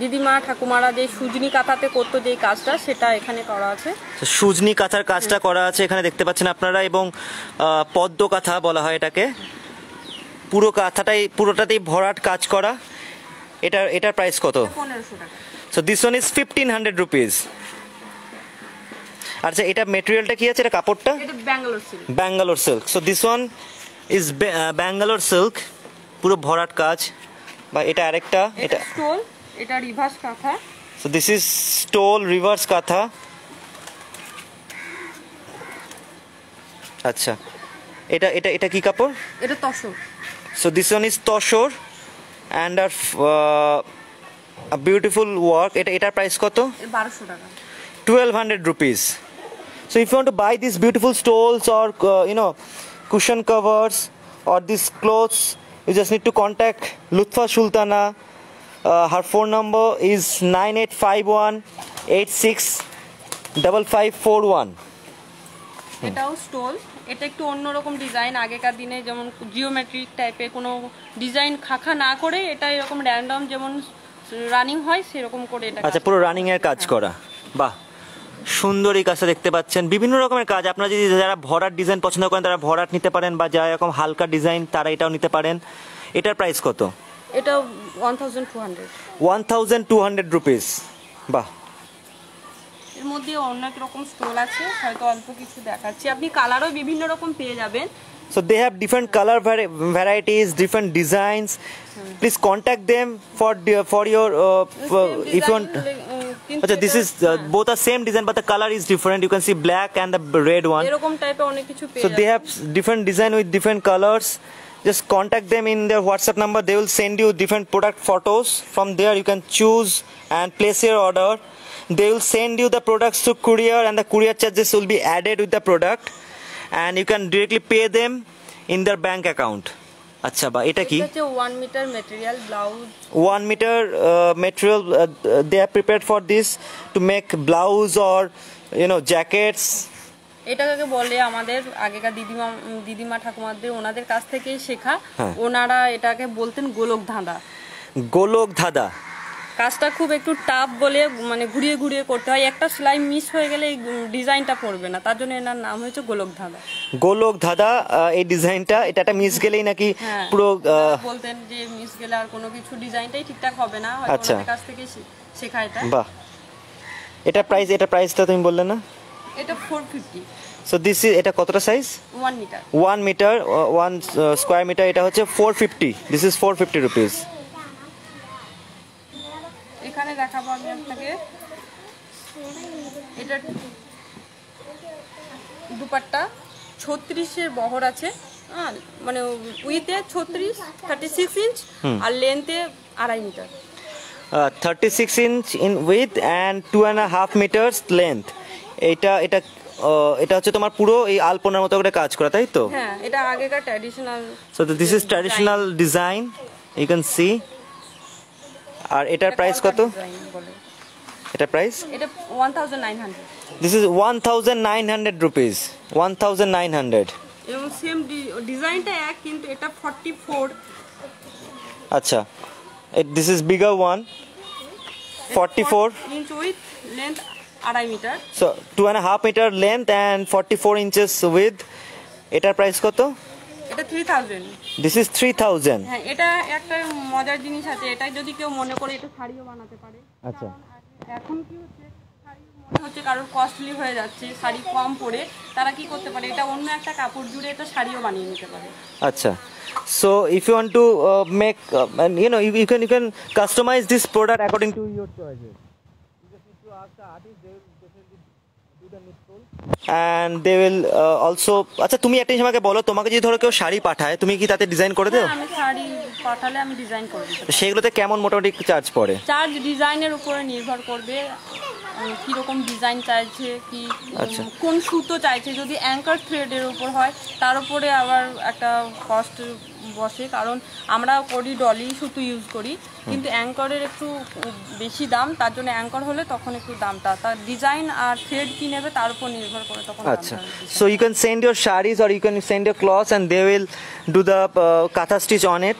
দিদিমা ঠাকুমারা যে সুজনি কাঁথাতে করতো যে কাজটা সেটা এখানে করা আছে। সুজনি কাঁথার কাজটা করা আছে এখানে দেখতে পাচ্ছেন আপনারা এবং পদ্ম কাঁথা বলা হয় এটাকে। পুরো কাঁথাটাই পুরোটাতেই ভরাট কাজ করা। এটা এটার প্রাইস কত? পনেরোশো so this one is fifteen hundred rupees আচ্ছা এটা মেটেরিয়ালটা কি আছে? এটা কাপড়টা? Bangalore silk so this one is Bangalore silk পুরো ভরাট কাজ। বা এটা আরেকটা এটা এটা স্টোল এটা reverse kantha. So this is stole reverse kantha. আচ্ছা এটা এটা এটা কি কাপড়? এটা tussar. So this one is tussar and R beautiful work এটা এটার প্রাইস কত? বারোশো টাকা। Twelve hundred rupees so if you to buy this beautiful stoles or you know cushion covers or this clothes you just need to contact Lutfa Sultana Uh, her phone number is 9851 86 5541. এটাও stole এটা একটু অন্যরকম design আগেকার দিনে যেমন geometric টাইপের কোনো design খাখা না করে এটা এরকম র্যান্ডম যেমন রানিং হয় সেরকম করে এটা আচ্ছা পুরো রানিং এর কাজ করা। বাহ সুন্দর এই কাজটা দেখতে পাচ্ছেন। বিভিন্ন রকমের কাজ। আপনারা যদি যারা ভরাট ডিজাইন পছন্দ করেন তারা ভরাট নিতে পারেন বা যারা এরকম হালকা ডিজাইন তারা এটাও নিতে পারেন। এটার প্রাইস কত? এটা 1200 1200 বাহ। এর মধ্যে অনেক রকম স্টল আছে হয়তো অল্প কিছু দেখাচ্ছি। আপনি কালারও বিভিন্ন রকম পেয়ে যাবেন। So they have different colour varieties different designs please contact them for for your if you want আচ্ছা this is both are same design but the colour is different you can see black and the red one এরকম টাইপের অনেক কিছু পেয়ে যাবেন। So they have different design with different colours Just contact them in their WhatsApp number. They will send you different product photos. From there you can choose and place your order. They will send you the products to courier and the courier charges will be added with the product. And you can directly pay them in their bank account. আচ্ছা বা এটা কি এটা হচ্ছে one metre material blouse one meter uh, material uh, they are prepared for this to make blouse or you know jackets এটাকে বলে আমাদের আগেকার দিদিমা দিদিমা ঠাকুমাদের ওনাদের কাছ থেকেই শেখা। হ্যাঁ। ওনারা এটাকে বলতেন গোলক ধাঁধা। গোলক ধাঁধা। কাজটা খুব একটু টাফ বলে মানে ঘুরিয়ে ঘুরিয়ে করতে হয়। একটা সেলাই মিস হয়ে গেলে এই ডিজাইনটা পড়বে না। তার জন্য এনার নাম হয়েছে গোলক ধাঁধা। গোলক ধাঁধা এই ডিজাইনটা এটা একটা মিস গেলেই নাকি হ্যাঁ। পুরো বলতেন যে মিস গেলে আর কোনো কিছু ডিজাইনটাই ঠিকঠাক হবে না। আচ্ছা। কাছ থেকে শেখা এটা। বাহ। এটা প্রাইস এটা প্রাইসটা তুমি বললে না? এটা four fifty so this is এটা কতটা size one meter one meter one square meter এটা হচ্ছে four fifty this is four fifty rupees এখানে দেখাবো আমি আপনাকে। এটা দুপাট্টা। ছত্রিশের বহর আছে। হ্যাঁ, মানে উইথে ছত্রিশ থার্টি সিক্স ইঞ্চ আর লেন্থে আড়াই meter thirty six inch width and two and half meters length এটা এটা এটা হচ্ছে তোমার পুরো এই আলপনার মতো করে কাজ করা তাই তো? হ্যাঁ এটা আগেকার traditional so this is traditional design you can see আর এটার প্রাইস কত? এটা প্রাইস এটা one thousand nine hundred this is one thousand nine hundred rupees one thousand nine hundred এবং সেম ডিজাইনটা এক কিন্তু এটা ফর্টি ফোর আচ্ছা this is bigger one forty four inch width length আড়াই meter. So two and half meter length and forty four inches width এটার price কত? এটা three thousand this is three thousand হ্যাঁ এটা একটা মজার জিনিস আছে। এটা যদি কেউ মনে করে এটা শাড়িও বানাতে পারে। আচ্ছা। এখন কি হচ্ছে শাড়ি মনে হচ্ছে কারোর কস্টলি হয়ে যাচ্ছে শাড়ি কম পরে তারা কি করতে পারে? এটা অন্য একটা কাপড় জুড়ে এটা শাড়িও বানিয়ে নিতে পারে। Acha. So if you want to uh, make, uh, and you know, you, you can you can customize this product according to your choices. And they will uh, also আচ্ছা তুমি একটা জিনিস আমাকে বলো তোমাকে যদি ধরো কেউ শাড়ি পাঠায় তুমি কি তাতে ডিজাইন করে দেও? হ্যাঁ, আমি শাড়ি পাঠালে আমি ডিজাইন করে দিতে সেগুলোতে কেমন মোটামুটি চার্জ পড়ে? চার্জ ডিজাইনের উপরে নির্ভর করবে। কীরকম ডিজাইন চাইছে কি আচ্ছা। কোন সুতো চাইছে যদি অ্যাঙ্কার থ্রেডের উপর হয় তার উপরে আবার একটা কস্ট বসে। কারণ আমরা করি ডলি সুতো ইউজ করি কিন্তু অ্যাঙ্করের একটু বেশি দাম তার জন্য অ্যাঙ্কর হলে তখন একটু দামটা। তার ডিজাইন আর থ্রেড কি নেবে তার উপর নির্ভর করে তখন আচ্ছা। So you can send can send your sarees can send can send and they and do will do stitch on it.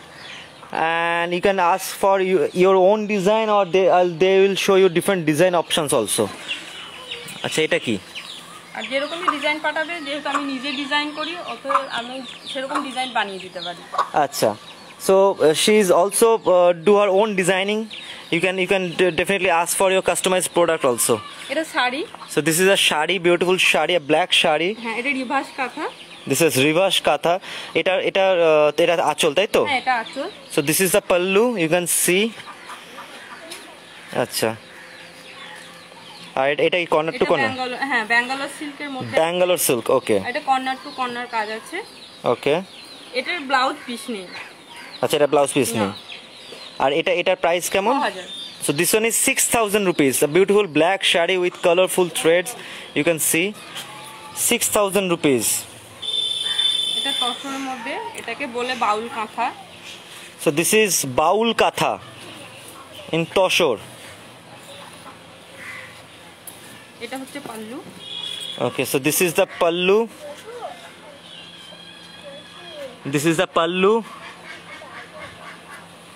and you can ask for your own design or they uh, they will show you different design options also. আচ্ছা এটা কি? আর যেরকমই design পাঠাবে যেহেতু আমি নিজে design করি অথবা আমি সেরকম ডিজাইন বানিয়ে দিতে পারি। আচ্ছা। So she is also do her own designing you can you can definitely ask for your customise product also এটা sari. So this is a sari beautiful sari a black sari. হ্যাঁ এটা reverse কাঁথা। This is reverse katha. এটা এটা এটা আঁচল তাই তো? এটা আঁচল। So this is the pallu. You can see. আচ্ছা। আর এটা- এটা কর্নার টু কর্নার হ্যাঁ ব্যাঙ্গালোর সিল্কের মধ্যে। ব্যাঙ্গালোর সিল্ক ওকে এটা কর্নার টু কর্নার কাজ আছে। ওকে এটার ব্লাউজ পিস নেই। আচ্ছা এটা ব্লাউজ পিস নেই। আর এটা এটার প্রাইস কেমন? ছ হাজার। So this one is six thousand rupees. A beautiful black shari with colorful threads. You can see six এটা তসরের মধ্যে এটাকে বলে বাউল কাঁথা। So this is baul katha in Toshor. এটা হচ্ছে pallu. Okay, so this is the pallu. This is the pallu.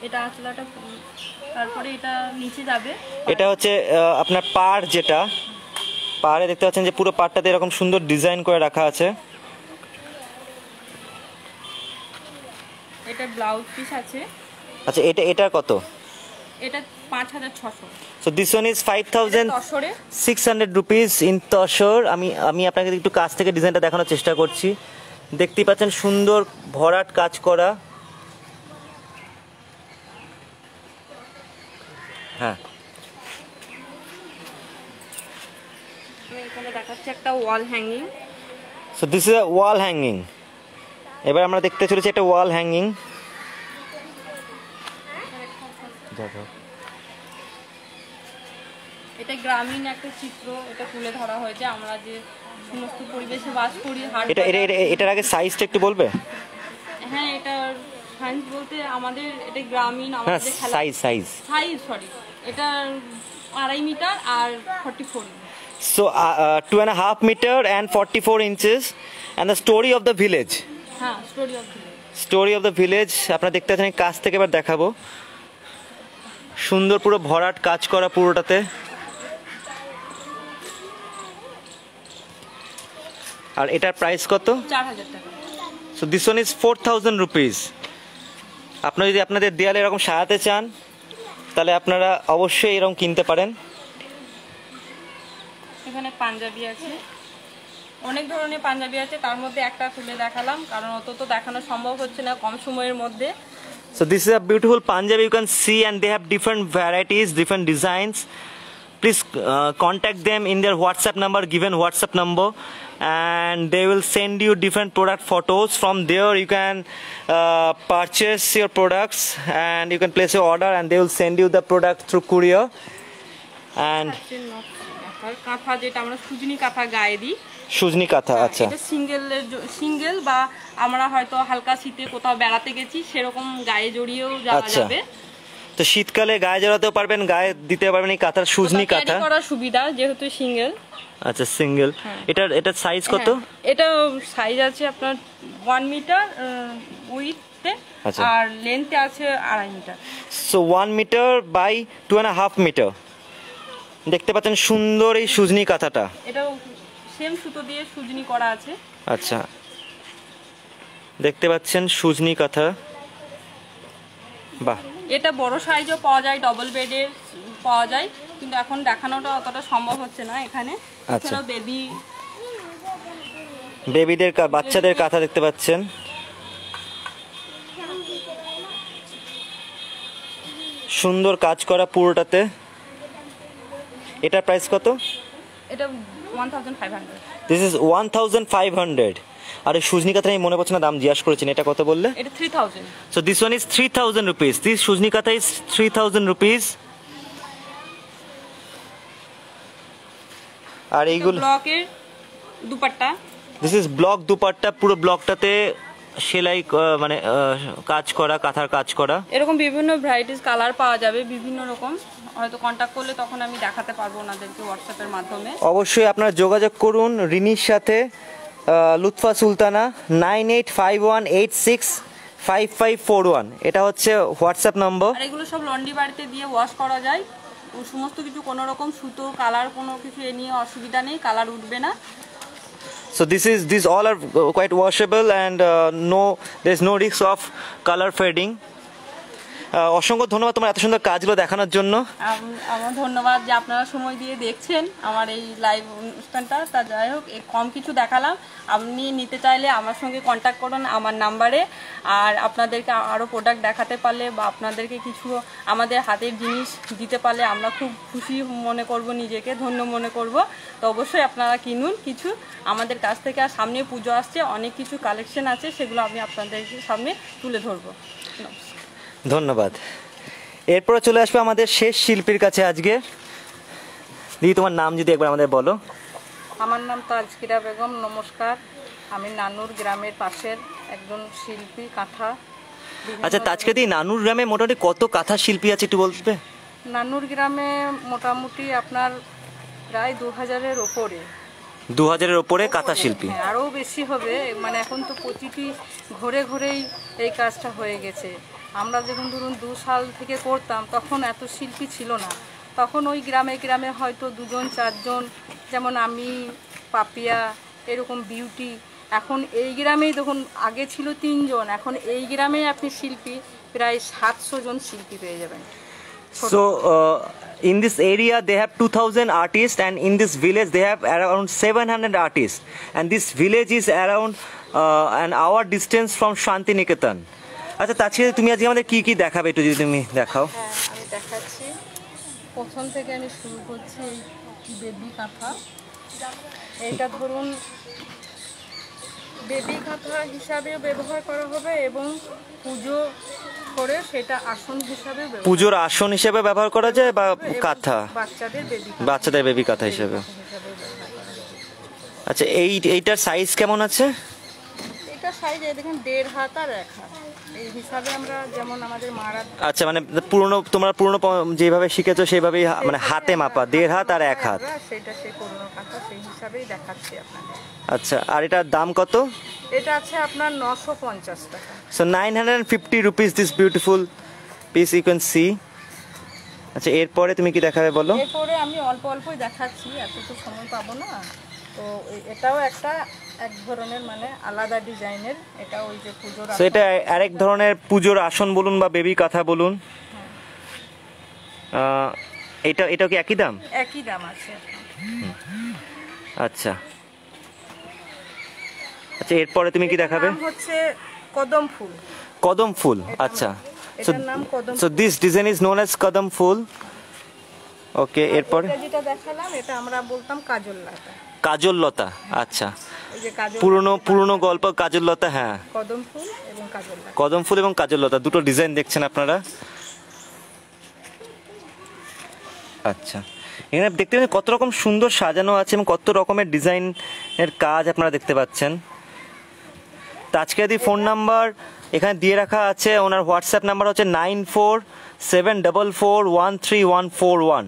এটা আঁচলাটা পুরো- তারপরে এটা নিচে যাবে। এটা হচ্ছে আপনার পাড় যেটা পাড়ে দেখতে পাচ্ছেন যে পুরো পাড়টাতে এরকম সুন্দর ডিজাইন করে রাখা আছে। এটা ব্লাউজ পিস আছে। আচ্ছা এটা এটা কত? এটা পাঁচ হাজার ছশো। So this one is five thousand তসরে। Six hundred rupees in tussar. আমি আমি আপনাকে একটু কাছ থেকে ডিজাইনটা দেখানোর চেষ্টা করছি। দেখতেই পাচ্ছেন সুন্দর ভরাট কাজ করা। হ্যাঁ। আমি এখানে দেখাচ্ছি একটা wall hanging so this is a wall hanging এবার আমরা দেখতে চলেছি একটা ওয়াল হ্যাঙ্গিং এটা গ্রামীণ একটা চিত্র এটা তুলে ধরা হয়েছে। আমরা যে সমস্ত পরিবেশে বাস করি এটা এটা এটা- এটার আগে সাইজটা একটু বলবে? হ্যাঁ সাইজ বলতে আমাদের এটা গ্রামীণ আমাদের সাইজ সাইজ সাইজ সরি এটা আড়াই metre R forty four So uh, uh, two and a half meter and 44 inches, and the story of the village. হ্যাঁ story of story of the village আপনারা দেখতে পাচ্ছেন কাছ থেকে এবার দেখাবো। সুন্দর পুরো ভরাট কাজ করা পুরোটাতে। আর এটার প্রাইস কত? So this one is four thousand rupees আপনারা যদি আপনাদের দেয়ালে এরকম সাজাতে চান তাহলে আপনারা অবশ্যই এরকম কিনতে পারেন। এখানে পাঞ্জাবি আছে। অনেক ধরনের পাঞ্জাবি আছে তার মধ্যে একটা তুলে দেখালাম কারণ অত তো দেখানো সম্ভব হচ্ছে না কম সময়ের মধ্যে So this is a beautiful Punjabi you can see and they have different varieties, different designs. Please uh, contact them in their WhatsApp number, given WhatsApp number and they will send you different product photos. From there you can uh, purchase your products and you can place your order and they will send you the product through courier. And কাঁথা যেটা আমরা সুজনি কাঁথা গায়ে দিই সুজনি কাঁথা আচ্ছা। এটা সিঙ্গেলের single বা আমরা হয়তো হালকা শীতে কোথাও বেড়াতে গেছি সেরকম গায়ে জড়িয়েও যাওয়া আচ্ছা। যাবে। তো শীতকালে গায়ে জড়াতেও পারবেন গায়ে দিতে পারবেন এই কাঁথার সুজনি কাঁথা করার সুবিধা যেহেতু সিঙ্গেল আচ্ছা সিঙ্গেল এটা এটা সাইজ কত? এটা সাইজ আছে আপনার ওয়ান মিটার উইথে। আর লেন্থে আছে আড়াই meter so one meter by two and half meter দেখতে পাচ্ছেন সুন্দর এই সুজনি কাঁথাটা এটাও সেম সুতো দিয়ে সুজনি করা আছে। আচ্ছা। দেখতে পাচ্ছেন সুজনি কাঁথা। বাহ। এটা বড় সাইজও পাওয়া যায় ডবল বেডের পাওয়া যায় কিন্তু এখন দেখানোটা অতটা সম্ভব হচ্ছে না এখানে। আচ্ছা। বেবি বেবিদের কা- বাচ্চাদের কাঁথা দেখতে পাচ্ছেন। সুন্দর কাজ করা পুরোটাতে। এটার প্রাইস কত? এটা one thousand this is one thousand five hundred আর সুজনি কাতা আমি মনে পড়ছে না দাম জিজ্ঞাসা করেছেন এটা কত বললে? এটা three thousand So this one is 3000 rupees. This Shuzni Katha is 3000 rupees আর এইগুলো ব্লকের dupatta. This is block dupatta পুরো ব্লকটাতে সেলাই মানে কাজ করা কাঁথার কাজ করা? এরকম বিভিন্ন ভ্যারাইটিস কালার পাওয়া যাবে বিভিন্ন রকম। হয়তো কন্ট্যাক্ট করলে তখন আমি দেখাতে পারব ওনাদেরকে হোয়াটসঅ্যাপের মাধ্যমে। অবশ্যই আপনারা যোগাযোগ করুন রিনির সাথে Lutfa Sultana nine eight five one eight six five five four one. এটা হচ্ছে হোয়াটসঅ্যাপ নম্বর আর এগুলো সব লন্ড্রি বাড়িতে দিয়ে ওয়াশ করা যায়। ও সমস্ত কিছু কোনো রকম সুতো কালার কোনো কিছু এ নিয়ে অসুবিধা নেই কালার উঠবে না। So this is these all are uh, quite washable and uh, no there's no risk of color fading. অসংখ্য ধন্যবাদ তোমার এত সুন্দর কাজগুলো দেখানোর জন্য। আম- আমার ধন্যবাদ যে আপনারা সময় দিয়ে দেখছেন আমার এই লাইভ অনুষ্ঠানটা। তা যাই হোক কম কিছু দেখালাম। আপনি নিতে চাইলে আমার সঙ্গে কন্ট্যাক্ট করুন আমার নাম্বারে আর আপনাদেরকে আরও প্রোডাক্ট দেখাতে পারলে বা আপনাদেরকে কিছু আমাদের হাতের জিনিস দিতে পারলে আমরা খুব খুশি মনে করব, নিজেকে ধন্য মনে করব। তো অবশ্যই আপনারা কিনুন কিছু। আমাদের কাছ থেকে আর সামনে পুজো আসছে, অনেক কিছু কালেকশন আছে, সেগুলো আমি আপনাদের সামনে তুলে ধরবো। ধন্যবাদ। এরপরে চলে আসবে আমাদের শেষ শিল্পীর কাছে আজকে। দিদি তোমার নাম যদি একবার আমাদের বলো। আমার নাম তাজকিরা বেগম নমস্কার। আমি নানুর গ্রামের পাশের একজন শিল্পী কাঁথা। আচ্ছা তাজকে দিদি নানুর গ্রামে মোটামুটি কত কাঁথা শিল্পী আছে একটু বলবে? নানুর গ্রামে মোটামুটি আপনার প্রায় দু হাজারের ওপরে। দু হাজারের ওপরে কাঁথা শিল্পী। হ্যাঁ, আরও বেশি হবে। মানে এখন তো প্রতিটি ঘরে ঘরেই এই কাজটা হয়ে গেছে। আমরা যখন ধরুন দু সাল থেকে করতাম, তখন এত শিল্পী ছিল না। তখন ওই গ্রামে গ্রামে হয়তো দুজন, চারজন, যেমন আমি, পাপিয়া, এরকম বিউটি। এখন এই গ্রামেই দেখুন, আগে ছিল তিনজন, এখন এই গ্রামেই আপনি শিল্পী, প্রায় সাতশো জন শিল্পী পেয়ে যাবেন। So in this area they have two thousand artist and in this village they have around seven hundred artist and this village is around and our distance from Shantiniketan আচ্ছা তাছাড়া তুমি আজকে আমাদের কি কি দেখাবে একটু যদি তুমি দেখাও? হ্যাঁ আমি দেখাচ্ছি। প্রথম থেকে আমি শুরু করছি এই বেবি কাঁথা। এইটা ধরুন বেবি কাঁথা হিসাবেও ব্যবহার করা হবে এবং পুজো করে সেটা আসন হিসাবে পুজোর আসন হিসেবে ব্যবহার করা যায় বা কাঁথা? বাচ্চাদের বেবি বাচ্চাদের বেবি কাঁথা হিসেবে। আচ্ছা এই এইটার সাইজ কেমন আছে? এটা সাইজ দেখেন দেড় হাত আর এক হাত। এই হিসাবে আমরা যেমন আমাদের মারা আচ্ছা মানে পুরনো তোমরা পুরনো যেভাবে শিখেছো সেভাবেই হা- মানে হাতে মাপা দেড় হাত আর এক হাত। সেটা সেই পুরোনো কাঁথা সেই হিসাবেই দেখাচ্ছি আপনাদের। আচ্ছা আর এটার দাম কত? এটা আছে আপনার নশো পঞ্চাশ টাকা। So 950 rupees this beautiful piece you can see. আচ্ছা এরপরে তুমি কি দেখাবে বলো? এরপরে আমি অল্প অল্পই দেখাচ্ছি এত তো সময় পাবো না। তো এটাও একটা এক ধরনের মানে আলাদা ডিজাইনের এটা ওই যে পুজোর এটা আরেক ধরনের পুজোর আসন বলুন বা বেবি কথা বলুন। এটা এটা কি একই দাম? একই দাম আছে। আচ্ছা। আচ্ছা এরপরে তুমি কি দেখাবে? হচ্ছে কদম ফুল। কদম ফুল আচ্ছা। So this design is known as kadam phul. Okay এরপরে? যেটা দেখালাম এটা আমরা বলতাম কাজল লাতা। কাজল লতা আচ্ছা। পুরনো পুরনো গল্প কাজল লতা হ্যাঁ। কদম ফুল এবং কাজললতা কদম ফুল এবং কাজল লতা দুটো ডিজাইন দেখছেন আপনারা? আচ্ছা। এখানে দেখতে পাচ্ছেন কত রকম সুন্দর সাজানো আছে এবং কত রকমের ডিজাইনের কাজ আপনারা দেখতে পাচ্ছেন। তো আজকে যদি ফোন নাম্বার এখানে দিয়ে রাখা আছে ওনার হোয়াটসঅ্যাপ নাম্বার হচ্ছে nine four seven double four one three one four one.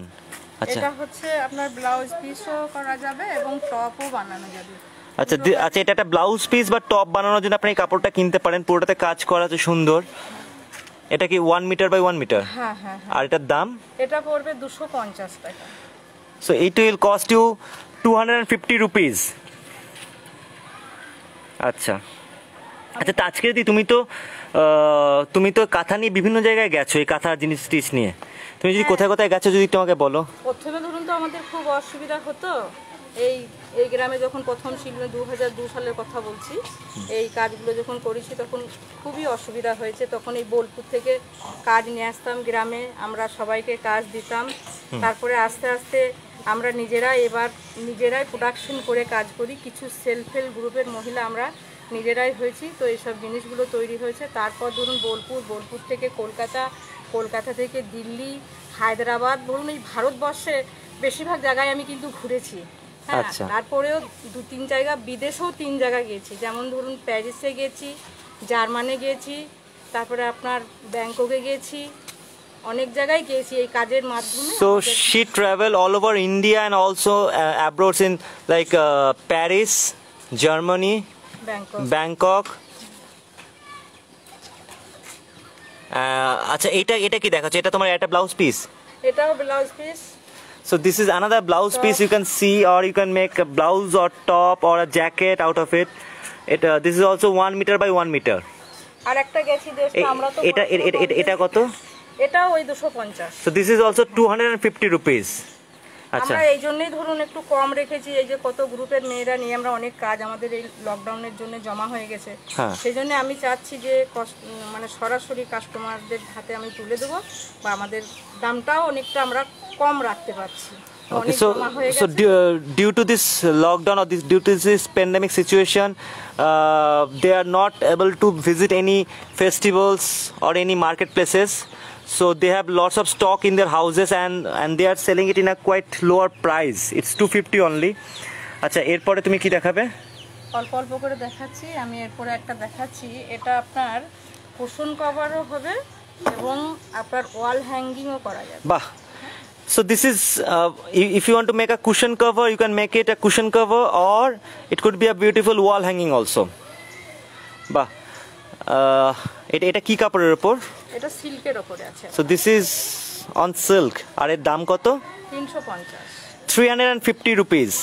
আচ্ছা। এটা হচ্ছে আপনার ব্লাউজ পিসও করা যাবে এবং টপও বানানো যাবে। আচ্ছা আচ্ছা এটা একটা ব্লাউজ পিস বা টপ বানানোর জন্য আপনি এই কাপড়টা কিনতে পারেন। পুরোটাতে কাজ করা আছে সুন্দর। এটা কি one meter by one meter হ্যাঁ হ্যাঁ হ্যাঁ। আর এটার দাম? এটা পড়বে দুশো পঞ্চাশ টাকা। So it will cost you 250 rupees. আচ্ছা। আচ্ছা তা আজকে যদি তুমি তো তুমি তো কাঁথা নিয়ে বিভিন্ন জায়গায় গেছো এই কাঁথার জিনিস টিস নিয়ে। তুমি যদি কোথায় কোথায় গেছো যদি তোমাকে বলো। প্রথমে ধরুন তো আমাদের খুব অসুবিধা হতো। এই এই গ্রামে যখন প্রথম শিল্পে দু হাজার দু সালের কথা বলছি এই কাজগুলো যখন করেছি তখন খুবই অসুবিধা হয়েছে। তখন এই বোলপুর থেকে কাজ নিয়ে আসতাম গ্রামে আমরা সবাইকে কাজ দিতাম। তারপরে আস্তে আস্তে আমরা নিজেরাই এবার নিজেরাই প্রোডাকশন করে কাজ করি। কিছু সেলফ হেল্প গ্রুপের মহিলা আমরা নিজেরাই হয়েছি তো এইসব জিনিসগুলো তৈরি হয়েছে। তারপর ধরুন বোলপুর বোলপুর থেকে কলকাতা কলকাতা থেকে দিল্লি হায়দ্রাবাদ ধরুন এই ভারতবর্ষে বেশিরভাগ জায়গায় আমি কিন্তু ঘুরেছি। হ্যাঁ আচ্ছা। তারপরেও দু তিন জায়গা বিদেশেও তিন জায়গা গেছি। যেমন ধরুন প্যারিসে গেছি জার্মানে গেছি তারপরে আপনার ব্যাংককে গেছি অনেক জায়গায় গেছি এই কাজের মাধ্যমে। আমাদের- she travel all over India and also uh, abroad in like uh, Bangkok আচ্ছা এটা এটা কি দেখাচ্ছে? এটা তোমার একটা ব্লাউজ পিস এটাও blouse piece So this is another blouse piece you can see, or you can make a blouse or top or a jacket out of it. It uh, this is also 1 meter by 1 meter. আর একটা গেছি এটা এটা কত? ওই So this is also two hundred and fifty rupees. আচ্ছা আমরা এই জন্যই ধরুন একটু কম রেখেছি এই যে কত গ্রুপের মেয়েরা নিয়ে আমরা অনেক কাজ আমাদের এই লকডাউনের জন্য জমা হয়ে গেছে হ্যাঁ। সেই জন্য আমি চাচ্ছি যে মানে সরাসরি কাস্টমারদের হাতে আমি তুলে দেবো বা আমাদের দামটাও অনেকটা আমরা কম রাখতে পারছি Okay, so so due, due to this lockdown or this due to this pandemic situation, uh, they are not able to visit any festivals or any marketplaces. So they have lots of stock in their houses and and they are selling it in a quite lower price. It's 250 only. আচ্ছা এরপরে তুমি কি দেখাবে অল্প অল্প করে দেখাচ্ছি আমি এরপরে একটা দেখাচ্ছি এটা আপনার কুশন কভারও হবে এবং আপনার ওয়াল হ্যাঙ্গিংও করা যাবে বাহ So this is, uh, if you want to make a cushion cover, you can make it a cushion cover, or it could be a beautiful wall hanging also. এটা এটা কি কাপড়ের উপর so this is on silk আর এর দাম কত? 350 350 rupees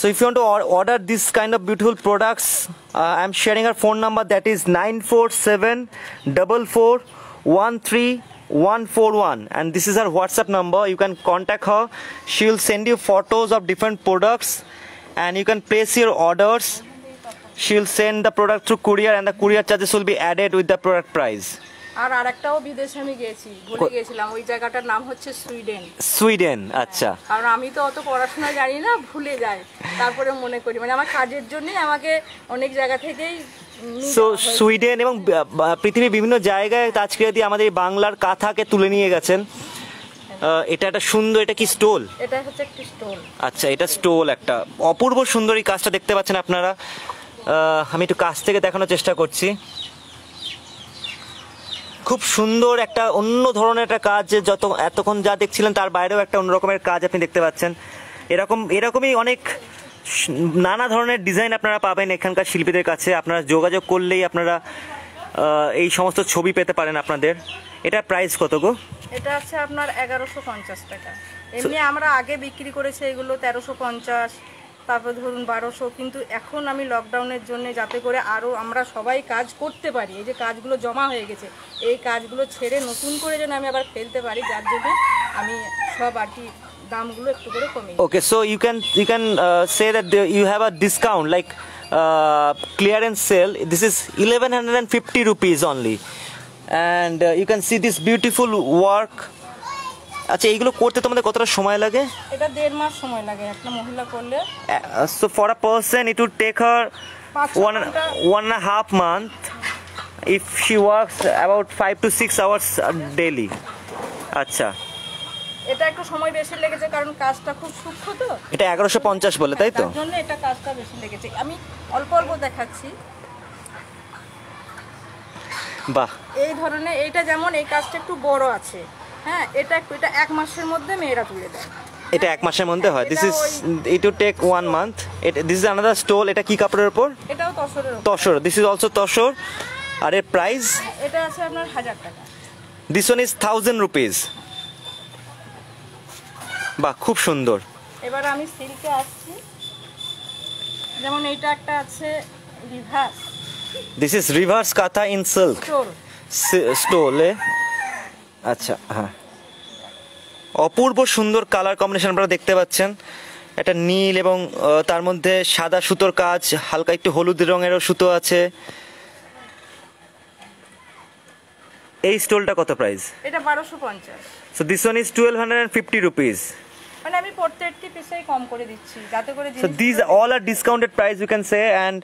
so you want to order this kind of beautiful products I sharing her phone number that is 947441411 and this is her WhatsApp number you can contact her she send you photos of different products and you can place your orders She will send the product through courier and the courier charges will be added with the product price. আর আরেকটাও বিদেশে আমি গেছি ভুলে গেছিলাম। ওই জায়গাটার নাম হচ্ছে সুইডেন। সুইডেন আচ্ছা। কারণ আমি তো অত পড়াশোনা জানি না ভুলে যাই। তারপরে মনে করি। মানে আমার কাজের জন্যই আমাকে অনেক জায়গা থেকেই সো সুইডেন এবং পৃথিবীর বিভিন্ন জায়গায় তাজকিরা দিয়ে আমাদের এই বাংলার কাঁথাকে তুলে নিয়ে গেছেন। এটা একটা সুন্দর এটা কি স্টোল? এটা হচ্ছে একটি স্টোন আচ্ছা এটা স্টোল একটা। অপূর্ব সুন্দর এই কাজটা দেখতে পাচ্ছেন আপনারা। আমি একটু কাছ থেকে দেখানোর চেষ্টা করছি। খুব সুন্দর একটা অন্য ধরনের একটা কাজ যত এতক্ষণ যা দেখছিলেন তার বাইরেও একটা অন্য রকমের কাজ আপনি দেখতে পাচ্ছেন। এরকম এরকমই অনেক নানা ধরনের ডিজাইন আপনারা পাবেন এখানকার শিল্পীদের কাছে। আপনারা যোগাযোগ করলেই আপনারা এই সমস্ত ছবি পেতে পারেন আপনাদের। এটার প্রাইস কত গো? এটা আছে আপনার এগারোশো পঞ্চাশ টাকা। এমনি আমরা আগে বিক্রি করেছি এগুলো তেরোশো পঞ্চাশ। তারপর ধরুন বারোশো কিন্তু এখন আমি লকডাউনের জন্য যাতে করে আরও আমরা সবাই কাজ করতে পারি এই যে কাজগুলো জমা হয়ে গেছে এই কাজগুলো ছেড়ে নতুন করে যেন আমি আবার ফেলতে পারি যার জন্য আমি সব আর দামগুলো একটু করে কমিয়ে so you can you can uh, say that the, you have a discount like uh, clearance sale. This is 1150 rupees only, and uh, you can see this beautiful work. আচ্ছা এইগুলো করতে তোমাদের কতটা সময় লাগে? এটা দেড় মাস সময় লাগে একটা মহিলা করলে। So for a person it would take her one one and half month if she works about five to six hours daily আচ্ছা। এটা একটু সময় বেশি লেগেছে কারণ কাজটা খুব সূক্ষ্ম তো। এটা এগারোশো পঞ্চাশ বলে তাই তো? তার জন্য এটা কাজটা বেশি লেগেছে। আমি অল্প অল্প দেখাচ্ছি। বাহ। এই ধরনের এইটা যেমন এই কাজটা একটু বড় আছে। হ্যাঁ এটা এটা এক মাসের মধ্যে মেয়েরা তুলে দেয়। এটা এক মাসের মধ্যে হয়। This is it would take one month this is another stole এটা কি কাপড়ের উপর? এটাও তসরের। Tussar. This is also tussar. আর এর প্রাইস এটা আছে আপনার হাজার টাকা। This one is thousand rupees বাহ খুব সুন্দর। এবার আমি সিল্কে আসছি। যেমন এইটা একটা আছে reverse this is reverse kantha in silk স্টোলে আচ্ছা হ্যাঁ। অপূর্ব সুন্দর কালার কম্বিনেশন আপনারা দেখতে পাচ্ছেন। একটা নীল এবং তার মধ্যে সাদা সুতোর কাজ হালকা একটু হলুদ রঙেরও সুতো আছে। এই স্টোলটা কত প্রাইস এটা বারোশো পঞ্চাশ। So this one is twelve hundred and fifty rupees মানে আমি প্রত্যেকটি পিসেই কম করে দিচ্ছি যাতে করে So জিনিসগুলো- these all are discounted price you can say and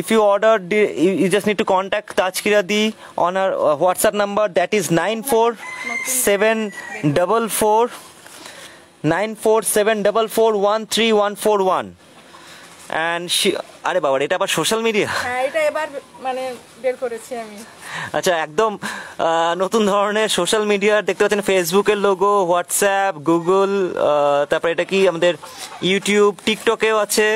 if you order the- you, you just need to contact Tajkira Di on our uh, WhatsApp number that is 94744 94744134141 and she আরে বাবা এটা আবার social media হ্যাঁ এটা এবার মানে বের করেছি আমি। আচ্ছা একদম নতুন ধরনের সোশ্যাল মিডিয়া দেখতে পাচ্ছেন ফেসবুকের লোগো হোয়াটসঅ্যাপ গুগল তারপরে এটা কি আমাদের ইউটিউব টিকটকেও আছে।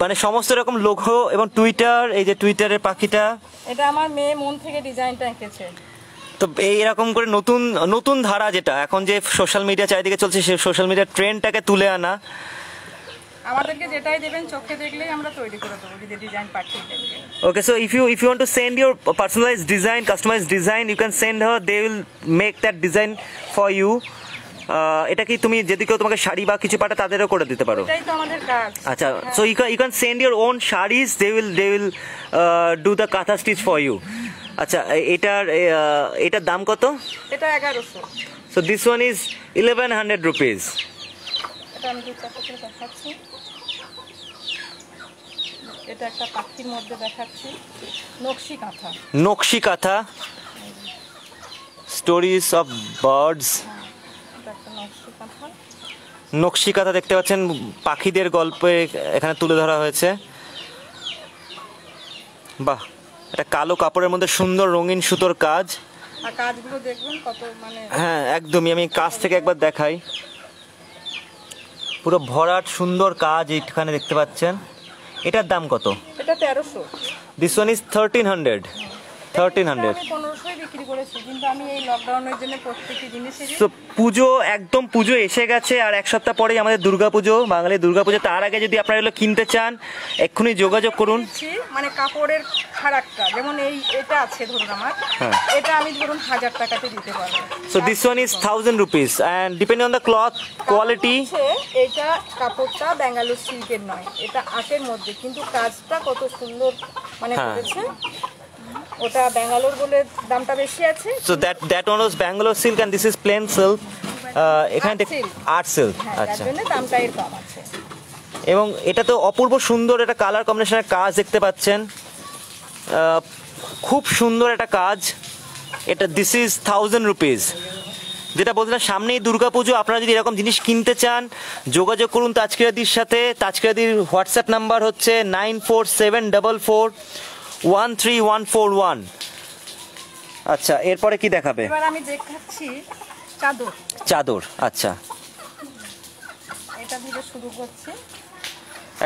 মানে সমস্ত রকম লোগো এবং টুইটার এই যে টুইটারের পাখিটা। এটা আমার মেয়ে মন থেকে ডিজাইনটা এঁকেছে। তো এই এরকম করে নতুন নতুন ধারা যেটা এখন যে সোশ্যাল মিডিয়া চারিদিকে চলছে সেই সোশ্যাল মিডিয়ার ট্রেন্ডটাকে তুলে আনা। আমাদেরকে যেটাই দেবেন চোখে দেখলেই আমরা তৈরি করে দেবো যদি ডিজাইন পাঠিয়ে দেবেন so if you if you want to send your personalized design, customized design, you can send her. They will make that design for you. Uh, এটা কি তুমি যদি কেউ তোমাকে শাড়ি বা কিছু পাঠায় তাদেরও করে দিতে পারো? আচ্ছা so you can you can send your own saris they will they will do the kantha stitch for you আচ্ছা এটার এটার দাম কত? এটা এগারোশো। So this one is eleven hundred rupees এটা একটা পাখির মধ্যে দেখাচ্ছি nakshi kantha. Nakshi kantha stories of birds nakshi kantha. দেখতে পাচ্ছেন পাখিদের গল্পে এখানে তুলে ধরা হয়েছে। বাহ এটা কালো কাপড়ের মধ্যে সুন্দর রঙিন সুতোর কাজ। কাজগুলো দেখবেন কত মানে হ্যাঁ একদমই আমি কাজ থেকে একবার দেখাই। পুরো ভরাট সুন্দর কাজ এইখানে দেখতে পাচ্ছেন। এটার দাম কত? এটা তেরোশো। This one is thirteen hundred thirteen hundred আমি পনেরোশোই বিক্রি করেছি কিন্তু আমি এই লকডাউনের জন্য তো পুজো একদম পুজো এসে গেছে আর এক সপ্তাহ পরেই আমাদের দুর্গাপুজো বাঙালি দুর্গাপুজো। তার আগে যদি আপনারা এগুলো কিনতে চান এক্ষুনি যোগাযোগ করুন। মানে কাপড়ের ফারাকটা যেমন এই এটা আছে ধরুন আমার। হ্যাঁ। এটা আমি ধরুন হাজার টাকাতে দিতে পারব। This one is thousand rupees, and depending on the cloth quality, হচ্ছে এটা কাপড়টা ব্যাঙ্গালোর সিল্কের নয় এটা আটের মধ্যে কিন্তু কাজটা কত সুন্দর মানে হ্যাঁ। করেছে। ওটা ব্যাঙ্গালোর বলে দামটা বেশি আছে। That that one was Bangalore silk, and this is plain silk. Uh, এখানে. আর্ট সিল্ক হ্যাঁ যার আচ্ছা। দামটা এর কম আছে। এবং এটা তো অপূর্ব সুন্দর একটা কালার কম্বিনেশনের কাজ দেখতে পাচ্ছেন। খুব সুন্দর একটা কাজ। এটা দিস ইজ থাউজেন্ড রুপিস যেটা বলছিলাম সামনেই দুর্গাপুজো। আপনারা যদি এরকম জিনিস কিনতে চান যোগাযোগ করুন তাজকিরাদির সাথে। তাজকিরাদির হোয়াটসঅ্যাপ নাম্বার হচ্ছে nine four seven double four one three one four one আচ্ছা এরপরে কি দেখাবে? এবার আমি দেখাচ্ছি চাদর। চাদর আচ্ছা। এটা থেকে শুরু করছি।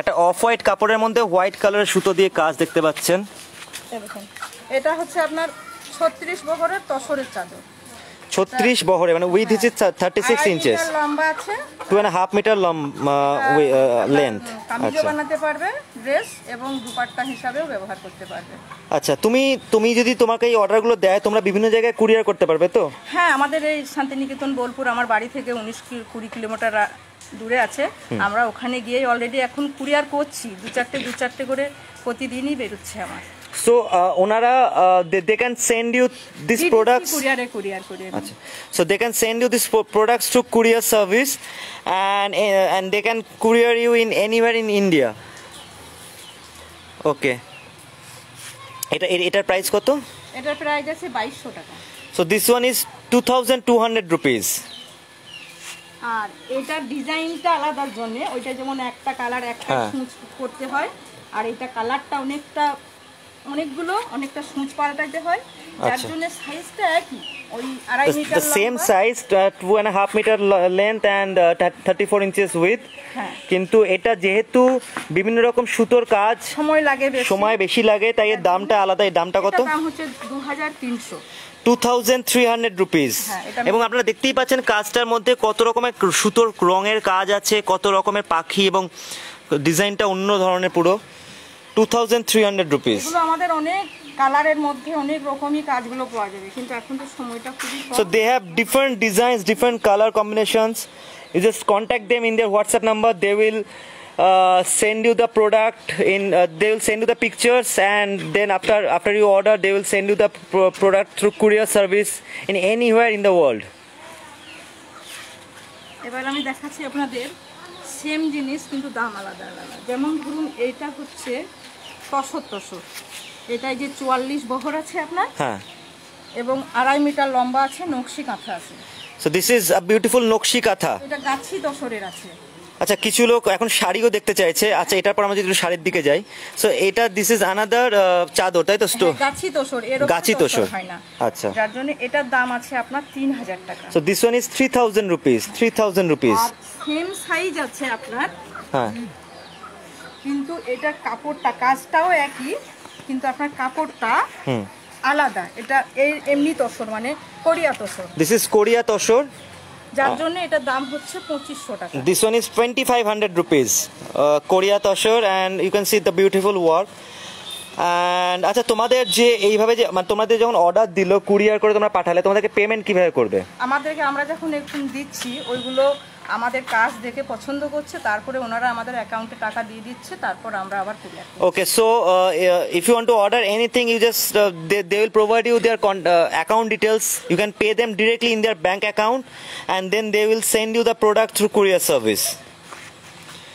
একটা অফ হোয়াইট কাপড়ের মধ্যে হোয়াইট কালারের সুতো দিয়ে কাজ দেখতে পাচ্ছেন। এটা হচ্ছে আপনার ছত্রিশ বহরের তসরের চাদর। ছত্রিশ বহরে মানে width is thirty six inches লম্বা আছে। Two and half meter length আচ্ছা। বানাতে পারবে ড্রেস এবং দুপাট্টা হিসাবেও ব্যবহার করতে পারবে। আচ্ছা তুমি তুমি যদি তোমাকে এই অর্ডারগুলো দেয় তোমরা বিভিন্ন জায়গায় কুরিয়ার করতে পারবে তো? হ্যাঁ আমাদের এই শান্তিনিকেতন বোলপুর আমার বাড়ি থেকে উনিশ কুড়ি কিলোমিটার দূরে আছে। আমরা ওখানে গিয়ে অলরেডি এখন কুরিয়ার করছি। দু চারটে দু চারটে করে প্রতিদিনই বেরোচ্ছে আমার। সো ওনারা they can send you this products কুরিয়ারে কুরিয়ার করে আচ্ছা so they can send you these pro- products through courier service and uh, and they can courier you in anywhere in India okay এটা এটার price কত এটার price আছে বাইশশো টাকা so this one is 2200 rupees আর এটার ডিজাইনটা আলাদার জন্য ওইটা যেমন একটা কালার একটা হ্যাঁ। করতে হয় আর এটা কালারটা অনেকটা অনেকগুলো অনেকটা সূচ পাল্টাতে হয়। যার আচ্ছা। জন্য সাইজটা একই। ওই আড়াই the, meter the same size two and a half meter lo- length and uh, 34 inches width হ্যাঁ। কিন্তু এটা যেহেতু বিভিন্ন রকম সুতোর কাজ সময় লাগে সময় বেশি লাগে তাই এর দামটা আলাদা এর দামটা কত? দাম হচ্ছে দু হাজার তিনশো two thousand three hundred rupees এবং আপনারা দেখতেই পাচ্ছেন কাজটার মধ্যে কত রকমের সুতোর রঙের কাজ আছে কত রকমের পাখি এবং ডিজাইনটা অন্য ধরনের পুরো। Two thousand three hundred rupees আমাদের অনেক কালারের মধ্যে অনেক রকমই কাজগুলো পাওয়া যাবে কিন্তু এখন তো সময়টা খুবই কম So they have different designs, different color combinations. You just contact them in their WhatsApp number. They will uh, send you the product in. Uh, they will send you the pictures, and then after after you order, they will send you the pro- product through courier service in anywhere in the world. এবার আমি দেখাচ্ছি আপনাদের same জিনিস কিন্তু দাম আলাদা আলাদা যেমন ধরুন এইটা হচ্ছে এটাই যে চুয়াল্লিশ বহর আছে আপনার? হ্যাঁ। এবং আড়াই মিটার লম্বা আছে নকশি কাঁথা আছে। So this is a beautiful নকশি কাঁথা। এটা গাছি তসরের আছে। আচ্ছা কিছু লোক এখন শাড়িও দেখতে চাইছে। আচ্ছা এটার পর আমরা যদি শাড়ির দিকে যাই। সো এটা দিস ইজ আনাদার চাদর তাই তো হ্যাঁ, গাছি এর গাছি। হয় না। আচ্ছা। যার জন্য এটার দাম আছে আপনার তিন হাজার টাকা। So this one is three thousand rupees three thousand rupees same size আছে আপনার হ্যাঁ। কিন্তু এটা কাপড়টা কাজটাও একই কিন্তু আপনার কাপড়টা আলাদা। এটা এই এমনি তসর মানে Korea tussar. This is Korea tussar. যার জন্য এটার দাম হচ্ছে পঁচিশশো টাকা। This one is 2500 rupees. Uh, Korea Toshur and you can see the beautiful work. And আচ্ছা তোমাদের যে এইভাবে যে মানে তোমাদের যখন অর্ডার দিল কুরিয়ার করে তোমরা পাঠালে তোমাদেরকে পেমেন্ট কীভাবে করবে? আমাদেরকে আমরা যখন এখন দিচ্ছি ওইগুলো আমাদের কাজ দেখে পছন্দ করছে, তারপরে ওনারা আমাদের অ্যাকাউন্টে টাকা দিয়ে দিচ্ছে, তারপর আমরা আবার courier okay so if you want to order anything you just they they will provide you their account details you can pay them directly in their bank account and then they will send you the product through courier service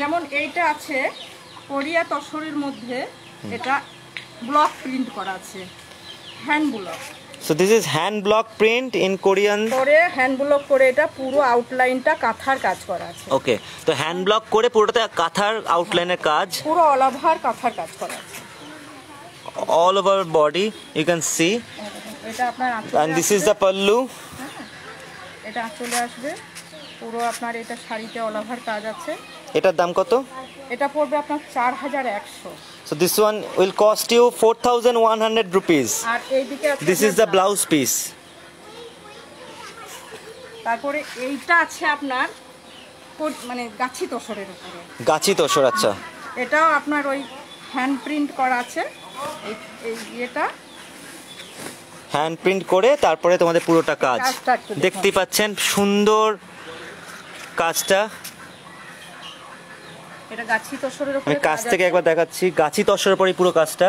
যেমন এইটা আছে Korea তসরের মধ্যে এটা block print করা আছে hand block so this is hand block print in Korean করে hand block করে এটা পুরো আউটলাইনটা কাঁথার কাজ করা আছে। ওকে তো হ্যান্ড ব্লক করে পুরোটা কাঁথার আউটলাইনের কাজ? পুরো অল ওভার কাঁথার কাজ করা আছে। All over body you can see এটা আপনার আঁচলে and this is. The pallu এটা আঁচলে আসবে। পুরো আপনার এটা শাড়িতে অল ওভার কাজ আছে। এটার দাম কত? এটা পড়বে আপনার চার হাজার একশো। So this one will cost you four thousand one hundred rupees আর এইদিকে আছে দিস ইজ আপনার- ব্লাউজ পিস তারপরে এইটা আছে আপনার মানে গাছি তসরের উপরে। গাছি তোষর আচ্ছা। এটাও আপনার ওই হ্যান্ড প্রিন্ট করা আছে। এই- এটা হ্যান্ড প্রিন্ট করে তারপরে তোমাদের পুরোটা কাজ। দেখতেই পাচ্ছেন সুন্দর কাজটা? এটা গাছি তসরের উপরে কাছ কাজ থেকে একবার দেখাচ্ছি। গাছি তসরের পরে পুরো কাজটা।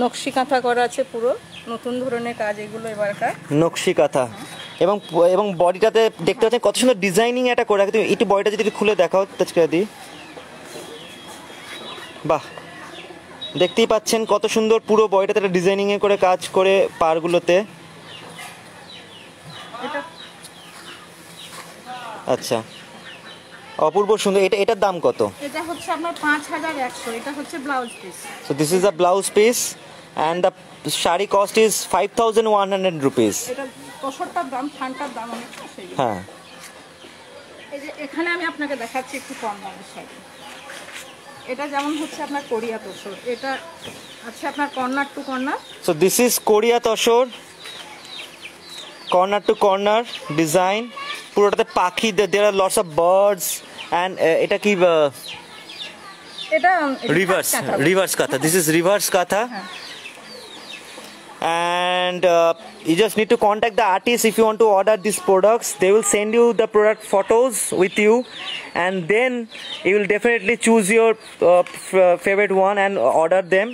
নকশি কাঁথা করা আছে পুরো। নতুন ধরনের কাজ এগুলো এবারকার নকশি কাঁথা। এবং এবং বডিটাতে দেখতে পাচ্ছেন কত সুন্দর ডিজাইনিং একটা করে রাখে। তুমি একটু বডিটা যদি খুলে দেখাও তাজকা দি বাহ! দেখতেই পাচ্ছেন কত সুন্দর পুরো বডিটাতে একটা ডিজাইনিং এ করে কাজ করে পারগুলোতে এটা আচ্ছা। অপূর্ব সুন্দর। এটা এটার দাম কত? এটা হচ্ছে আপনার পাঁচ হাজার একশো। এটা হচ্ছে blouse piece. So this is the blouse piece and the sari cost is five thousand one hundred rupees এটা তসরটার দাম থানটার দাম অনেক সেই হ্যাঁ। এই যে এখানে আমি আপনাকে দেখাচ্ছি একটু কম দামের শাড়ি। এটা যেমন হচ্ছে আপনার কোরিয়া তোষর। এটা আছে আপনার corner to corner. So this is Koriya tussar corner to corner design পুরোটাতে পাখি there are lots of birds and এটা কি এটা reverse kantha. Reverse kantha this is reverse kantha and uh, you just need to contact the artist if you want to order these products they will send you the product photos with you and then you will definitely choose your uh, f- favorite one and order them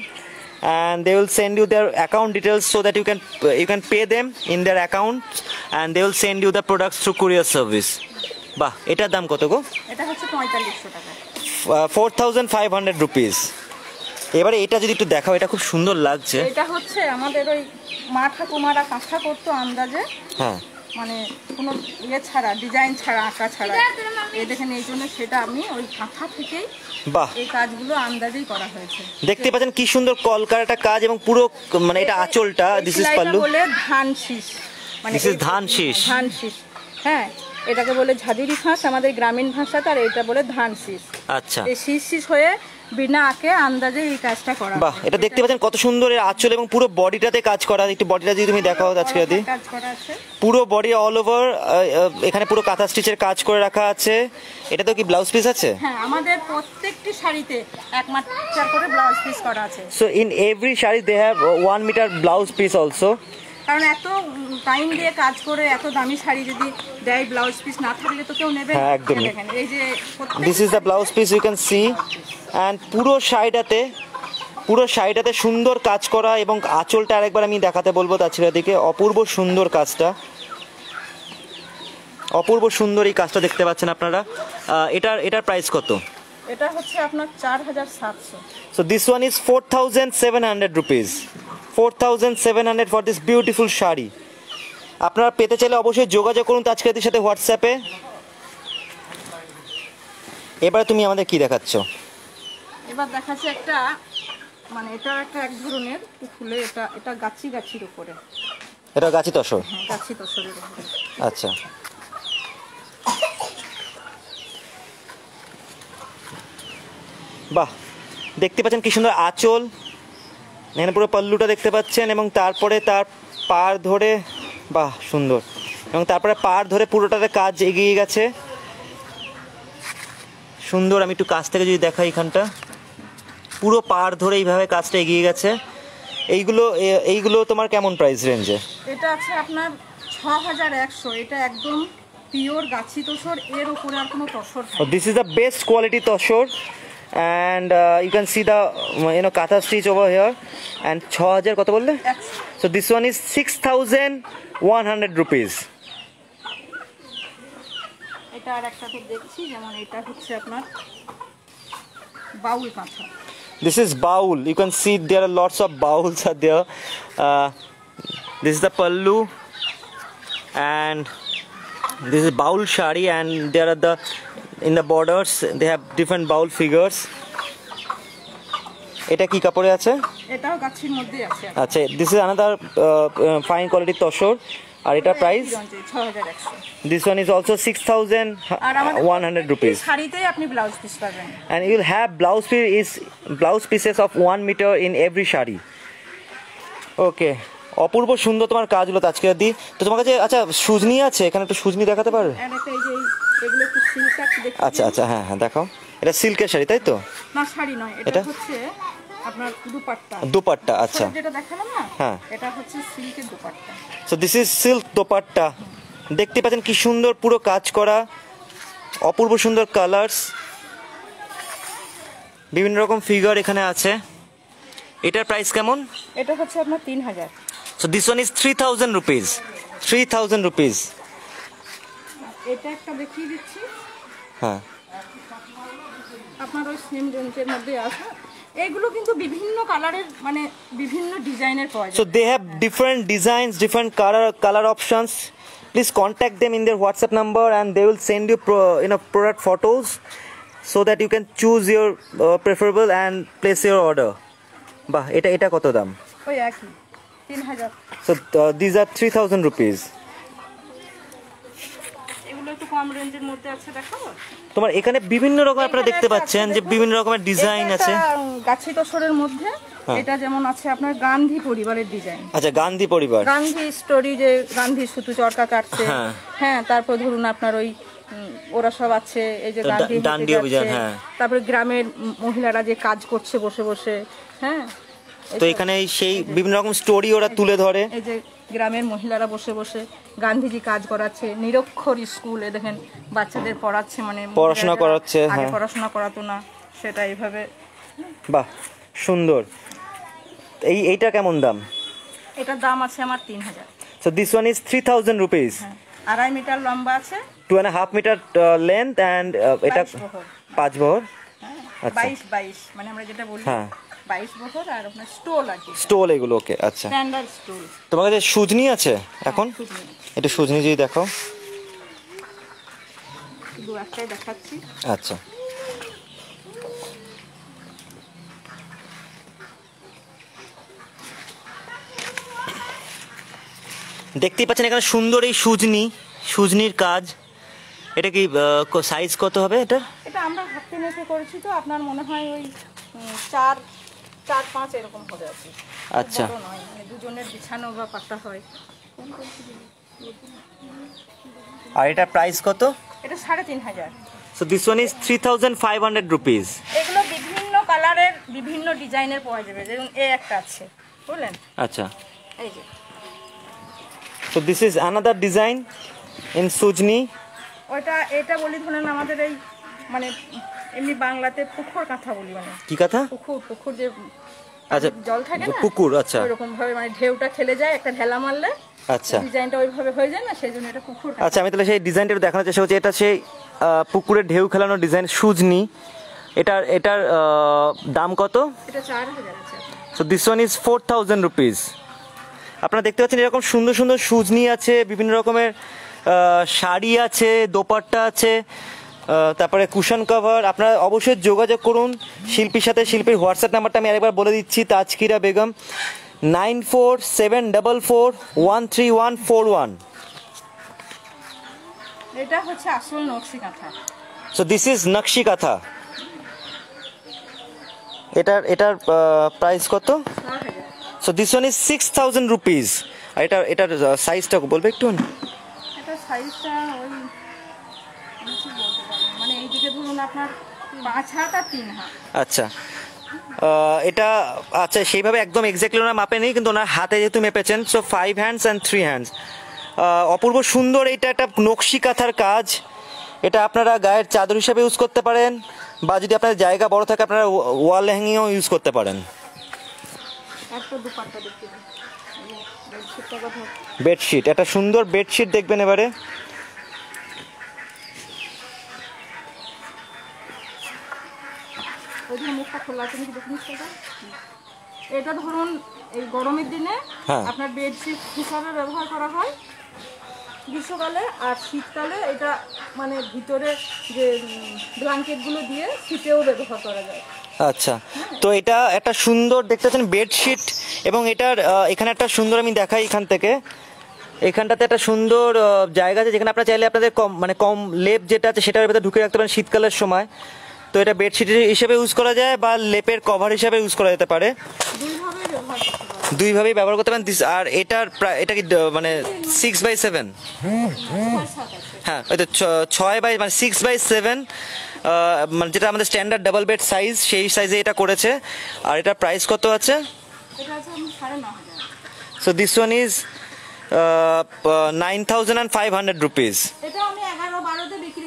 And they will send you their account details so that you can you can pay them in their account and they will send you the products through courier service বাহ এটার দাম কত গো এটা হচ্ছে পঁয়তাল্লিশশো টাকা four thousand five hundred rupees এবারে এটা যদি একটু দেখাও এটা খুব সুন্দর লাগছে এটা হচ্ছে আমাদের ওই মা ঠাকুমারা কাঁথা করতো আন্দাজে হ্যাঁ মানে কোনো ইয়ে ছাড়া ডিজাইন ছাড়া আঁকা ছাড়া। এই দেখেন এই জন্য সেটা আমি ওই কাঁথা থেকেই এই কাজগুলো আন্দাজেই করা হয়েছে। দেখতে পাচ্ছেন কি সুন্দর কলকার একটা কাজ এবং পুরো মানে এটা আঁচলটা দিস ইজ পাল্লু। বলে ধান শীষ। মানে is এই- ধান শীষ। ধান শীষ। হ্যাঁ এটাকে বলে ঝাঁঝুরি ফাঁস আমাদের গ্রামীণ ভাষাতে আর এটা বলে ধান শীষ। আচ্ছা। এই শীষ শীষ হয়ে বিনা আঁকে আন্দাজে এই কাজটা করা বাহ এটা দেখতে পাচ্ছেন কত সুন্দর এর আঁচল এবং পুরো বডিটাতে কাজ করা একটু বডিটা যদি তুমি দেখাও আজকে দি কাজ করা আছে। পুরো বডি অল ওভার এখানে পুরো কাঁথা স্টিচের কাজ করে রাখা আছে। এটা তো কি ব্লাউজ পিস আছে? হ্যাঁ আমাদের প্রত্যেকটি শাড়িতে এক মাত্রার করে ব্লাউজ পিস করা আছে। So in every sari they have one metre blouse piece also কারণ এত টাইম দিয়ে কাজ করে এত দামি শাড়ি যদি দেয় ব্লাউজ পিস না থাকলে তো কেউ নেবে না। হ্যাঁ, একদমই। এই যে this is the blouse piece you can see and পুরো শাড়িটাতে পুরো শাড়িটাতে সুন্দর কাজ করা এবং আঁচলটা আরেকবার আমি দেখাতে বলব তাছাড়া দিকে। অপূর্ব সুন্দর কাজটা। অপূর্ব সুন্দর এই কাজটা দেখতে পাচ্ছেন আপনারা। এটার এটার প্রাইস কত? এটা হচ্ছে আপনার চার হাজার সাতশো। So this one is four thousand seven hundred rupees four thousand seven hundred for this beautiful sari. আপনারা পেতে চাইলে অবশ্যই যোগাযোগ করুন তাজকাদির সাথে হোয়াটসঅ্যাপে। এবারে তুমি আমাদের কি দেখাচ্ছ? এবার দেখাচ্ছে একটা মানে এটা একটা এক ধরনের খুলে এটা এটা গাছি গাছির উপরে। এটা গাছি তসর? হ্যাঁ গাছি তসরের আচ্ছা। বাহ দেখতে পাচ্ছেন কি সুন্দর আঁচল। এখানে পুরো পল্লুটা দেখতে পাচ্ছেন এবং তারপরে তার পার ধরে বাহ সুন্দর। এবং তারপরে পার ধরে পুরোটাতে কাজ এগিয়ে গেছে। সুন্দর আমি একটু কাছ থেকে যদি দেখাই এখানটা। পুরো পার ধরে এইভাবে কাজটা এগিয়ে গেছে। এইগুলো এইগুলো তোমার কেমন প্রাইস রেঞ্জে এটা আছে আপনার ছ হাজার একশো। এটা একদম পিওর গাছি তসর এর উপরে আর কোনো tussar this is the best quality tussar and uh, you can see the you know katha stitch over here and ছ হাজার কত বললে so this one is 6100 rupees এটা আর একটা তো দেখছি যেমন এটা হচ্ছে আপনার বাউল কাঁথা this is baul you can see there are lots of bowls are there uh, this is the pallu and this is baul shari and there are the in the borders they have different baul figures. এটা কি কাপড়ে আছে? এটাও গাছের মধ্যেই আছে। আচ্ছা this is another fine quality tussar আর এটা price this one is also six thousand one hundred rupees শাড়িতেই আপনি ব্লাউজ পিস পাবেন। You will have blouse piece is blouse pieces of one meter in every sari. Okay অপূর্ব সুন্দর তোমার কাজগুলো আজকে দি তো তোমার কাছে আচ্ছা সুজনি আছে? এখানে একটু সুজনি দেখাতে পারবে এই যে এই- এগুলো আচ্ছা আচ্ছা হ্যাঁ হ্যাঁ দেখাও এটা সিল্কের শাড়ি তাই তো? না শাড়ি নয় এটা? হচ্ছে আপনার দুপাট্টা। দুপাট্টা আচ্ছা। যেটা দেখালাম না হ্যাঁ। এটা হচ্ছে সিল্কের dupatta. So this is silk dupatta. দেখতে পাচ্ছেন কি সুন্দর পুরো কাজ করা অপূর্ব সুন্দর কালার্স বিভিন্ন রকম ফিগার এখানে আছে। এটার প্রাইস কেমন? এটা হচ্ছে আপনার তিন হাজার। So this one is 3000 rupees. 3000 rupees. এটা একটা দেখিয়ে দিচ্ছি। হ্যাঁ। আপনার so they different designs different colour colour options please contact them they will send you in a product photos so that you can choose your preferable and place your order বাহ এটা এটা কত দাম? সো দিস আর 3000 রুপিস একটু কম রেঞ্জের মধ্যে আছে দেখাবো তোমার এখানে বিভিন্ন রকম আপনারা দেখতে পাচ্ছেন যে বিভিন্ন রকমের ডিজাইন আছে গাছি তসরের মধ্যে হ্যাঁ। এটা যেমন আছে আপনার গান্ধী পরিবারের ডিজাইন আচ্ছা গান্ধী পরিবার গান্ধী স্টোরি যে গান্ধী সুতু চরকা কাটছে হ্যাঁ। হ্যাঁ তারপর ধরুন আপনার ওই ওরা সব আছে এই যে গান্ধী অভিযান, হ্যাঁ। তারপরে গ্রামের মহিলারা যে কাজ করছে বসে বসে হ্যাঁ তো এখানে সেই বিভিন্ন রকম স্টোরি ওরা তুলে ধরে এই যে গ্রামের মহিলারা বসে বসে গান্ধীজি কাজ করাচ্ছে নিরক্ষর স্কুলে দেখেন বাচ্চাদের পড়াচ্ছে মানে পড়াশোনা করাচ্ছে, আগে হ্যাঁ। পড়াশোনা করাতো না সেটা এইভাবে বাহ সুন্দর এই এইটা কেমন দাম এটার দাম আছে আমার তিন হাজার so this one is three thousand rupees আড়াই মিটার লম্বা আছে two and half metre length and এটা। পাঁচ বহর হ্যাঁ আচ্ছা। বাইশ বাইশ মানে আমরা যেটা বলি হ্যাঁ। বাইশ বছর আর আপনার স্টোল আর স্টোল এগুলো ওকে আচ্ছা। স্ট্যান্ডার্ড স্টোল তোমার কাছে সুজনি আছে এখন? এটা সুজনি। যদি দেখো। দু একটাই দেখাচ্ছি। আচ্ছা। দেখতেই পাচ্ছেন এখানে সুন্দর এই সুজনি সুজনির কাজ। এটা কি সাইজ কত হবে এটা? এটা আমরা হাতে মেপে করেছি তো আপনার মনে হয় ওই চার চার পাঁচ এরকম হবে আর কি আচ্ছা মানে দুজনের বিছানো বা পাতা হয়। আর এটা প্রাইস কত? এটা সাড়ে তিন হাজার। So this one is three thousand five hundred rupees এগুলো বিভিন্ন কালারের বিভিন্ন ডিজাইনের পাওয়া যাবে। যেমন এ একটা আছে বুঝলেন? আচ্ছা। এই যে। So this is another design in sujni ওইটা এটা বলি ধরেন আমাদের এই মানে এমনি বাংলাতে পুকুর কাঁথা বলি মানে। কি কথা? পুকুর পুকুর যে আচ্ছা জল থাকে না? পুকুর আচ্ছা। ওইরকম ভাবে মানে ঢেউটা খেলে যায় একটা ঢেলা মারলে আচ্ছা। ডিজাইনটা ওইভাবে হয়ে যায় না সেই জন্য এটা পুকুর আচ্ছা আমি তাহলে সেই ডিজাইনটা দেখানোর চেষ্টা করছি। এটা সেই পুকুরের ঢেউ খেলানো ডিজাইন সুজনি। এটার এটার দাম কত? এটা চার হাজার আছে। আপনার। So this one is four thousand rupees আপনারা দেখতে পাচ্ছেন এরকম সুন্দর সুন্দর সুজনি আছে বিভিন্ন রকমের শাড়ি আছে দোপাট্টা আছে। তারপরে কুশন কভার আপনারা অবশ্যই যোগাযোগ করুন। শিল্পীর সাথে শিল্পীর হোয়াটসঅ্যাপ নাম্বারটা আমি আরেকবার বলে দিচ্ছি Tazkira Begum. Nine four seven double four one three one four one. এটা হচ্ছে আসল nakshi kantha so this is nakshi kantha এটার এটার প্রাইস কত? So this one is six thousand rupees আর এটার এটার সাইজটা বলবে একটু। সাইজটা ওই আমি কি বলতে পারব মানে এইদিকে ধরুন আপনার পাঁচ হাত আর তিন হাত। আচ্ছা। এটা আচ্ছা সেইভাবে একদম এক্স্যাক্টলি ওনার মাপে নেই কিন্তু ওনার হাতে যেহেতু মেপেছেন so five hands and three hands অপূর্ব সুন্দর এটা একটা নকশি কাঁথার কাজ। এটা আপনারা গায়ের চাদর হিসাবে ইউজ করতে পারেন বা যদি আপনার জায়গা বড় থাকে আপনারা ওয়াল হ্যাঙ্গিংও ইউজ করতে পারেন। বেডশিট একটা সুন্দর বেডশিট দেখবেন এবারে। ওইদিকে মুখটা খোলা আছে নাকি দেখুন এটা? ধরুন এই গরমের দিনে হ্যাঁ। আপনার বেডশিট হিসাবে ব্যবহার করা হয়। গ্রীষ্মকালে আর শীতকালে এটা মানে ভিতরে যে ব্ল্যাঙ্কেটগুলো দিয়ে শীতেও ব্যবহার করা যায়। আচ্ছা। তো এটা একটা সুন্দর দেখতে পাচ্ছেন বেডশিট এবং এটার এখানে একটা সুন্দর আমি দেখাই এখান থেকে। এখানটাতে একটা সুন্দর জায়গা আছে যেখানে আপনারা চাইলে আপনাদের কম মানে কম লেপ যেটা আছে সেটার ভেতরে ঢুকে রাখতে পারেন শীতকালের সময়। তো এটা বেডশিট হিসেবে ইউজ করা যায় বা লেপের কভার হিসেবে ইউজ করা যেতে পারে। দুইভাবেই ব্যবহার করতে পারেন। আর এটার প্রায় এটা কি মানে সিক্স বাই সেভেন হ্যাঁ ওই তো ছয় বাই মানে সিক্স বাই সেভেন মানে যেটা আমাদের স্ট্যান্ডার্ড ডাবল বেড সাইজ সেই সাইজে এটা করেছে। আর এটার প্রাইস কত আছে? এটা so this one is nine thousand and five hundred rupees এটা আমি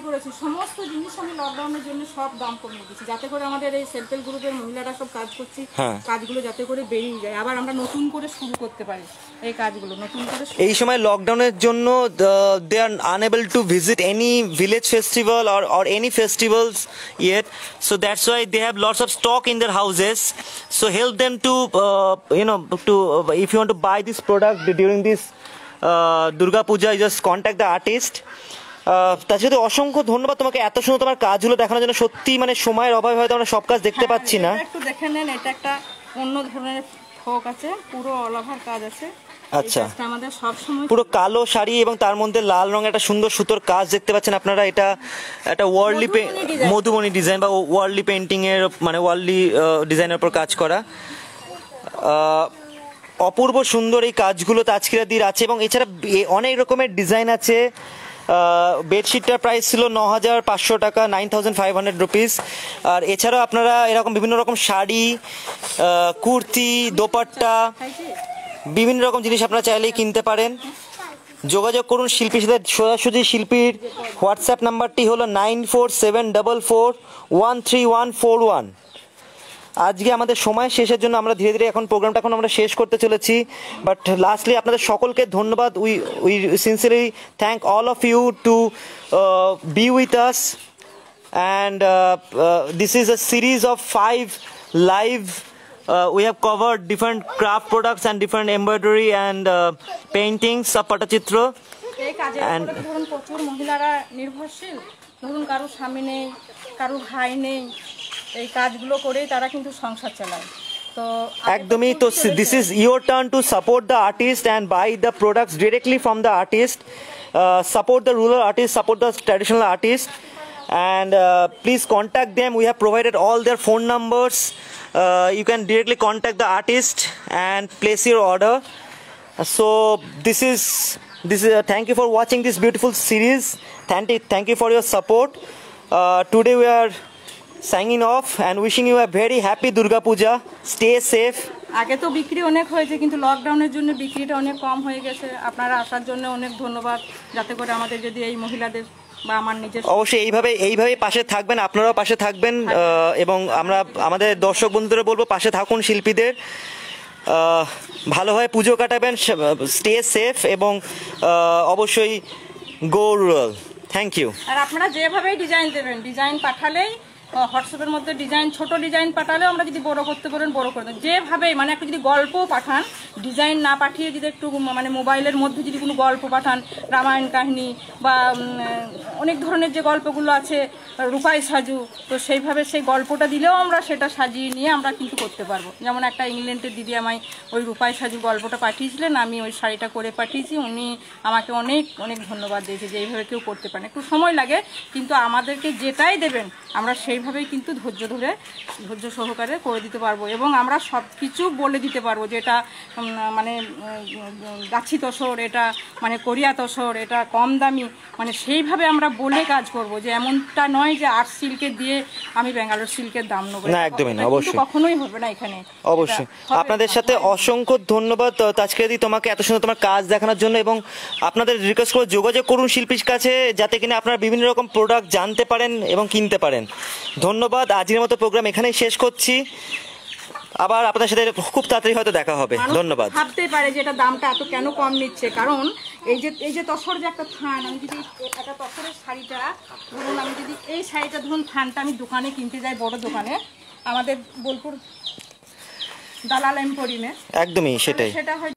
করেছি সমস্ত জিনিস আমি লকডাউনের জন্য সব দাম কমিয়ে দিচ্ছি যাতে করে আমাদের এই সেলফ হেল্প গ্রুপের মহিলারা সব কাজ করছি হ্যাঁ। কাজগুলো যাতে করে বেরিয়ে যায় আবার আমরা নতুন করে শুরু করতে পারি এই কাজগুলো নতুন করে এই সময় লকডাউনের জন্য they are unable to visit any village festival or or any festivals yet so that's why they have lots of stock in their houses so help them to uh, you know to uh, if you want to buy this product during this uh, durga puja just contact the artist ah, তার সাথে অসংখ্য ধন্যবাদ তোমাকে এত সুন্দর তোমার কাজগুলো দেখানোর জন্য। সত্যি মানে সময়ের অভাবে হয়তো আমরা সব কাজ দেখতে পাচ্ছি না। একটু দেখে নেন এটা একটা অন্য ধরনের ফোক আছে পুরো অল ওভার কাজ আছে। আচ্ছা। আমাদের সব সময় পুরো কালো শাড়ি এবং তার মধ্যে লাল রঙের একটা সুন্দর সুতোর কাজ দেখতে পাচ্ছেন আপনারা। এটা একটা ওয়ার্ল্ডলি মধুবনী ডিজাইন বা ওয়ার্ল্ডলি পেন্টিং এর মানে ওয়ার্ল্ডলি ডিজাইনের উপর কাজ করা। অপূর্ব সুন্দর এই কাজগুলো তাজকিরাদির আছে এবং এছাড়া অনেক রকমের ডিজাইন আছে। বেডশিটটার প্রাইস ছিল ন হাজার পাঁচশো টাকা nine thousand five hundred rupees আর এছাড়াও আপনারা এরকম বিভিন্ন রকম শাড়ি কুর্তি, দোপাট্টা, বিভিন্ন রকম জিনিস আপনারা চাইলেই কিনতে পারেন। যোগাযোগ করুন শিল্পীর সাথে। সোজাসুজি শিল্পীর হোয়াটসঅ্যাপ নাম্বারটি হলো nine four seven double four one three one four one আজকে আমাদের সময় শেষের জন্য আমরা ধীরে ধীরে এখন প্রোগ্রামটা এখন আমরা শেষ করতে চলেছি। বাট লাস্টলি আপনাদের সকলকে ধন্যবাদ। We we sincerely thank all of you to be with us and this is this series of five live uh, we have covered different craft products and different embroidery and uh, paintings of patachitra And- ধরুন প্রচুর মহিলারা নির্ভরশীল। ধরুন কারও স্বামী নেই কারও ভাই নেই এই কাজগুলো করেই তারা কিন্তু সংসার চালায়। একদমই তো this is your turn to support the artist and buy the products directly from the artist support the rural artist support the traditional artist and please contact them we have provided all their phone numbers you can directly contact the artist and place your order so this is this is thank you for watching this beautiful series thank you thank you for your support today we R signing off and wishing you a very happy Durga Puja stay safe. আগে তো বিক্রি অনেক হয়েছে কিন্তু লকডাউনের জন্য বিক্রিটা অনেক কম হয়ে গেছে। আপনারা আসার জন্য অনেক ধন্যবাদ যাতে করে আমাদের যদি এই মহিলাদের বা আমার নিজের অবশ্যই এইভাবে এইভাবে পাশে থাকবেন আপনারাও পাশে থাকবেন এবং আমরা আমাদের দর্শক বন্ধুদের বলব পাশে থাকুন শিল্পীদের। ভালোভাবে পুজো কাটাবেন স্টে সেফ এবং অবশ্যই গো রুরাল থ্যাংক ইউ আর আপনারা যেভাবেই ডিজাইন দেবেন ডিজাইন পাঠালেই হোয়াটসঅ্যাপের মধ্যে ডিজাইন, ছোট ডিজাইন পাঠালেও আমরা যদি বড় করতে পারেন, বড় করে দেবো যেভাবেই মানে একটা যদি গল্প পাঠান, ডিজাইন না পাঠিয়ে যদি একটু মানে মোবাইলের মধ্যে যদি কোনো গল্প পাঠান, রামায়ণ কাহিনী বা অনেক ধরনের যে গল্পগুলো আছে, রূপাই সাজু, তো সেইভাবে সেই গল্পটা দিলেও আমরা সেটা সাজিয়ে নিয়ে আমরা কিন্তু করতে পারব। যেমন একটা ইংল্যান্ডের দিদি আমায় ওই রূপাই সাজু গল্পটা পাঠিয়েছিলেন, আমি ওই শাড়িটা করে পাঠিয়েছি, উনি আমাকে অনেক অনেক ধন্যবাদ দিয়েছে যে এইভাবে কেউ করতে পারে একটু সময় লাগে, কিন্তু আমাদেরকে যেটাই দেবেন, আমরা সেইভাবেই কিন্তু ধৈর্য ধরে ধৈর্য সহকারে করে দিতে পারব এবং আমরা সব কিছু বলে দিতে পারব যে এটা মানে গাছি তসর এটা মানে কোরিয়া তসর এটা কম দামি মানে সেইভাবে আমরা বলে কাজ করব যে এমনটা নয় যে আর্ট সিল্কের দিয়ে আমি ব্যাঙ্গালোর সিল্কের দাম নেব। না, একদমই না, অবশ্যই। কখনোই হবে না এখানে। অবশ্যই। আপনাদের সাথে অসংখ্য ধন্যবাদ তাজকেদি তোমাকে এত সুন্দর তোমার কাজ দেখানোর জন্য এবং আপনাদের রিকোয়েস্ট করে যোগাযোগ করুন শিল্পীর কাছে যাতে কিনা আপনারা বিভিন্ন রকম প্রোডাক্ট জানতে পারেন এবং কিনতে পারেন। ধন্যবাদ। আজকের মতো প্রোগ্রাম এখানেই শেষ করছি। আবার আপনাদের সাথে খুব তাড়াতাড়ি হয়তো দেখা হবে। ধন্যবাদ। ভাবতে পারে যে এটা দামটা এত কেন কম নিচ্ছে? কারণ এই যে এই যে তসর যে একটা থান আমি যদি একটা তসরের শাড়িটা ধরুন আমি যদি এই শাড়িটা ধরুন থানটা আমি দোকানে কিনতে যাই বড় দোকানে আমাদের বোলপুর দালাল এম্পোরিমে একদমই সেটাই। সেটা হয়